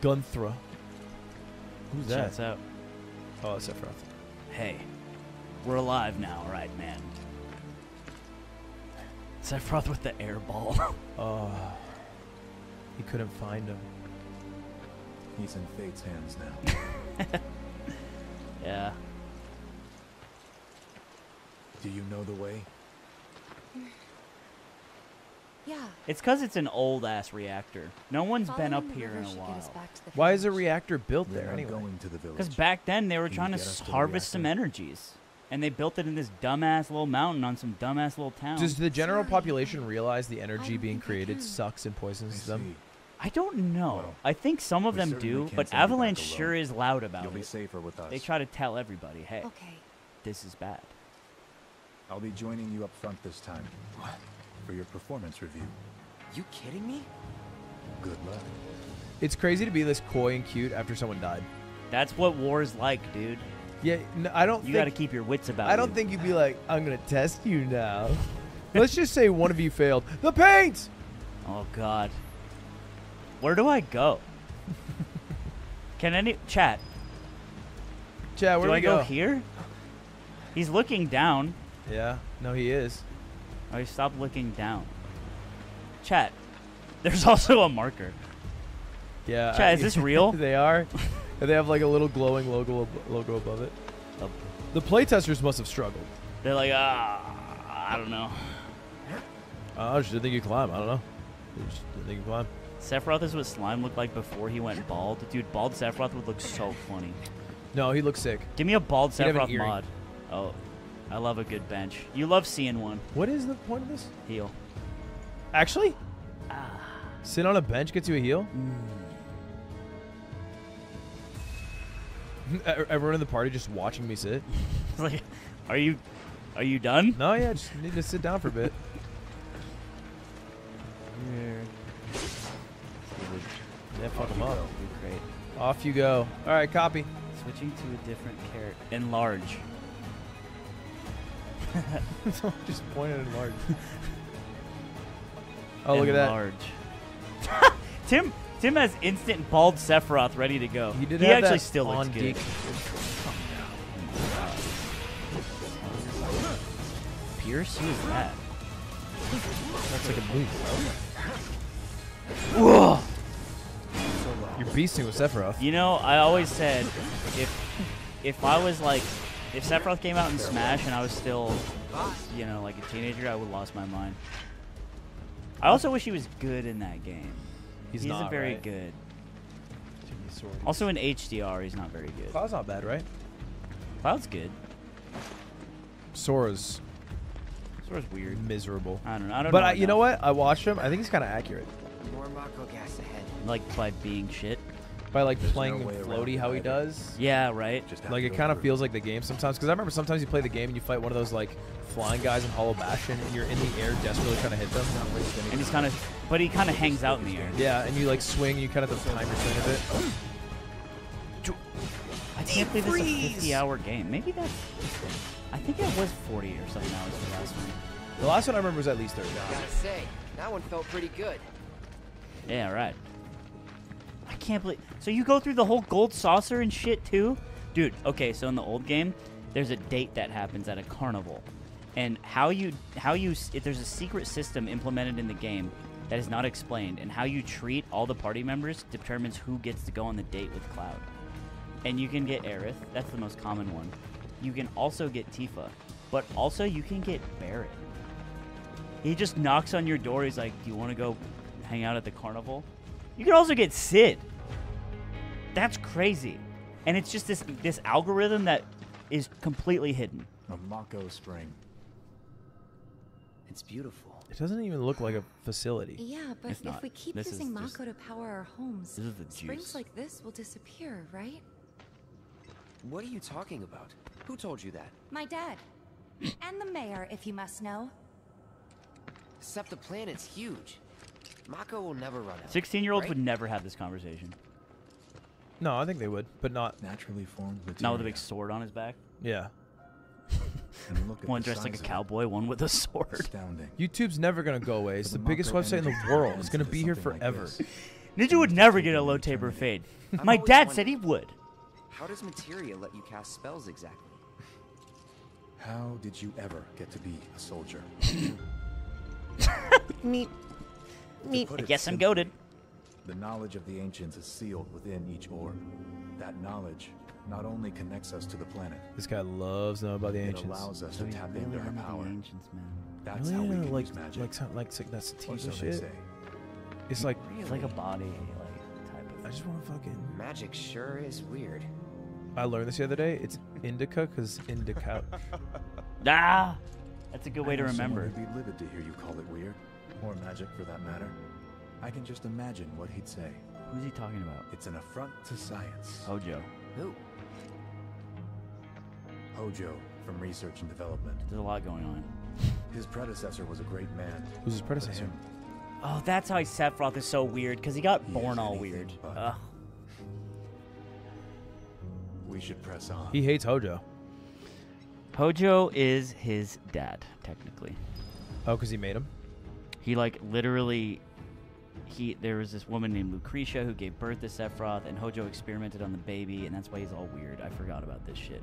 Gunthra. Who's that? Shouts out. Oh, it's Sephiroth. Hey, we're alive now, right, man? Sephiroth with the air ball. Oh. He couldn't find him. He's in fate's hands now. yeah. Do you know the way? Yeah. It's because it's an old ass reactor. No one's been up here in a river should get us while. back to the Why is a reactor built there anyway? going to the village. Because back then they were Can trying to get to harvest some energies, and they built it in this dumbass little mountain on some dumbass little town. Does the general population realize the energy being created sucks and poisons them? See. I don't know. Well, I think some of them do, but send you back Avalanche sure is loud about You'll be safer with us. They try to tell everybody, hey, Okay. this is bad. I'll be joining you up front this time. What? For your performance review. You kidding me? Good luck. It's crazy to be this coy and cute after someone died. That's what war is like, dude. Yeah, no, I don't. You think, got to keep your wits about I don't you. think you'd be like, I'm gonna test you now. Let's just say one of you failed. The paint. Oh God. Where do I go? Can any chat? Chat, where do do I go? go? here? He's looking down. Yeah. No, he is. Oh, he stopped looking down. Chat. There's also a marker. Yeah. Chat, I- is this real? they are. And they have like a little glowing logo logo above it. Up. The playtesters must have struggled. They're like, ah, I don't know. I just didn't think you climb. I don't know. I just didn't think you climb. Sephiroth is what slime looked like before he went bald. Dude, bald Sephiroth would look so funny. No, he looks sick. Give me a bald Sephiroth mod. Oh, I love a good bench. You love seeing one What is the point of this? heal. Actually, Ah. sit on a bench gets you a heal. E- Everyone in the party just watching me sit. Like, are you, are you done? No, yeah, just need to sit down for a bit. Yeah, fuck him up. Great. Off you go. All right, copy. Switching to a different character. Enlarge. just pointed it and large. oh, look at that. Enlarge. Tim, Tim has instant bald Sephiroth ready to go. He He actually still looks on good. Pierce? Who is that? That's like a move, Whoa! You're beasting with Sephiroth. You know, I always said if if I was like if Sephiroth came out in Smash and I was still you know like a teenager, I would have lost my mind. I also wish he was good in that game. He's not not, very right? good. Too many swords. Also in HDR, he's not very good. Cloud's not bad, right? Cloud's good. Sora's Sora's weird. miserable. I don't know. I don't but know I, you know what? I watched him. I think he's kind of accurate. More Mako gas ahead. Like by being shit. By like There's playing no floaty how he does. Yeah, right. Just Like it kind of feels like the game sometimes. Because I remember sometimes you play the game and you fight one of those like flying guys in Hollow Bastion and you're in the air desperately trying to hit them. And he's kind of, but he kind of hangs out in the air. Yeah, and you like swing. You kind of have to time your swing a bit. I can't believe this is a 50-hour game. Maybe that's. I think it was 40 or something hours for the last one. The last one I remember was at least 30. Gotta say, that one felt pretty good. Yeah, right. I can't believe. So you go through the whole gold saucer and shit too, dude. Okay, so in the old game, there's a date that happens at a carnival, and how you how you if there's a secret system implemented in the game that is not explained, and how you treat all the party members determines who gets to go on the date with Cloud. And you can get Aerith. That's the most common one. You can also get Tifa, but also you can get Barret. He just knocks on your door. He's like, "Do you want to go hang out at the carnival?" You can also get Sid. That's crazy, and it's just this this algorithm that is completely hidden. A Mako spring. It's beautiful. It doesn't even look like a facility. Yeah, but It's if not. we keep This is using just- Mako to power our homes, This is the springs juice. like this will disappear, right? What are you talking about? Who told you that? My dad. and the mayor, if you must know. Except the planet's huge. Mako will never run out. 16 year olds right? would never have this conversation. No, I think they would, but not. Naturally formed material. Not with a big sword on his back. Yeah. And look at One dressed like a size of it. cowboy, one with a sword. Astounding. YouTube's never gonna go away. It's the the biggest website in the world. It's gonna be here something like forever. Ninja would never get a low taper fade. My dad wondered- said he would. How does materia let you cast spells exactly? How did you ever get to be a soldier? Meet. To I it guess I'm goaded. The knowledge of the ancients is sealed within each orb. That knowledge not only connects us to the planet, This guy loves knowing about the it ancients. allows us So to he's tap really into her the power. ancients, man. That's Really? how we can like, use magic. like, some- like, some- that's Or Sativa so shit. say. It's like It's like a body like type of. I just want to fucking. Magic sure is weird. I learned this the other day. It's indica because indica. Ah, that's a good way I to know someone remember. who'd be livid to hear you call it weird, or magic for that matter. I can just imagine what he'd say. Who's he talking about? It's an affront to science. Hojo. Who? Hojo from research and development. There's a lot going on. His predecessor was a great man. Who's his predecessor? Oh, that's how Sephiroth is so weird because he got He born all weird. Ugh. We should press on. He hates Hojo. Hojo is his dad, technically. Oh, because he made him. He like literally he there was this woman named Lucrecia who gave birth to Sephiroth and Hojo experimented on the baby and that's why he's all weird. I forgot about this shit.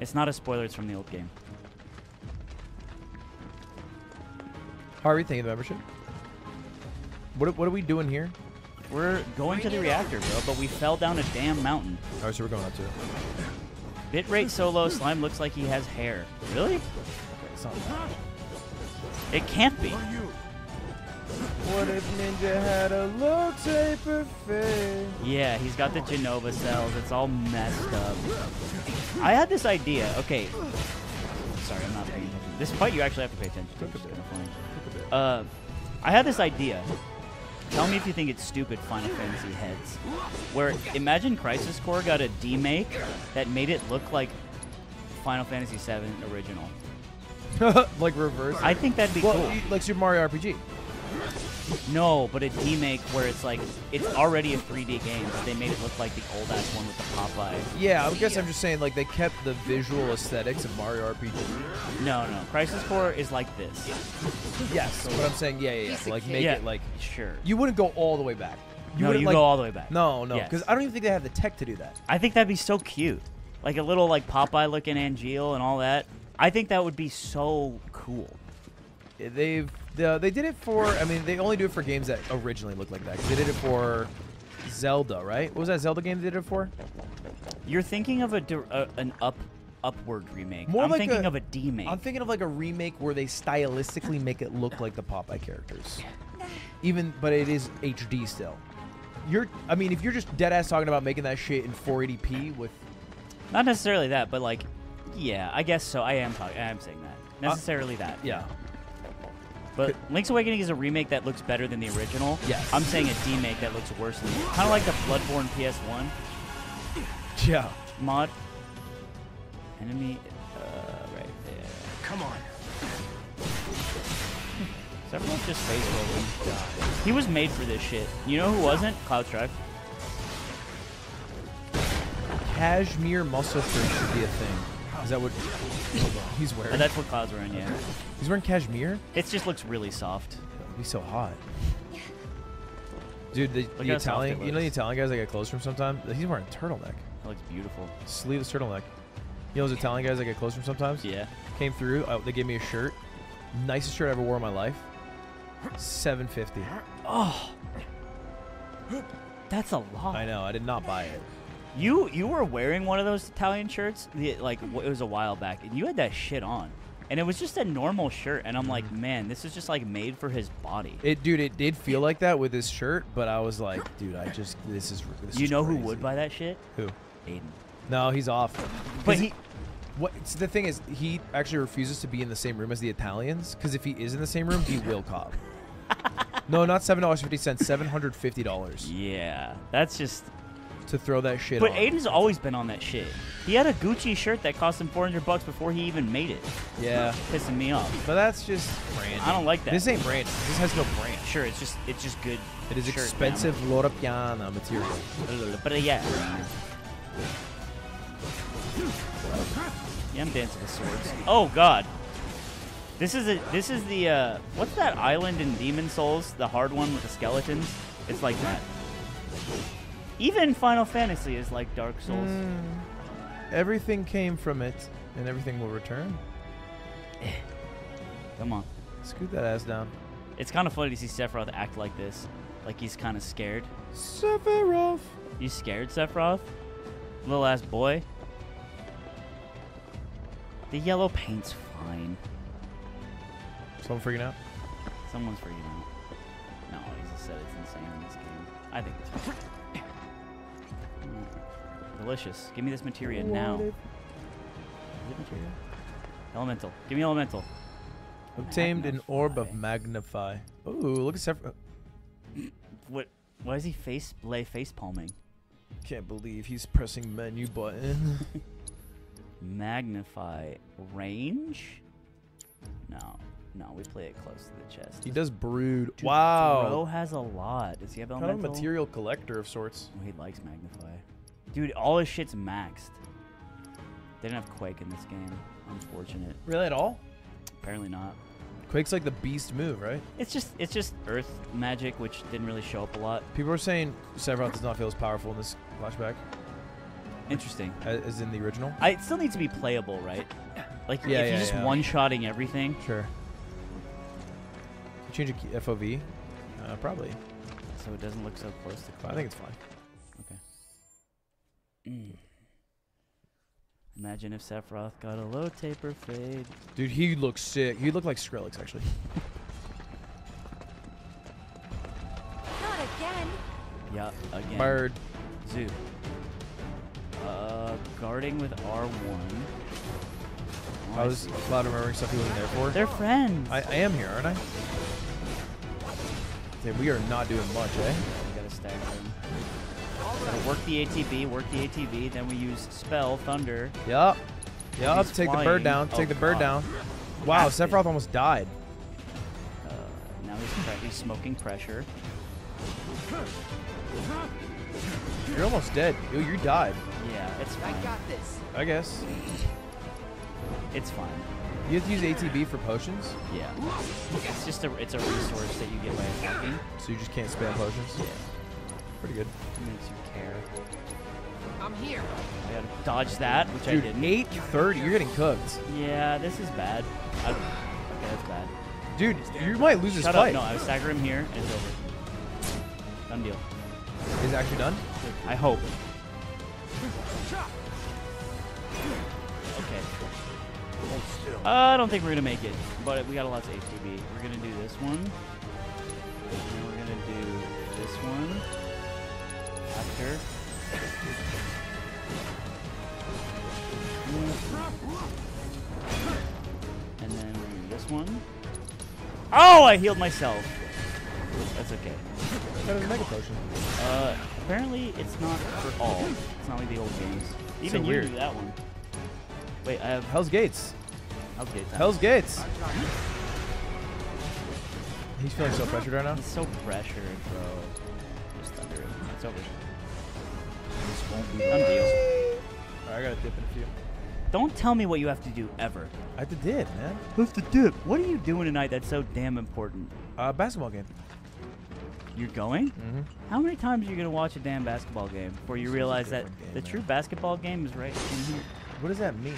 It's not a spoiler, it's from the old game. How are we thinking of membership? What, what are we doing here? We're going to the reactor, bro, but we fell down a damn mountain. Oh, so we're going up to it. Bitrate solo slime looks like he has hair. Really? It's not bad. It can't be. What if Ninja had a low taper face? Yeah, he's got the Jenova cells. It's all messed up. I had this idea. Okay. Sorry, I'm not paying attention. This fight you actually have to pay attention to. It's kind of funny. Uh, I had this idea. Tell me if you think it's stupid, Final Fantasy heads. Where imagine Crisis Core got a demake that made it look like Final Fantasy VII original. like reverse. I think that'd be well, cool. like Super Mario RPG. No, but a demake where it's like it's already a 3D game, but they made it look like the old ass one with the Popeye. Yeah, I guess I'm just saying like they kept the visual aesthetics of Mario RPG. No, no, Crisis Core is like this. Yes, but I'm saying yeah, yeah, yeah. Like make Yeah, it like sure. you wouldn't go all the way back. No, wouldn't, you like- go all the way back. No, no, Yes. because I don't even think they have the tech to do that. I think that'd be so cute, like a little like Popeye looking Angeal and all that. I think that would be so cool. They've the, they did it for. I mean, they only do it for games that originally look like that. they did it for Zelda, right? What was that Zelda game they did it for? You're thinking of a, dir- uh, an up upward remake. More I'm like thinking a- of a demake. I'm thinking of like a remake where they stylistically make it look like the Popeye characters. Even, but it is HD still. You're, I mean, if you're just dead ass talking about making that shit in 480p with, Not necessarily that, but like, yeah, I guess so. I am talking. I am saying that. Necessarily that. Uh, yeah. But Link's Awakening is a remake that looks better than the original. Yes. I'm saying a demake that looks worse than kind of like the Bloodborne PS1 yeah, mod. Enemy, uh, right there. Come on. Sephiroth just face rolling. He was made for this shit. You know who wasn't? Cloud Strife. cashmere muscle shirt should be a thing. Is that what he's wearing? Uh, that's what Cloud's wearing, yeah. He's wearing cashmere. It just looks really soft. It'd be so hot. Dude, the, the Italian, it you know the. Italian guys I get close from sometimes? He's wearing a turtleneck. That looks beautiful. Sleeveless turtleneck. You know those Italian guys I get close from sometimes? Yeah. Came through, uh, they gave me a shirt. Nicest shirt I ever wore in my life. 750 Oh, that's a lot. I know, I did not buy it. You you were wearing one of those Italian shirts, the, like it was a while back, and you had that shit on, and it was just a normal shirt, and I'm like, Mm-hmm. man, this is just like made for his body. It, dude, it did feel like that with his shirt, but I was like, dude, I just, this is, this you is know who would buy that shit? Who? Aiden. No, he's off. But he- What see, the thing is, he actually refuses to be in the same room as the Italians because if he is in the same room, he will cop. no, not seven dollars fifty cents, seven hundred fifty dollars Yeah, that's just. To throw that shit But on. Aiden's always been on that shit. He had a Gucci shirt that cost him 400 bucks before he even made it. Yeah. pissing me off. But that's just brand. I don't like that. This ain't brand. This has no brand. Sure, it's just it's just good. It is expensive Loro Piana material. But uh, yeah. Yeah, I'm dancing with swords. Oh God. This is a this is the uh what's that island in Demon's Souls? The hard one with the skeletons? It's like that. Even Final Fantasy is like Dark Souls. Mm. Everything came from it, and everything will return. Come on. Scoot that ass down. It's kind of funny to see Sephiroth act like this. Like he's kind of scared. Sephiroth. You scared, Sephiroth? Little ass boy? The yellow paint's fine. Someone freaking out? Someone's freaking out. No, he just said it's insane in this game. I think it's fine. Delicious. Give me this materia now. Is it materia? Elemental. Give me elemental. Obtained an orb of magnify. Ooh, look at Sephiroth. What? Why is he face lay face palming? Can't believe he's pressing menu button. Magnify range? No, no, we play it close to the chest. he does brood. Dude, wow. Throw has a lot. Does he have elemental? kind of a material collector of sorts. Oh, he likes magnify. Dude, all his shit's maxed. They didn't have Quake in this game. Unfortunate. Really at all? Apparently not. Quake's like the beast move, right? It's just it's just Earth magic, which didn't really show up a lot. People are saying Sephiroth does not feel as powerful in this flashback Interesting. as, as in the original. I it still needs to be playable, right? Like Yeah, if yeah, you're just yeah. one-shotting everything. Sure. Change a FOV? Uh, probably. So it doesn't look so close to. I think it's fine. Okay. Mm. Imagine if Sephiroth got a low taper fade. Dude, he looks sick. He looked like Skrillex, actually. Not again. Yeah, again. Bird. Zoo. Uh, guarding with R1. Oh, I was glad remembering stuff he wasn't there for. They're friends. I, I am here, aren't I? Dude, we are not doing much, eh? Gotta work the ATB, work the ATB, then we use Spell, Thunder. Yup. Yup. He's Take the bird down. Oh, Take the bird God. down. Wow, Bastard. Sephiroth almost died. Uh, now he's, pre- he's smoking pressure. You're almost dead. You, you died. Yeah, it's fine. this. I guess. It's fine. You have to use ATB for potions, Yeah. It's just a it's a resource that you get by attacking. so you just can't spam potions. Yeah. Pretty good. I'm here. I gotta dodge that, which Dude, I didn't. 830. You're getting cooked. Yeah, this is bad. I, okay, that's bad. Dude, you might lose this Shut fight. No, I stagger him here. and It's over. Done deal. Is it actually done? I hope. Okay. Uh, I don't think we're gonna make it, but we got a lot of ATB. We're gonna do this one. And then we're gonna do this one. After. And then we're gonna do this one. Oh, I healed myself. That's okay. That is a mega potion. Uh, apparently it's not for all. It's not like the old games. Even you weird. do that one. Wait, I have Hell's Gates. Hell's Gates. Hell's Gates. He's feeling so pressured right now. He's so pressured, bro. Just thunder him. It's over. This won't be done deal. Alright, I gotta dip in a few. Don't tell me what you have to do ever. I have to dip, man. Who's to dip? What are you doing tonight that's so damn important? Uh, basketball game. You're going? Mm-hmm. How many times are you gonna watch a damn basketball game before you realize that different the game, true basketball game is right in here? What does that mean?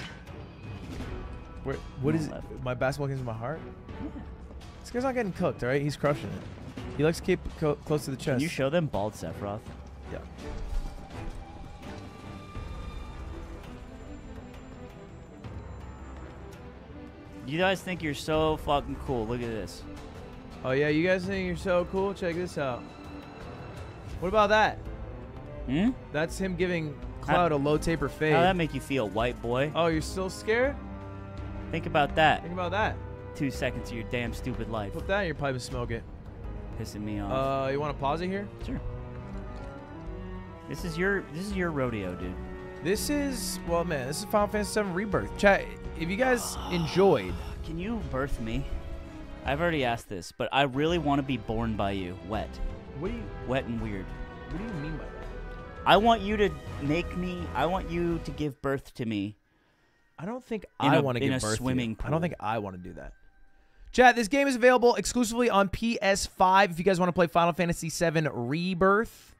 Where, what is left. my basketball game's in my heart? Yeah. This guy's not getting cooked, all right? He's crushing it. He likes to keep co- close to the chest. Can you show them bald Sephiroth? Yeah. You guys think you're so fucking cool. Look at this. Oh yeah, you guys think you're so cool? Check this out. What about that? Hmm? That's him giving Cloud a low taper fade. How'd that make you feel, white boy? oh, you're still scared? Think about that. Think about that. Two seconds of your damn stupid life. Put that in your pipe and smoke it. Pissing me off. Uh, you want to pause it here? Sure. This is your this is your rodeo, dude. This is well, man. This is Final Fantasy VII Rebirth. Chat. If you guys enjoyed, Can you birth me? I've already asked this, but I really want to be born by you, wet, what do you wet and weird. what do you mean by that? I want you to make me. I want you to give birth to me. I don't think In I want to give birth to you. swimming I don't think I want to do that. Chat, this game is available exclusively on PS5 if you guys want to play Final Fantasy VII Rebirth.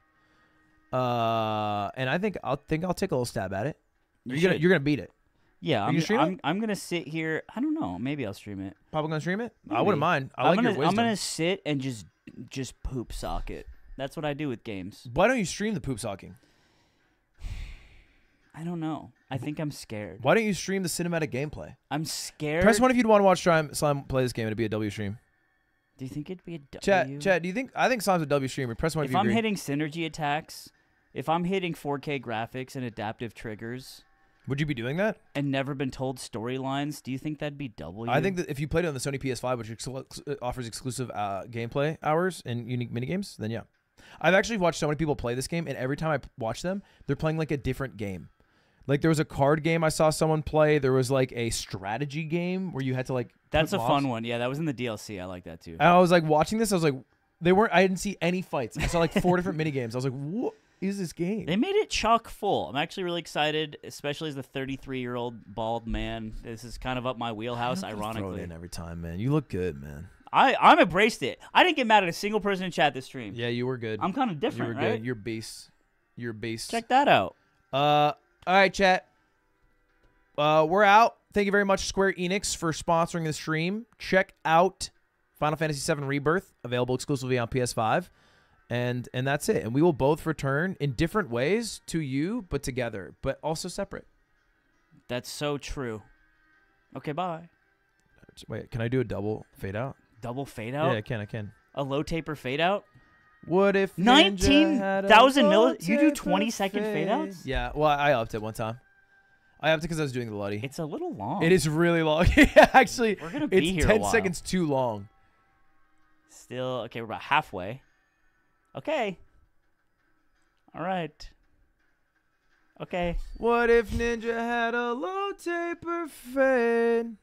Uh, and I think I'll think I'll take a little stab at it. You You're gonna should. you're gonna beat it. Yeah, Are I'm, you I'm. I'm gonna sit here. I don't know. Maybe I'll stream it. Papa gonna stream it? I Maybe. wouldn't mind. I I'm like gonna, your wisdom. I'm gonna sit and just just poop socket. That's what I do with games. Why don't you stream the poop socking? I don't know. I think I'm scared. Why don't you stream the cinematic gameplay? I'm scared. Press one if you'd want to watch Slime, Slime play this game. It'd be a W stream. Do you think it'd be a W? Chat, chat. Do you think? I think Slime's a W streamer. Press one if, if you I'm agree. hitting synergy attacks, if I'm hitting 4K graphics and adaptive triggers, Would you be doing that? and never been told storylines, do you think that'd be W? I think that if you played it on the Sony PS5, which ex- uh, offers exclusive uh, gameplay hours and unique minigames, then yeah. I've actually watched so many people play this game, and every time I watch them, they're playing like a different game. Like there was a card game I saw someone play. There was like a strategy game where you had to like. that's a mobs- fun one. Yeah, that was in the DLC. I like that too. And I was like watching this. I was like, they weren't. I didn't see any fights. I saw like four different minigames. I was like, what is this game? They made it chock full. I'm actually really excited, especially as the 33 year old bald man. This is kind of up my wheelhouse, Throw it ironically. in every time, man. You look good, man. I I'm embraced it. I didn't get mad at a single person in chat this stream. Yeah, you were good. I'm kind of different, You were right? good. You're beast. You're beast. Check that out. Uh, all right, chat. Uh, we're out. Thank you very much, Square Enix, for sponsoring the stream. Check out Final Fantasy VII Rebirth, available exclusively on PS5, and and that's it. And we will both return in different ways to you, but together, but also separate. That's so true. Okay, bye. Wait, can I do a double fade out? Double fade out. Yeah, I can. I can. A low taper fade out. What if Nineteen Ninja had a thousand low milli? You do 20 second fade fade? outs? Yeah. Well, I upped it one time. I upped it because I was doing the Luddy. It's a little long. It is really long. yeah, actually, We're gonna be it's here a ten while. seconds too long. Still okay. We're about halfway. Okay. All right. Okay. What if Ninja had a low taper fade?